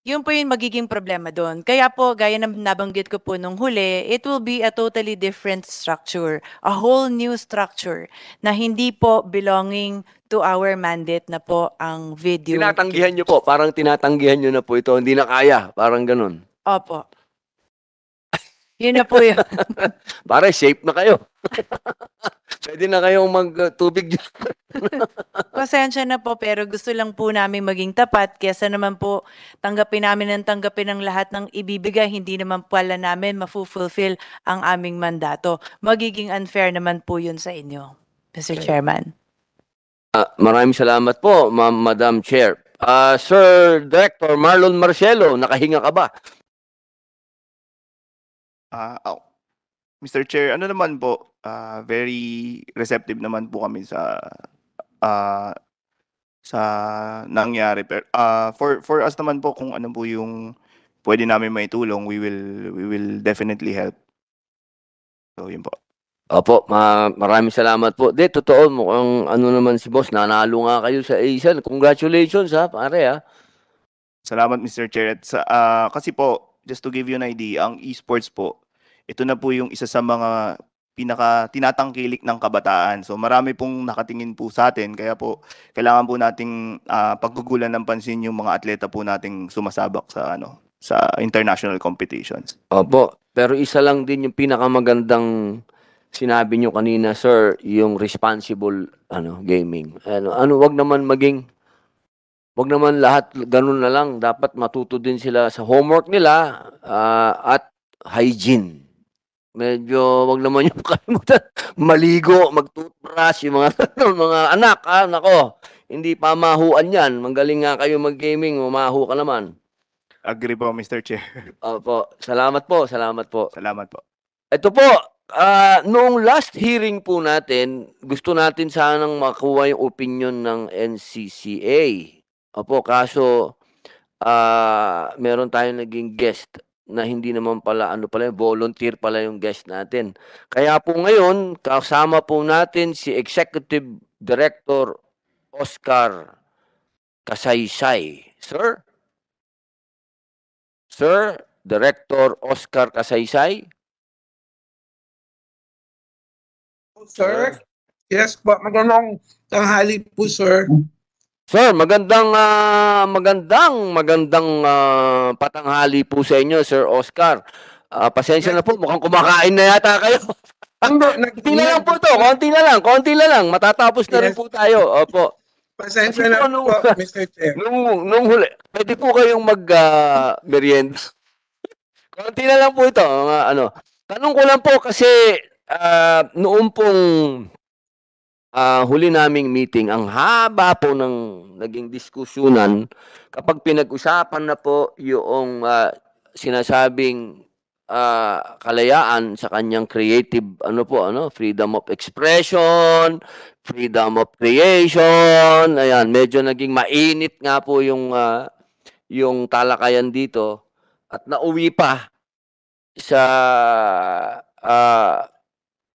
Yun po yung magiging problema doon. Kaya po, gaya ng nabanggit ko po nung huli, it will be a totally different structure. A whole new structure na hindi po belonging to our mandate na po ang video. tinatanggihan niyo po, parang tinatanggihan niyo na po ito, hindi na kaya, parang ganun. Opo. Yun na po yun. (laughs) Pare, safe na kayo. (laughs) Pwede na kayong mag-tubig dyan. (laughs) Pasensya na po, pero gusto lang po namin maging tapat. Kesa naman po, tanggapin namin ng tanggapin ang lahat ng ibibigay. Hindi naman pala namin mafulfill ang aming mandato. Magiging unfair naman po yun sa inyo, Mr. Chairman. Ah, maraming salamat po, Ma'am Madam Chair. Ah, Sir Director Marlon Marcelo, nakahinga ka ba? Ah, oh. Mr. Chair, ano naman po, ah, very receptive naman po kami sa ah, sa nangyari. Pero ah, for for us naman po kung ano po yung pwede namin maitulong, we will we will definitely help. So, yun po. Opo, ma maraming salamat po. De, totoo, mukhang ano naman si boss, nanalo nga kayo sa ASL. Congratulations ha, pare ha. Salamat Mr. Chair. At sa, ah, kasi po, just to give you an idea, ang esports po, ito na po yung isa sa mga pinaka tinatangkilik ng kabataan. So marami pong nakatingin po sa atin kaya po kailangan po nating ah, paggugulan ng pansin yung mga atleta po nating sumasabak sa ano sa international competitions. Opo, pero isa lang din yung pinakamagandang sinabi nyo kanina, sir, yung responsible ano gaming. Ano, ano wag naman maging wag naman lahat ganun na lang. Dapat matuto din sila sa homework nila ah, at hygiene. Medyo wag naman yung (laughs) kalimutan maligo, mag-toothbrush, yung mga mga anak, ah, nako. Hindi pamahuan 'yan. Magaling nga kayo mag-gaming, mamaho ka naman. Agree po Mr. Chair. Opo, salamat po, salamat po. Salamat po. Ito po, ah, noong last hearing po natin, gusto natin sanang makuha yung opinion ng NCCA. Opo, kaso ah, meron tayong naging guest na hindi naman pala ano pala volunteer pala yung guest natin. Kaya po ngayon kasama po natin si Executive Director Oscar Kasaysay. Sir? Sir, Director Oscar Kasaysay? Sir? Yes po, magandang tanghali po, sir. Sir, magandang ah, magandang magandang ah, patanghali po sa inyo, Sir Oscar. Ah, pasensya na po, mukhang kumakain na yata kayo. (laughs) (laughs) konti na lang po to, konti na lang, konti na lang. Matatapos na rin Yes. po tayo. Opo. Pasensya na nung- po, (laughs) Mr. Chair. Nung, nung huli, pwede po kayong mag ah, merienda. konti na lang po ito. Mga, ano. Tanong ko lang po kasi ah, noong pong ah, huli naming meeting, ang haba po ng naging diskusyunan kapag pinag-usapan na po yung ah, sinasabing ah, kalayaan sa kanyang creative ano po ano freedom of expression freedom of creation ayan medyo naging mainit nga po yung ah, yung talakayan dito at nauwi pa sa ah,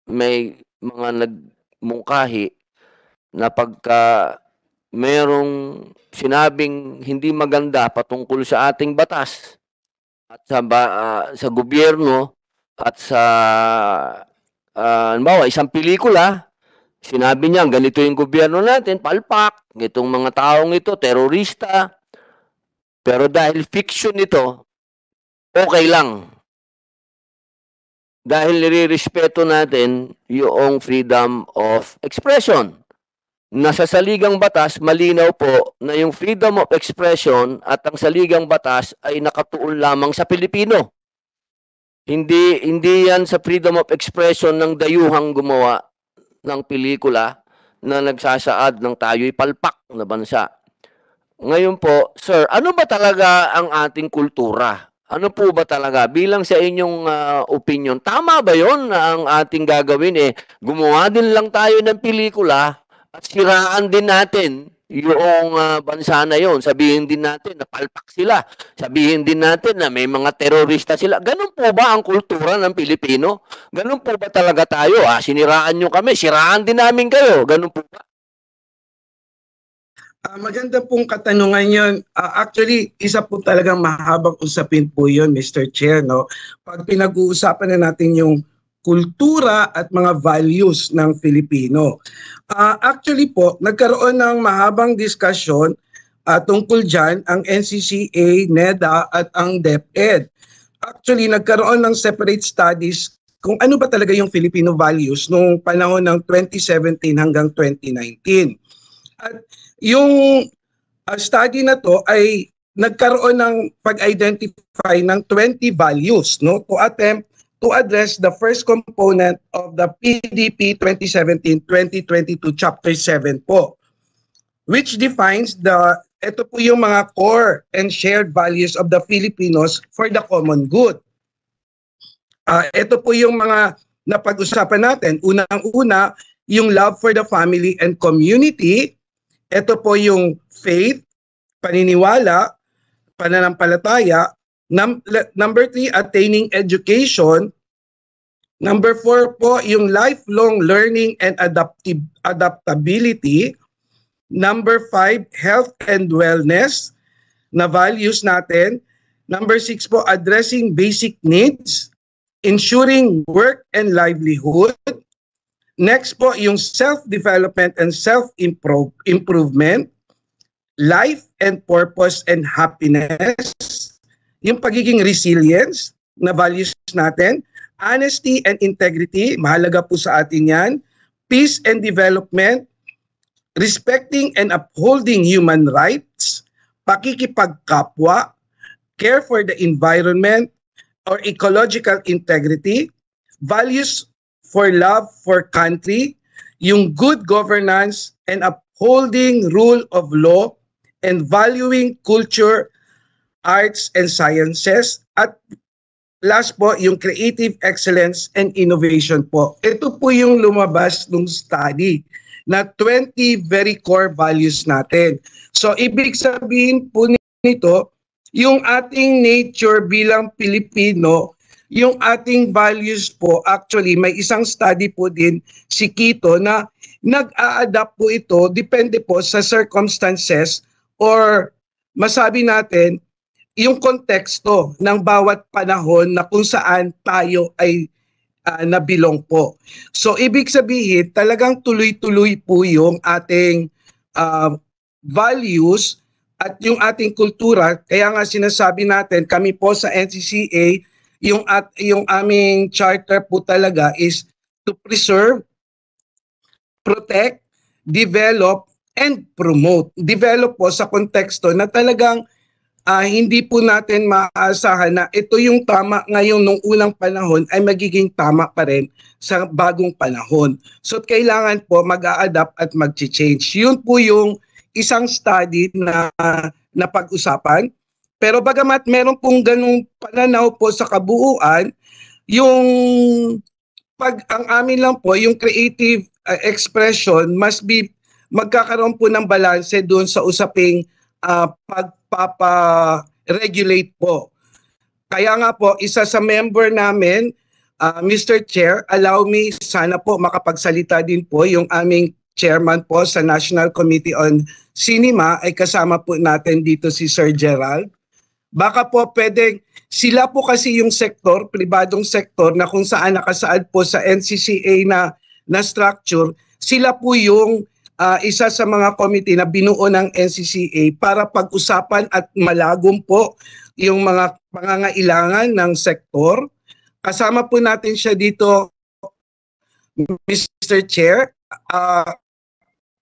may mga nagmungkahi na pagka merong sinabing hindi maganda patungkol sa ating batas at sa ba- ah, sa gobyerno at sa ah, halimbawa isang pelikula sinabi niya ganito yung gobyerno natin palpak itong mga taong ito terorista. Pero dahil fiction ito okay lang dahil nire-respeto natin yung freedom of expression. Nasa saligang batas, malinaw po na yung freedom of expression at ang saligang batas ay nakatuon lamang sa Pilipino. Hindi hindi yan sa freedom of expression ng dayuhang gumawa ng pelikula na nagsasaad ng tayo'y palpak na bansa. Ngayon po, sir, ano ba talaga ang ating kultura? Ano po ba talaga bilang sa inyong ah, opinion? Tama ba 'yon na ang ating gagawin eh gumawa din lang tayo ng pelikula at siraan din natin yung ah, bansa na 'yon. Sabihin din natin na palpak sila. Sabihin din natin na may mga terorista sila. Ganun po ba ang kultura ng Pilipino? Ganun po ba talaga tayo? Ah, siniraan nyo kami, siraan din namin kayo. Ganun po ba? Ah, maganda pong katanungan yun. Ah, actually, isa po talagang mahabang usapin po yun, Mr. Chair. No? Pag pinag-uusapan na natin yung kultura at mga values ng Filipino. Ah, actually po, nagkaroon ng mahabang diskusyon ah, tungkol dyan ang NCCA, NEDA at ang DepEd. Actually, nagkaroon ng separate studies kung ano ba talaga yung Filipino values nung panahon ng 2017 hanggang 2019. At yung uh, study na to ay nagkaroon ng pag-identify ng 20 values no to attempt to address the first component of the PDP 2017-2022 chapter 7 po which defines the ito po yung mga core and shared values of the Filipinos for the common good. Ah, ito po yung mga napag-usapan natin. Unang-una, yung love for the family and community. Ito po yung faith, paniniwala, pananampalataya. Num- number three, attaining education. Number four po, yung lifelong learning and adaptive, adaptability. Number five, health and wellness na values natin. Number six po, addressing basic needs, ensuring work and livelihood. Next po, yung self-development and self-improvement, life and purpose and happiness, yung pagiging resilience na values natin, honesty and integrity, mahalaga po sa atin yan, peace and development, respecting and upholding human rights, pakikipagkapwa, care for the environment or ecological integrity, values for love for country, yung good governance and upholding rule of law and valuing culture, arts and sciences at last po yung creative excellence and innovation po. Ito po yung lumabas nung study na 20 very core values natin. So ibig sabihin po nito, yung ating nature bilang Pilipino, yung ating values po, actually may isang study po din si Kito na nag-a-adapt po ito, depende po sa circumstances or masabi natin, yung konteksto ng bawat panahon na kung saan tayo ay ah, nabilong po. So ibig sabihin, talagang tuloy-tuloy po yung ating ah, values at yung ating kultura. Kaya nga sinasabi natin, kami po sa NCCA, yung at yung aming charter po talaga is to preserve, protect, develop, and promote. Develop po sa konteksto na talagang ah, hindi po natin maaasahan na ito yung tama ngayon nung unang panahon ay magiging tama pa rin sa bagong panahon. So kailangan po mag-a-adapt at mag-change. Yun po yung isang study na napag-usapan. Pero bagamat meron pong ganung pananaw po sa kabuuan, yung pag ang amin lang po, yung creative uh, expression must be magkakaroon po ng balanse doon sa usaping uh, pagpapa-regulate po. Kaya nga po, isa sa member namin, uh, Mr. Chair, allow me sana po makapagsalita din po yung aming chairman po sa National Committee on Cinema ay kasama po natin dito si Sir Gerald. Baka po pwedeng sila po kasi yung sektor, pribadong sektor na kung saan nakasaad po sa NCCA na na structure, sila po yung ah, isa sa mga committee na binuo ng NCCA para pag-usapan at malagom po yung mga pangangailangan ng sektor. Kasama po natin siya dito, Mr. Chair. Ah,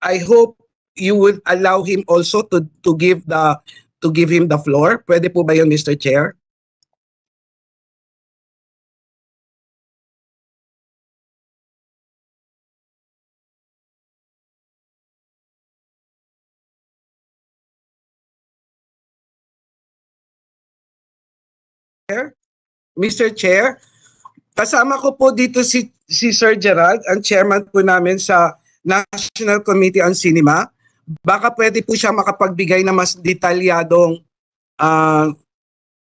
I hope you would allow him also to to give the to give him the floor. Pwede po ba yun, Mr. Chair? Mr. Chair, kasama ko po dito si si Sir Gerald, ang chairman po namin sa National Committee on Cinema. Baka pwede po siya makapagbigay ng mas detalyadong ah,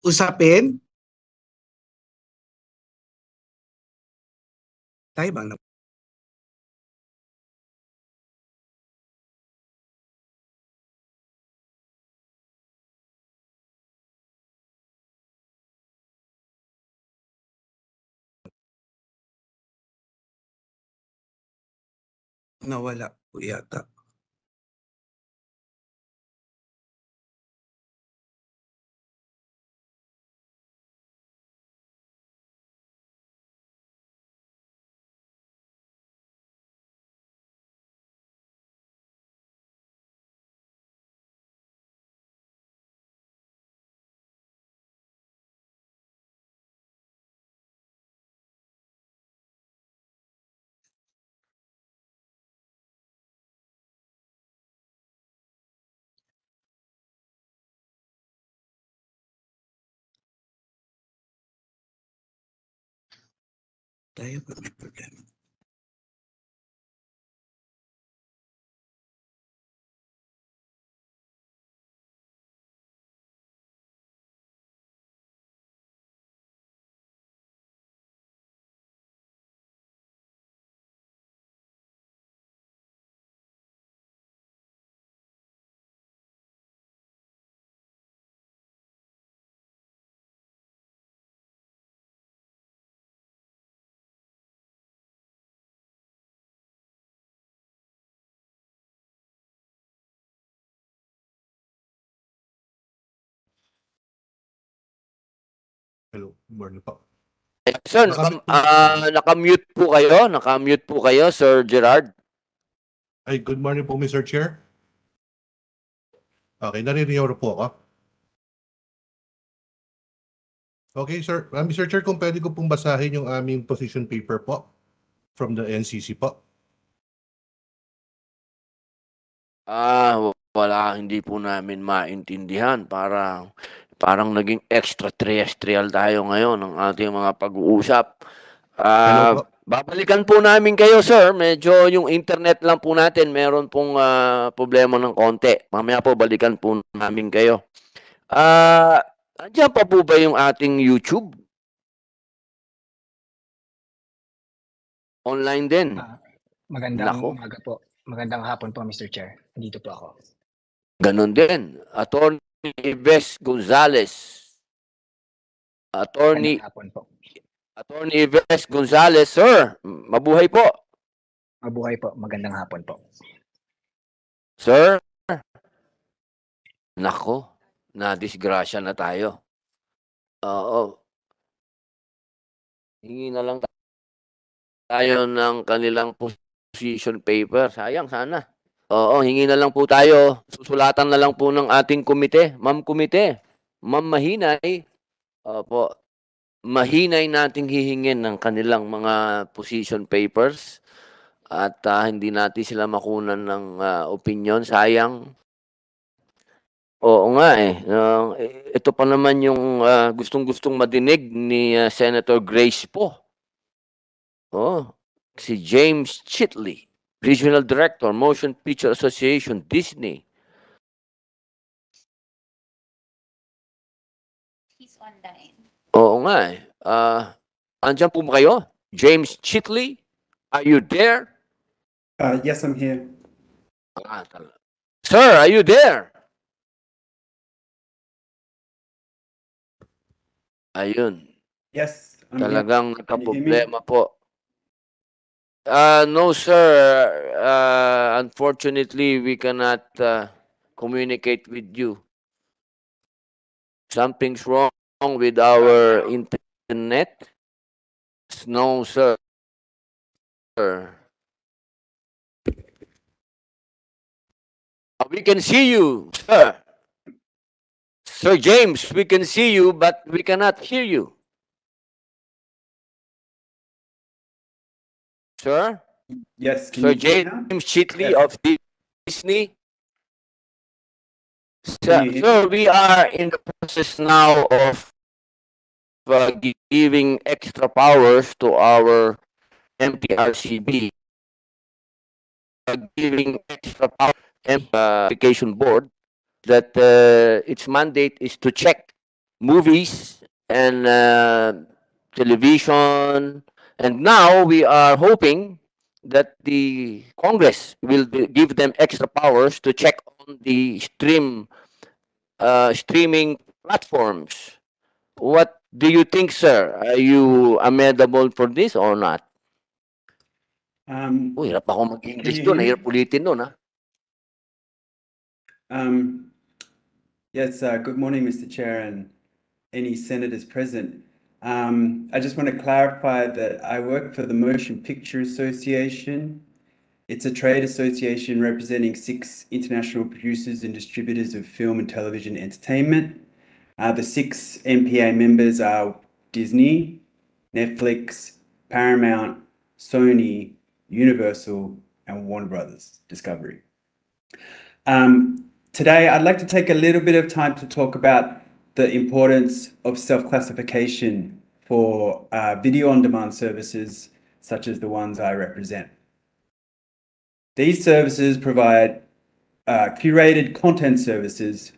usapin. Tayo ba? na- Nawala po yata. Tayo ba Hello, morning po. Sir, naka, ah, naka-mute po kayo. Naka-mute po kayo, Sir Gerard. Ay, good morning po, Mr. Chair. Okay, naririnig po ako. Okay, sir. Uh, Mr. Chair, kung pwede ko pong basahin yung aming position paper po from the NCC po. Ah, wala, hindi po namin maintindihan. Parang, parang naging extraterrestrial tayo ngayon ng ating mga pag-uusap. Po. babalikan po namin kayo, sir. Medyo yung internet lang po natin, meron pong ah, problema ng konti. Mamaya po, balikan po namin kayo. Ah, andyan pa po ba yung ating YouTube? Online din. Magandang Nako. umaga po. Magandang hapon po, Mr. Chair. Dito po ako. Ganon din. Attorney Ives Gonzales. Attorney. Attorney Ives Gonzales, sir. Mabuhay po. Mabuhay po. Magandang hapon po. Sir. Nako, na disgrasya na tayo. Oo. Hingi na lang tayo ng kanilang position paper. Sayang sana. Oo, hingi na lang po tayo. Susulatan na lang po ng ating komite. Ma'am komite, Ma'am Mahinay. Opo. Mahinay nating hihingin ng kanilang mga position papers at ah, hindi natin sila makunan ng ah, opinion. Sayang. Oo nga eh. Eh, ito pa naman yung ah, gustong-gustong madinig ni ah, Senator Grace po. Oh, si James Chitley, Regional Director, Motion Picture Association, Disney. He's online. Oo nga eh. Ah, andyan po ba kayo? James Chitley, are you there? Uh, yes, I'm here. Ah, tala- Sir, are you there? Ayun. Yes, I'm. Talagang nagka-problema po. Uh, no, sir. Uh, unfortunately, we cannot uh, communicate with you. Something's wrong with our internet. No, sir. We can see you, sir. Sir James, we can see you, but we cannot hear you. Sir? Yes, can Sir you hear me now? James Chitley Yes. of Disney. Can Sir, you hear sir, we are in the process now of uh, giving extra powers to our MTRCB. Uh, giving extra power to uh, application board that uh, its mandate is to check movies and uh, television. And now we are hoping that the Congress will give them extra powers to check on the stream uh, streaming platforms. What do you think, sir? Are you amenable for this or not? Um, Uy, hirap ako mag-English doon. Hirap ulitin doon, ha? Um, yes, uh, good morning, Mr. Chair, and any senators present. Um, I just want to clarify that I work for the Motion Picture Association. It's a trade association representing six international producers and distributors of film and television entertainment. Uh, the six MPA members are Disney, Netflix, Paramount, Sony, Universal, and Warner Brothers Discovery. Um, today, I'd like to take a little bit of time to talk about the importance of self classification for uh, video on demand services such as the ones I represent. These services provide uh, curated content services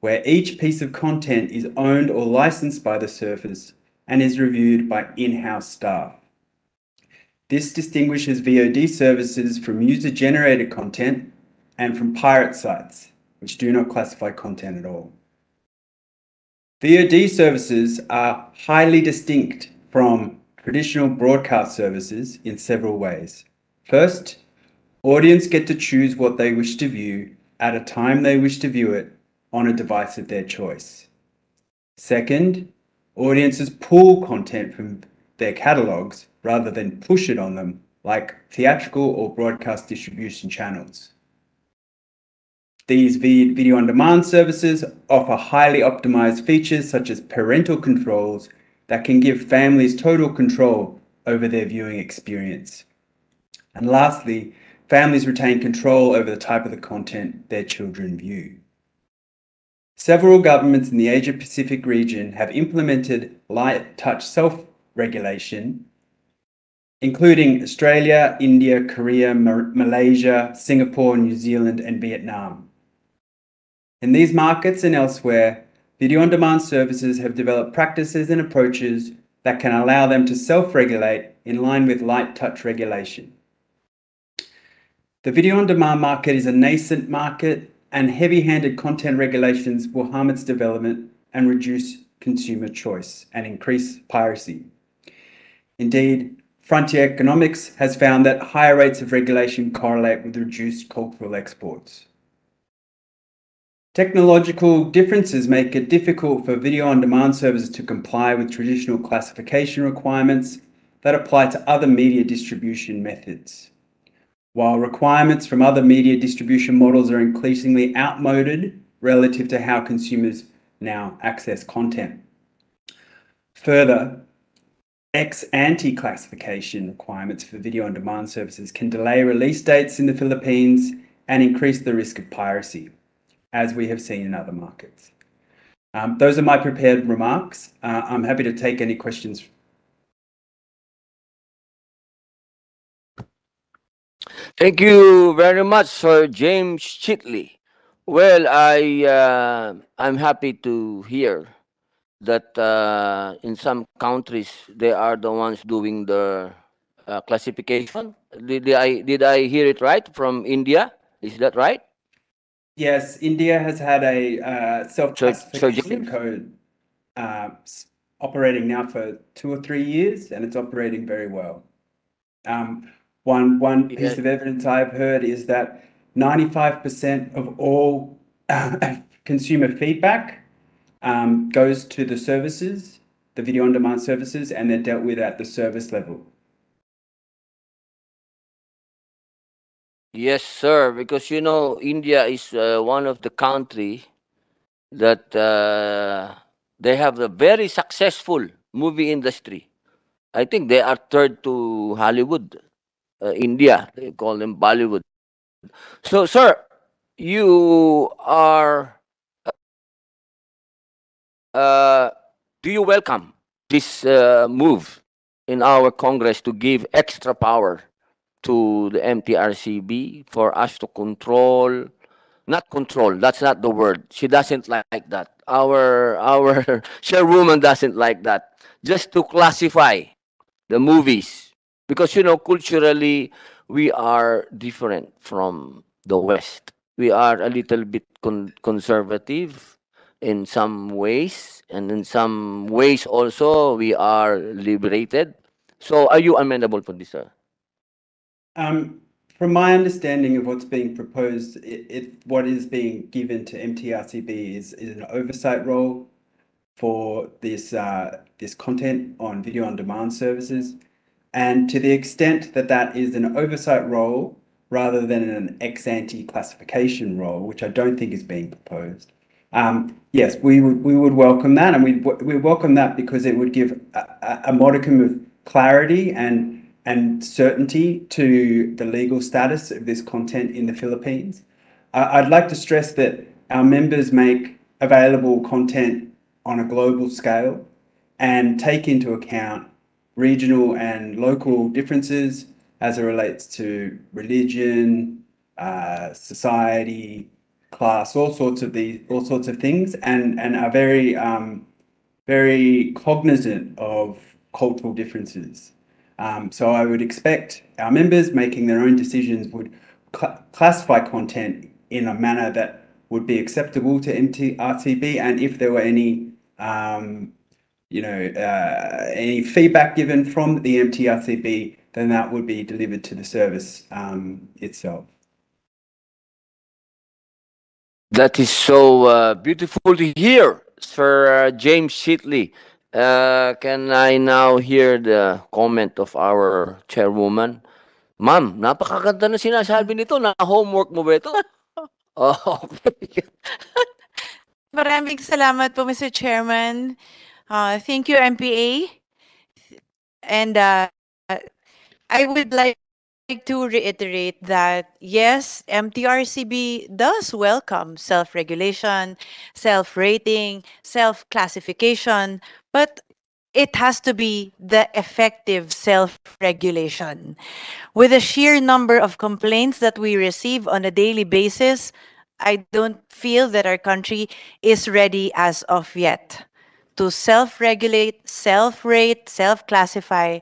where each piece of content is owned or licensed by the service and is reviewed by in-house staff. This distinguishes VOD services from user-generated content and from pirate sites, which do not classify content at all. VOD services are highly distinct from traditional broadcast services in several ways. First, audience get to choose what they wish to view at a time they wish to view it on a device of their choice. Second, audiences pull content from their catalogs rather than push it on them like theatrical or broadcast distribution channels. These video on demand services offer highly optimized features such as parental controls that can give families total control over their viewing experience. And lastly, families retain control over the type of the content their children view. Several governments in the Asia Pacific region have implemented light touch self regulation, including Australia, India, Korea, Ma- Malaysia, Singapore, New Zealand, and Vietnam. In these markets and elsewhere, video on demand services have developed practices and approaches that can allow them to self regulate in line with light touch regulation. The video on demand market is a nascent market, and heavy handed content regulations will harm its development and reduce consumer choice and increase piracy. Indeed, Frontier Economics has found that higher rates of regulation correlate with reduced cultural exports. Technological differences make it difficult for video on demand services to comply with traditional classification requirements that apply to other media distribution methods. While requirements from other media distribution models are increasingly outmoded relative to how consumers now access content. Further, ex ante classification requirements for video on demand services can delay release dates in the Philippines and increase the risk of piracy, as we have seen in other markets. Um, those are my prepared remarks. Uh, I'm happy to take any questions. Thank you very much, Sir James Chitley. Well, I uh, I'm happy to hear that uh, in some countries they are the ones doing the uh, classification. Did I did I hear it right from India? Is that right? Yes, India has had a uh, self So, so code uh, operating now for two or three years, and it's operating very well. Um, one one piece Yeah. of evidence I've heard is that 95% of all (coughs) consumer feedback um, goes to the services, the video on demand services, and they're dealt with at the service level. Yes, sir. Because you know, India is uh, one of the country that uh, they have a very successful movie industry. I think they are third to Hollywood. Uh, India, they call them Bollywood. So, sir, you are. Uh, do you welcome this uh, move in our Congress to give extra power to the MTRCB for us to control, not control, that's not the word. She doesn't like that. Our (laughs) our chairwoman doesn't like that. Just to classify the movies because you know culturally we are different from the West. We are a little bit con- conservative in some ways, and in some ways also we are liberated. So, are you amenable for this, sir? Um, from my understanding of what's being proposed, it, it what is being given to MTRCB is, is an oversight role for this uh, this content on video on demand services, and to the extent that that is an oversight role rather than an ex ante classification role, which I don't think is being proposed. Um, yes, we would we would welcome that, and we we welcome that because it would give a, a- a modicum of clarity and and certainty to the legal status of this content in the Philippines. I'd like to stress that our members make available content on a global scale, and take into account regional and local differences as it relates to religion, uh, society, class, all sorts of these, all sorts of things, and and are very um, very cognizant of cultural differences. Um, so I would expect our members making their own decisions would cl- classify content in a manner that would be acceptable to MTRTB, and if there were any, um, you know, uh, any feedback given from the MTRTB, then that would be delivered to the service um, itself. That is so uh, beautiful to hear, Sir uh, James Shitley. Uh, can I now hear the comment of our chairwoman? Ma'am, napakaganda na sinasabi nito. Na homework mo ba ito? (laughs) Oh. (laughs) Maraming salamat po, Mr. Chairman. Uh, thank you, MPA. And uh, I would like to reiterate that yes, MTRCB does welcome self-regulation, self-rating, self-classification, but it has to be the effective self-regulation. With the sheer number of complaints that we receive on a daily basis, I don't feel that our country is ready as of yet to self-regulate, self-rate, self-classify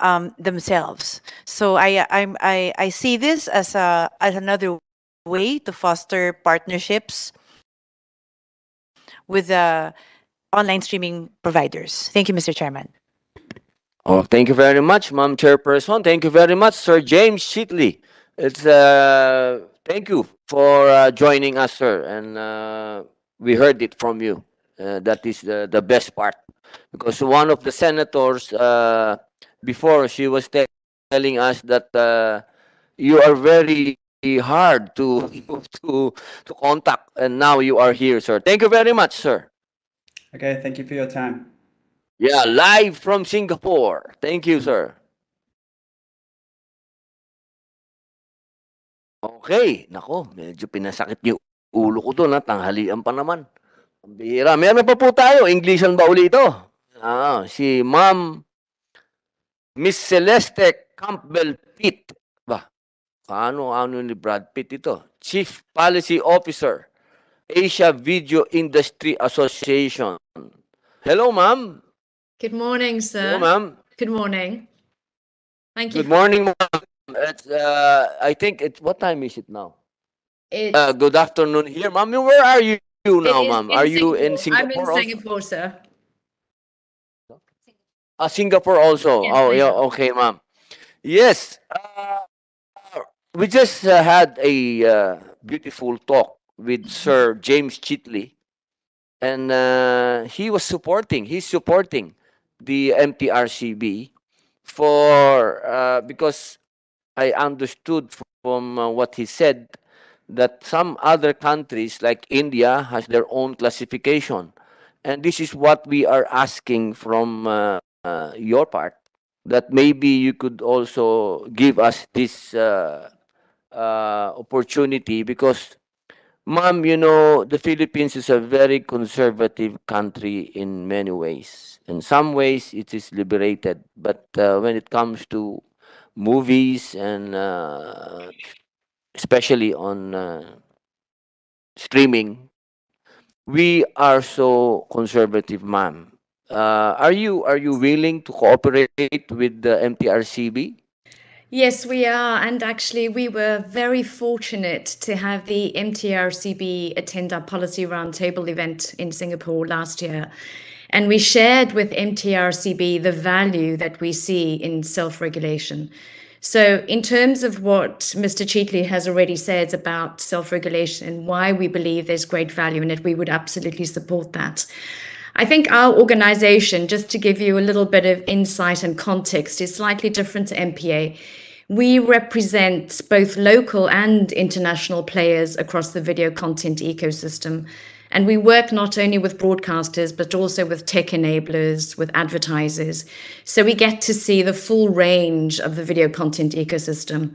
um, themselves. So I, I'm, I, I see this as a as another way to foster partnerships with the online streaming providers. Thank you, Mr. Chairman. Oh, thank you very much, Ma'am Chairperson. Thank you very much, Sir James Shitley. It's uh, thank you for uh, joining us, sir, and uh, we heard it from you. Uh, that is the, the best part, because one of the senators uh, before she was te- telling us that uh, you are very hard to (laughs) to to contact, and now you are here, sir. Thank you very much, sir. Okay, thank you for your time. Yeah, live from Singapore. Thank you, sir. Okay, nako, medyo pinasakit yung ulo ko doon, ha? tanghalian pa naman. Ang bihira. Meron pa po tayo, Englishan ba uli ito? Ah, si Ma'am Miss Celeste Campbell Pitt. Ba, ano, ano ni Brad Pitt ito? Chief Policy Officer, Asia Video Industry Association. Hello, ma'am. Good morning, sir. Hello, ma'am. Good morning. Thank you. Good morning, ma'am. It's, uh, I think it's, what time is it now? It's, Uh, good afternoon here, ma'am. Where are you now, ma'am? Are you in Singapore? I'm in? Singapore, sir. Ah, Singapore also. Yes, oh, I yeah. am. Okay, ma'am. Yes. Uh, we just uh, had a uh, beautiful talk with Sir James Chitley, and uh, he was supporting. He's supporting the MTRCB for uh, because I understood from uh, what he said that some other countries like India has their own classification and this is what we are asking from uh, uh, your part that maybe you could also give us this uh, uh, opportunity because ma'am you know the philippines is a very conservative country in many ways in some ways it is liberated but uh, when it comes to movies and uh, especially on uh, streaming we are so conservative, ma'am. Uh, are you are you willing to cooperate with the MTRCB? Yes, we are. And actually, we were very fortunate to have the MTRCB attend our policy roundtable event in Singapore last year. And we shared with MTRCB the value that we see in self regulation. So, in terms of what Mr. Cheatley has already said about self regulation and why we believe there's great value in it, we would absolutely support that. I think our organization, just to give you a little bit of insight and context, is slightly different to MPA. We represent both local and international players across the video content ecosystem. And we work not only with broadcasters, but also with tech enablers, with advertisers. So we get to see the full range of the video content ecosystem.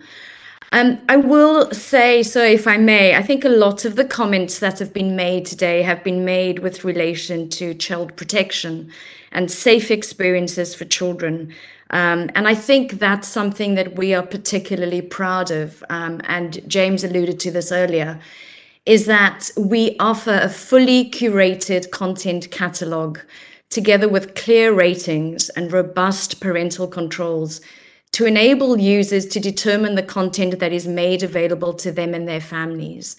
Um, I will say, so if I may, I think a lot of the comments that have been made today have been made with relation to child protection and safe experiences for children. Um, and I think that's something that we are particularly proud of. Um, and James alluded to this earlier is that we offer a fully curated content catalog together with clear ratings and robust parental controls to enable users to determine the content that is made available to them and their families.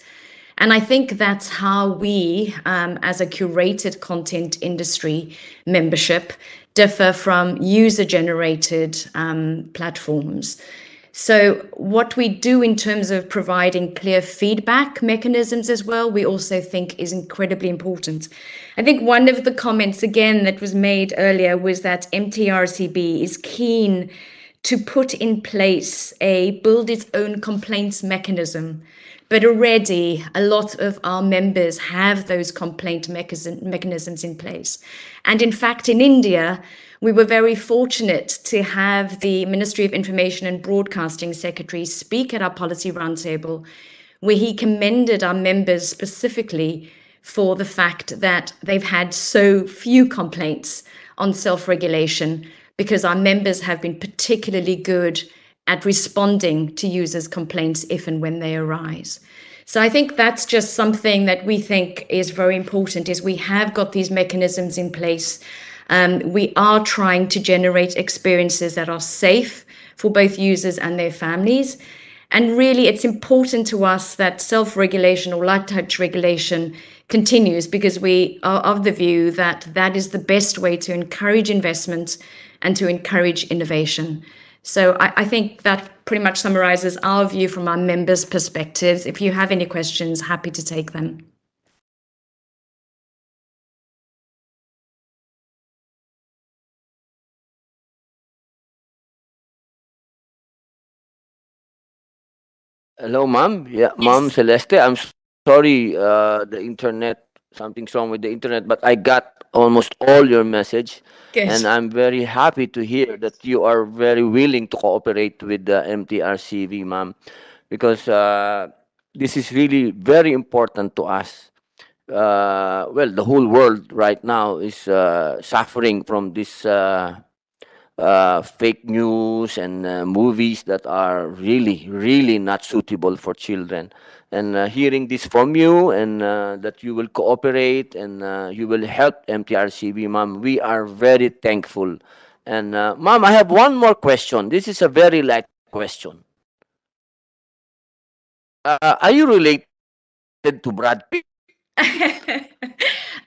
And I think that's how we, um, as a curated content industry membership, differ from user generated um, platforms. So, what we do in terms of providing clear feedback mechanisms as well, we also think is incredibly important. I think one of the comments, again, that was made earlier was that MTRCB is keen to put in place a build its own complaints mechanism. But already, a lot of our members have those complaint mechanisms in place. And in fact, in India, we were very fortunate to have the Ministry of Information and Broadcasting Secretary speak at our policy roundtable, where he commended our members specifically for the fact that they've had so few complaints on self regulation because our members have been particularly good at responding to users' complaints if and when they arise. So I think that's just something that we think is very important is we have got these mechanisms in place. Um, we are trying to generate experiences that are safe for both users and their families. And really, it's important to us that self regulation or light touch regulation continues because we are of the view that that is the best way to encourage investment and to encourage innovation. So I, I, think that pretty much summarizes our view from our members' perspectives. If you have any questions, happy to take them. Hello, ma'am. Yeah, ma'am Celeste. I'm sorry, uh, the internet, something's wrong with the internet, but I got almost all your message. Good. And I'm very happy to hear that you are very willing to cooperate with the MTRCV, ma'am, because uh, this is really very important to us. Uh, well, the whole world right now is uh, suffering from this uh, uh, fake news and uh, movies that are really, really not suitable for children. And uh, hearing this from you and uh, that you will cooperate and uh, you will help MTRCB, ma'am, we are very thankful. And uh, ma'am, I have one more question. This is a very light question. Are you related to Brad Pitt? (laughs)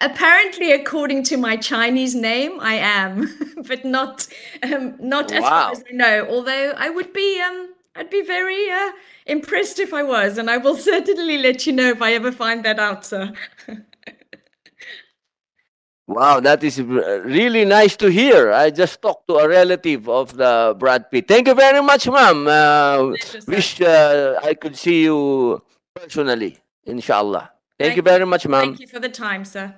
Apparently, according to my Chinese name, I am, (laughs) but not um, not as far as I know. Although I would be um, I'd be very uh, impressed if I was, and I will (laughs) certainly let you know if I ever find that out, sir. Wow, that is really nice to hear. I just talked to a relative of the Brad Pitt. Thank you very much, ma'am. Uh, wish uh, I could see you personally, inshallah. Thank, you very much, ma'am. Thank you for the time, sir.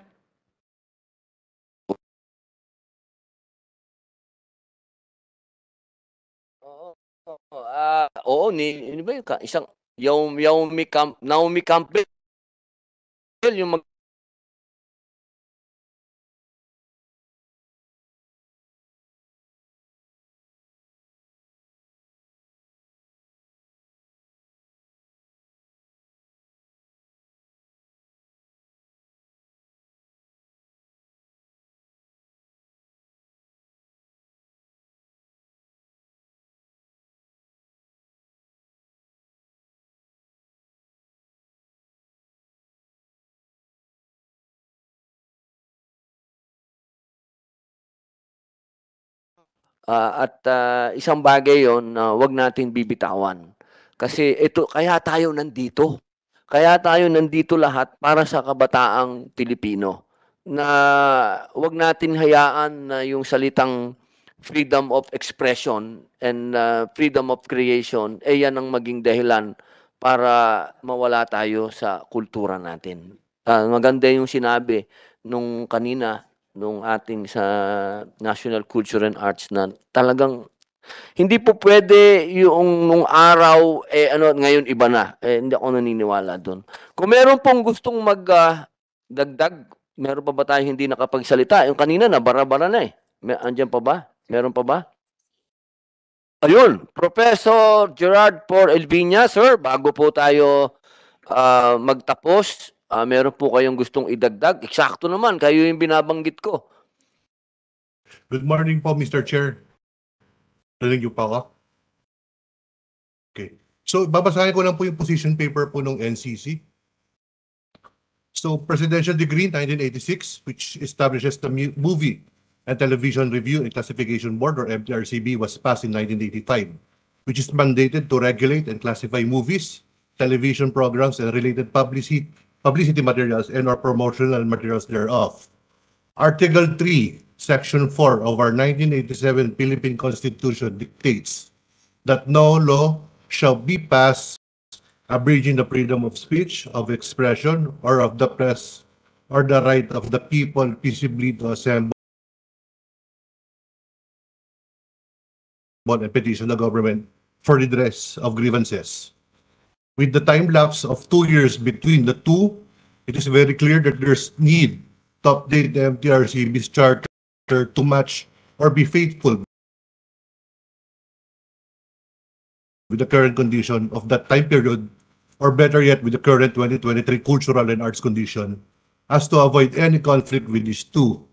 Oo, ah, oo, ni ano ba yun, ka isang Yaum Yaomi Camp Naomi Campbell yung mag Ah, at ah, isang bagay 'yon na 'wag nating bibitawan. Kasi ito kaya tayo nandito. Kaya tayo nandito lahat para sa kabataang Pilipino na 'wag natin hayaan na yung salitang freedom of expression and ah, freedom of creation eh yan ang maging dahilan para mawala tayo sa kultura natin. Ah, maganda yung sinabi nung kanina nung ating sa National Culture and Arts na talagang Hindi po pwede yung nung araw, eh ano, ngayon iba na. Eh, hindi ako naniniwala doon. Kung meron pong gustong mag ah, dagdag, meron pa ba tayo hindi nakapagsalita? Yung kanina, nabara-bara na eh. May, andyan pa ba? Meron pa ba? Ayun, Professor Gerard Por Elviña, sir, bago po tayo ah, magtapos, ah, meron po kayong gustong idagdag? Eksakto naman, kayo yung binabanggit ko. Good morning po, Mr. Chair. Narinig niyo pa ako? Okay. So, babasahin ko lang po yung position paper po ng NCC. So, Presidential Decree 1986, which establishes the Movie and Television Review and Classification Board, or MTRCB, was passed in 1985, which is mandated to regulate and classify movies, television programs, and related publicity, publicity materials and or promotional materials thereof. Article 3, Section 4 of our 1987 Philippine Constitution dictates that no law shall be passed abridging the freedom of speech, of expression, or of the press, or the right of the people peaceably to assemble and petition the government for redress of grievances. With the time lapse of two years between the two, it is very clear that there's need to update the MTRCB's charter to match or be faithful with the current condition of that time period, or better yet, with the current 2023 cultural and arts condition, as to avoid any conflict with these two.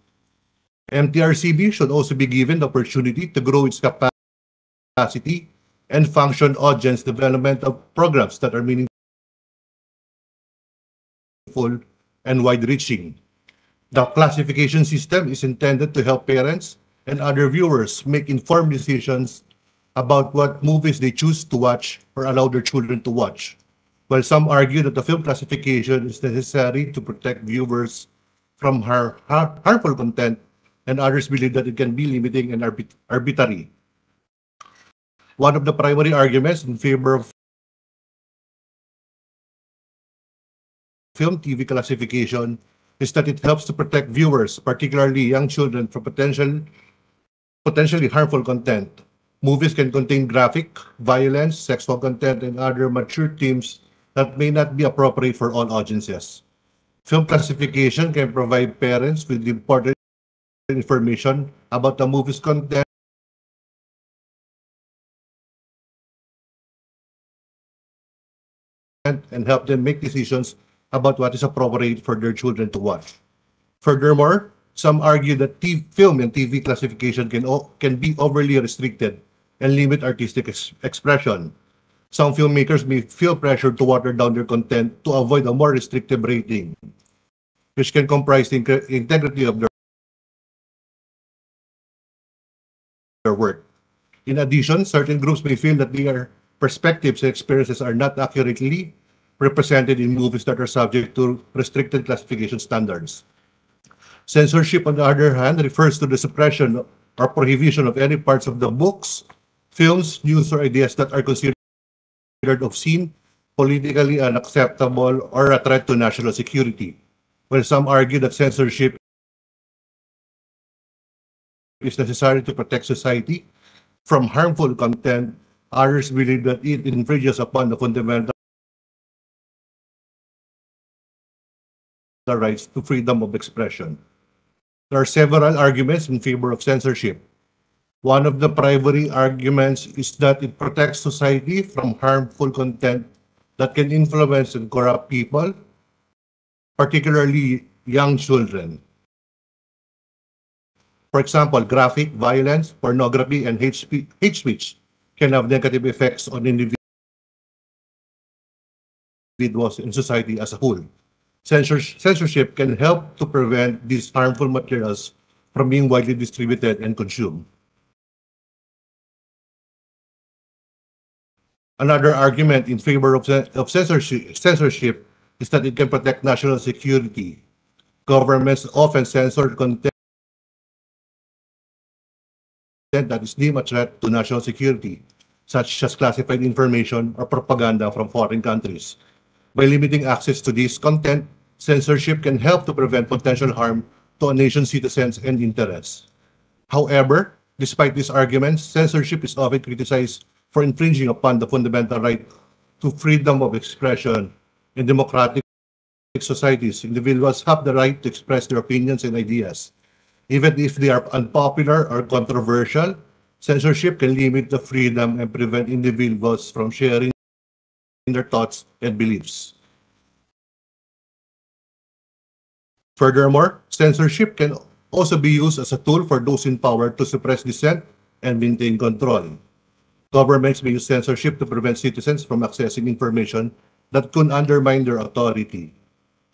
MTRCB should also be given the opportunity to grow its capacity and function audience development of programs that are meaningful and wide-reaching. The classification system is intended to help parents and other viewers make informed decisions about what movies they choose to watch or allow their children to watch. While some argue that the film classification is necessary to protect viewers from har- har- harmful content, and others believe that it can be limiting and arbit- arbitrary. One of the primary arguments in favor of film TV classification is that it helps to protect viewers, particularly young children, from potential potentially harmful content. Movies can contain graphic, violence, sexual content, and other mature themes that may not be appropriate for all audiences. Film classification can provide parents with important information about the movie's content and help them make decisions about what is appropriate for their children to watch. Furthermore, some argue that TV, film and TV classification can, can be overly restricted and limit artistic ex- expression. Some filmmakers may feel pressured to water down their content to avoid a more restrictive rating, which can comprise the integrity of their, their work. In addition, certain groups may feel that their perspectives and experiences are not accurately represented in movies that are subject to restricted classification standards. Censorship, on the other hand, refers to the suppression or prohibition of any parts of the books, films, news, or ideas that are considered obscene, politically unacceptable, or a threat to national security. While some argue that censorship is necessary to protect society from harmful content, others believe that it infringes upon the fundamental rights to freedom of expression. There are several arguments in favor of censorship. One of the primary arguments is that it protects society from harmful content that can influence and corrupt people, particularly young children. For example, graphic, violence, pornography, and hate speech, hate speech can have negative effects on individuals in society as a whole. Censorship can help to prevent these harmful materials from being widely distributed and consumed. Another argument in favor of, of censorship, censorship is that it can protect national security. Governments often censor content that is deemed a threat to national security, such as classified information or propaganda from foreign countries. By limiting access to this content, censorship can help to prevent potential harm to a nation's citizens and interests. However, Despite these arguments, censorship is often criticized for infringing upon the fundamental right to freedom of expression. In democratic societies, individuals have the right to express their opinions and ideas. Even if they are unpopular or controversial, censorship can limit the freedom and prevent individuals from sharing their thoughts and beliefs. Furthermore, censorship can also be used as a tool for those in power to suppress dissent and maintain control. Governments may use censorship to prevent citizens from accessing information that could undermine their authority,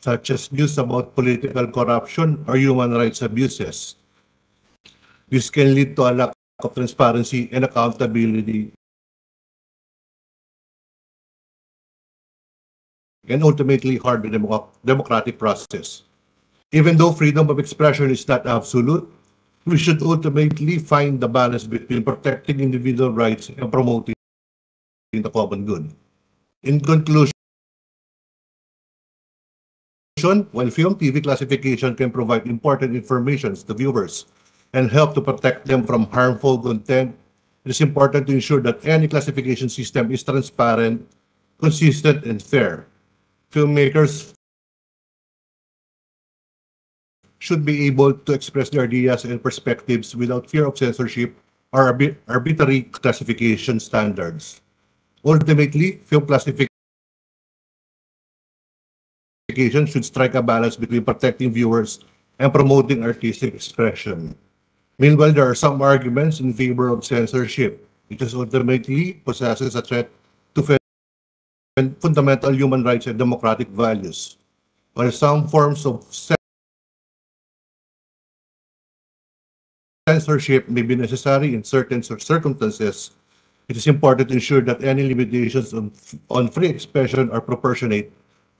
such as news about political corruption or human rights abuses. This can lead to a lack of transparency and accountability and ultimately harm the democratic process. Even though freedom of expression is not absolute, we should ultimately find the balance between protecting individual rights and promoting the common good. In conclusion, while film TV classification can provide important information to viewers and help to protect them from harmful content, it is important to ensure that any classification system is transparent, consistent, and fair. Filmmakers should be able to express their ideas and perspectives without fear of censorship or arbitrary classification standards. Ultimately, film classification should strike a balance between protecting viewers and promoting artistic expression. Meanwhile, there are some arguments in favor of censorship, because ultimately possesses a threat to fundamental human rights and democratic values. While some forms of censorship may be necessary in certain circumstances, it is important to ensure that any limitations on, on free expression are proportionate,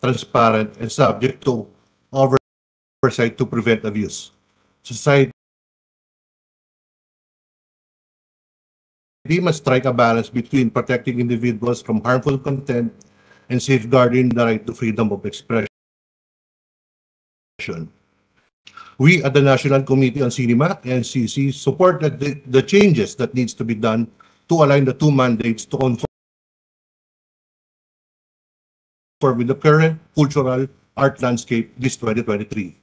transparent, and subject to oversight to prevent abuse. Society must strike a balance between protecting individuals from harmful content and safeguarding the right to freedom of expression. We at the National Committee on Cinema, NCC, support the, the changes that needs to be done to align the two mandates to with the current cultural art landscape this 2023.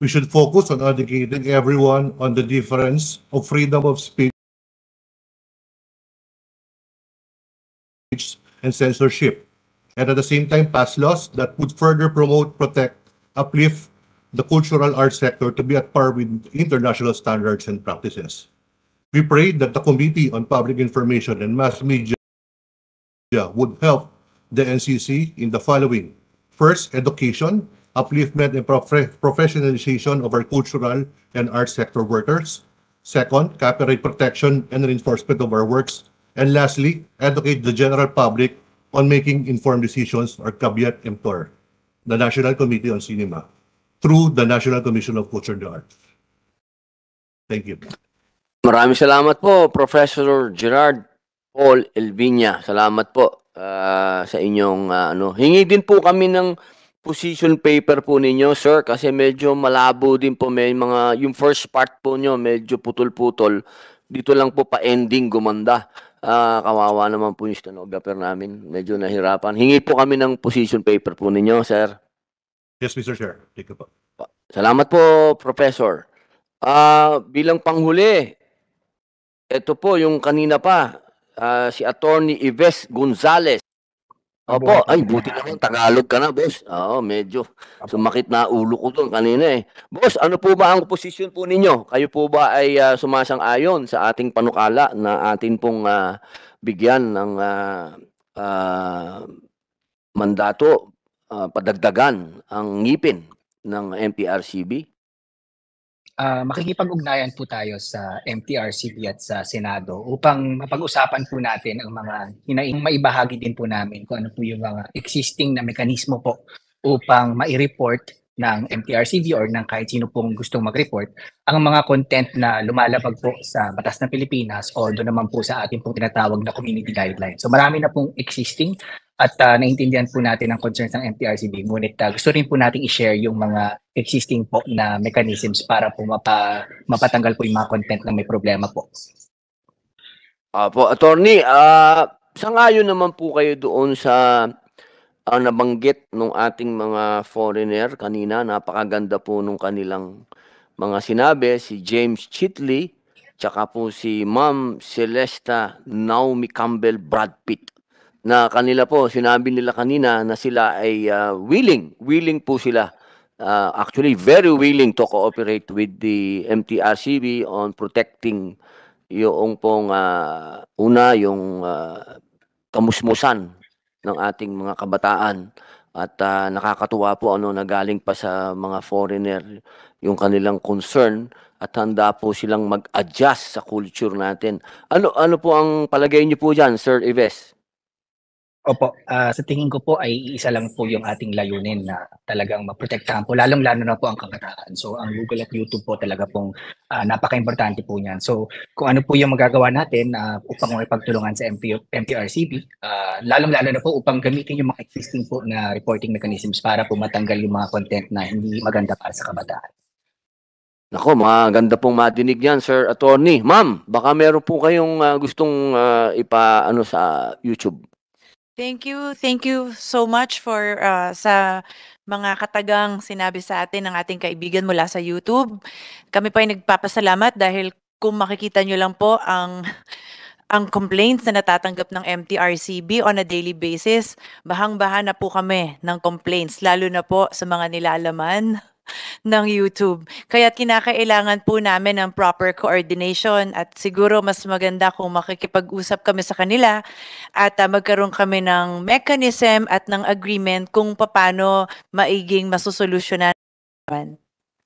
We should focus on educating everyone on the difference of freedom of speech and censorship, and at the same time pass laws that would further promote, protect, uplift the cultural arts sector to be at par with international standards and practices. We pray that the Committee on Public Information and Mass Media would help the NCC in the following. First, education, upliftment and prof- professionalization of our cultural and arts sector workers. Second, copyright protection and reinforcement of our works. And lastly, educate the general public on making informed decisions or caveat emptor, the National Committee on Cinema, through the National Commission of Culture and the Arts. Thank you. Maraming salamat po, Professor Gerard Paul Elvinia. Salamat po ah, sa inyong ah, ano. Hingi din po kami ng position paper po ninyo, sir, kasi medyo malabo din po may mga yung first part po nyo medyo putol-putol. Dito lang po pa ending gumanda. Ah, kawawa naman po yung stenographer namin. Medyo nahirapan. Hingi po kami ng position paper po ninyo, sir. Yes, Mr. Chair. Take po. Salamat po, Professor. Ah, bilang panghuli, ito po yung kanina pa, ah, si Attorney Ives Gonzales. Opo, ay buti naman Tagalog ka na, boss. Oo, medyo sumakit na ulo ko doon kanina eh. Boss, ano po ba ang posisyon po ninyo? Kayo po ba ay ah, sumasang-ayon sa ating panukala na atin pong ah, bigyan ng ah, ah, mandato, ah, padagdagan ang ngipin ng MPRCB? Ah, makikipag-ugnayan po tayo sa MTRCB at sa Senado upang mapag-usapan po natin ang mga hinaing maibahagi din po namin kung ano po yung mga existing na mekanismo po upang mai-report ng MTRCB or ng kahit sino pong gustong mag-report ang mga content na lumalabag po sa batas ng Pilipinas o doon naman po sa ating pong tinatawag na community guidelines. So marami na pong existing at uh, naintindihan po natin ang concerns ng MTRCB ngunit uh, gusto rin po nating i-share yung mga existing po na mechanisms para po mapa, mapatanggal po yung mga content na may problema po. Apo, attorney, ah sangayon naman po kayo doon sa ang nabanggit nung ating mga foreigner kanina, napakaganda po nung kanilang mga sinabi, si James Chitley, tsaka po si Ma'am Celesta Naomi Campbell Brad Pitt na kanila po, sinabi nila kanina na sila ay ah, willing, willing po sila. Uh, actually very willing to cooperate with the MTRCB on protecting yung pong ah, una yung ah, kamusmusan ng ating mga kabataan at ah, nakakatuwa po ano na galing pa sa mga foreigner yung kanilang concern at handa po silang mag-adjust sa culture natin. Ano ano po ang palagay niyo po diyan, Sir Ives? Opo, ah, sa tingin ko po ay isa lang po yung ating layunin na talagang maprotektahan po, lalong-lalo na po ang kabataan. So ang Google at YouTube po talaga pong ah, napaka-importante po niyan. So kung ano po yung magagawa natin ah, upang makipagtulungan sa MP, MTRCB, ah, lalong-lalo na po upang gamitin yung mga existing po na reporting mechanisms para po matanggal yung mga content na hindi maganda para sa kabataan. Nako, maganda pong madinig yan, Sir Attorney. Ma'am, baka meron po kayong ah, gustong ah, ipa ano sa YouTube. Thank you. Thank you so much for uh, sa mga katagang sinabi sa atin ng ating kaibigan mula sa YouTube. Kami pa ay nagpapasalamat dahil kung makikita nyo lang po ang ang complaints na natatanggap ng MTRCB on a daily basis, bahang-baha na po kami ng complaints, lalo na po sa mga nilalaman ng YouTube. Kaya kinakailangan po namin ng proper coordination at siguro mas maganda kung makikipag-usap kami sa kanila at ah, magkaroon kami ng mechanism at ng agreement kung paano maiging masusolusyonan.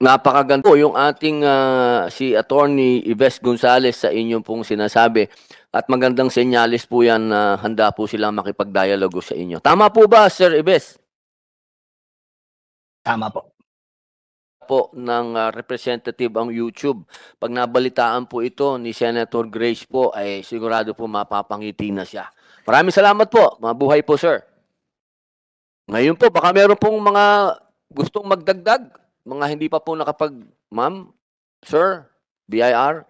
Napakaganda po yung ating ah, si Attorney Ives Gonzales sa inyong pong sinasabi at magandang senyales po yan na handa po silang makipagdialogo sa inyo. Tama po ba, Sir Ives? Tama po. Po ng ah, representative ang YouTube. Pag nabalitaan po ito ni Senator Grace po, ay sigurado po mapapangiti na siya. Maraming salamat po. Mabuhay po, sir. Ngayon po, baka meron pong mga gustong magdagdag. Mga hindi pa po nakapag, ma'am, sir, BIR,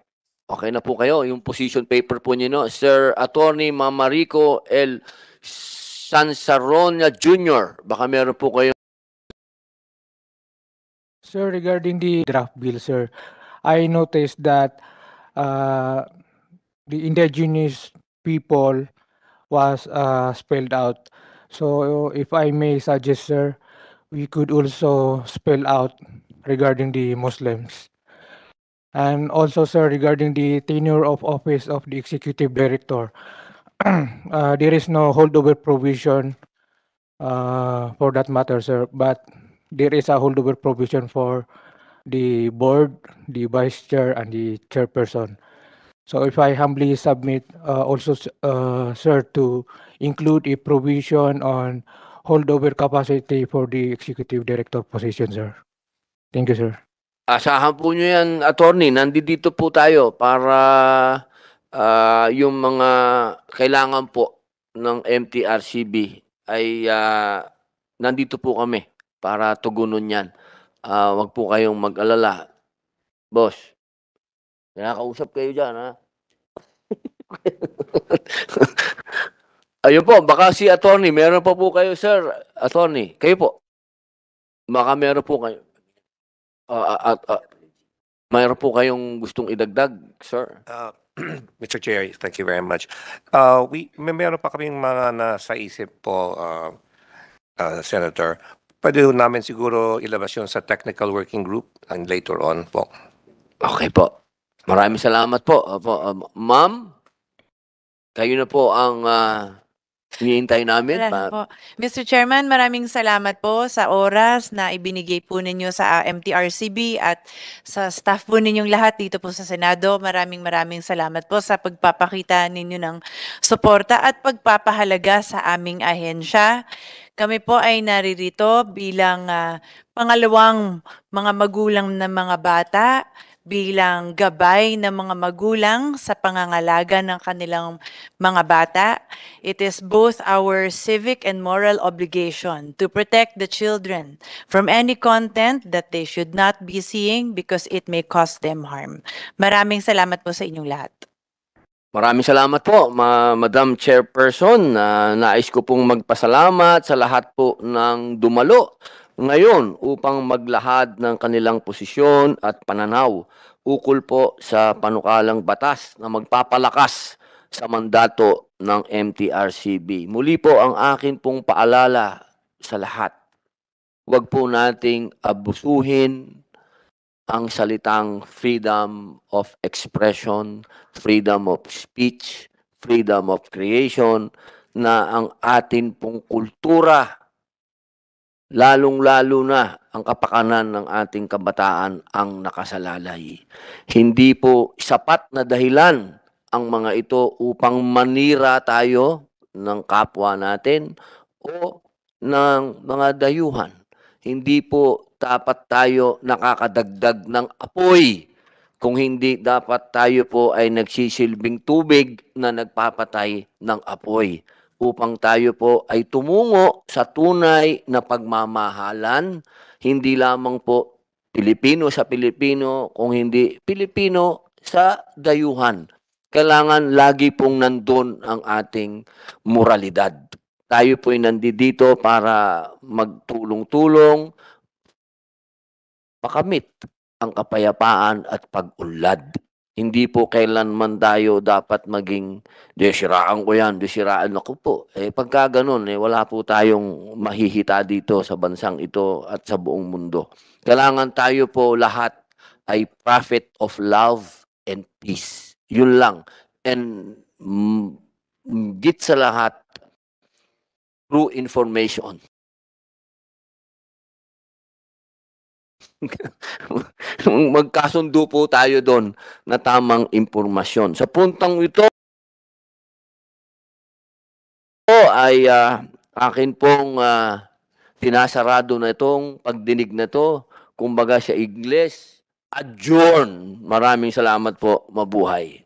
okay na po kayo. Yung position paper po niyo, no? Sir Attorney Mamarico L. Sansaronia Jr., baka meron po kayo Sir, regarding the draft bill, sir, I noticed that uh, the indigenous people was uh, spelled out. So if I may suggest, sir, we could also spell out regarding the Muslims. And also, sir, regarding the tenure of office of the executive director, (clears throat) uh, there is no holdover provision uh, for that matter, sir. But there is a holdover provision for the board, the vice chair, and the chairperson. So if I humbly submit uh, also, uh, sir, to include a provision on holdover capacity for the executive director position, sir. Thank you, sir. Asahan po nyo yan, attorney. Nandito po tayo para ah, yung mga kailangan po ng MTRCB ay ah, nandito po kami para tugunan yan. Ah, wag po kayong mag-alala. Boss, nakakausap kayo dyan, ha? (laughs) Ayun po, baka si attorney, meron pa po kayo, sir. Attorney, kayo po. Baka meron po kayo. Ah, ah, ah, mayroon po kayong gustong idagdag, sir? (clears throat) Uh, Mr. Chair, thank you very much. Uh, we, may meron pa kaming mga nasa isip po, uh, uh, Senator. Pwede ho namin siguro ilabas yun sa technical working group and later on po. Okay po. Maraming salamat po. Opo, um, ma'am, kayo na po ang ah, hinihintay namin. Wala na Pa- po. Mr. Chairman, maraming salamat po sa oras na ibinigay po ninyo sa ah, MTRCB at sa staff po ninyong lahat dito po sa Senado. Maraming maraming salamat po sa pagpapakita ninyo ng suporta at pagpapahalaga sa aming ahensya. Kami po ay naririto bilang ah, pangalawang mga magulang ng mga bata, bilang gabay ng mga magulang sa pangangalaga ng kanilang mga bata. It is both our civic and moral obligation to protect the children from any content that they should not be seeing because it may cause them harm. Maraming salamat po sa inyong lahat. Maraming salamat po, Ma Madam Chairperson. na nais ko pong magpasalamat sa lahat po ng dumalo ngayon upang maglahad ng kanilang posisyon at pananaw ukol po sa panukalang batas na magpapalakas sa mandato ng MTRCB. Muli po ang akin pong paalala sa lahat. Huwag po nating abusuhin ang salitang freedom of expression, freedom of speech, freedom of creation na ang atin pong kultura lalong-lalo na ang kapakanan ng ating kabataan ang nakasalalay. Hindi po sapat na dahilan ang mga ito upang manira tayo ng kapwa natin o ng mga dayuhan. Hindi po dapat tayo nakakadagdag ng apoy kung hindi dapat tayo po ay nagsisilbing tubig na nagpapatay ng apoy upang tayo po ay tumungo sa tunay na pagmamahalan, hindi lamang po Pilipino sa Pilipino, kung hindi Pilipino sa dayuhan. Kailangan lagi pong nandun ang ating moralidad. Tayo po ay nandito para magtulong-tulong, makamit ang kapayapaan at pag-unlad. Hindi po kailanman tayo dapat maging, di siraan ko yan, di siraan ako po. Eh pagka ganun, eh, wala po tayong mahihita dito sa bansang ito at sa buong mundo. Kailangan tayo po lahat ay prophet of love and peace. Yun lang. And mm, git sa lahat, true information. Magkasundo po tayo doon na tamang impormasyon. Sa puntang ito ay ah, akin pong sinasarado na itong pagdinig na to. Kumbaga sa Ingles, adjourn. Maraming salamat po. Mabuhay.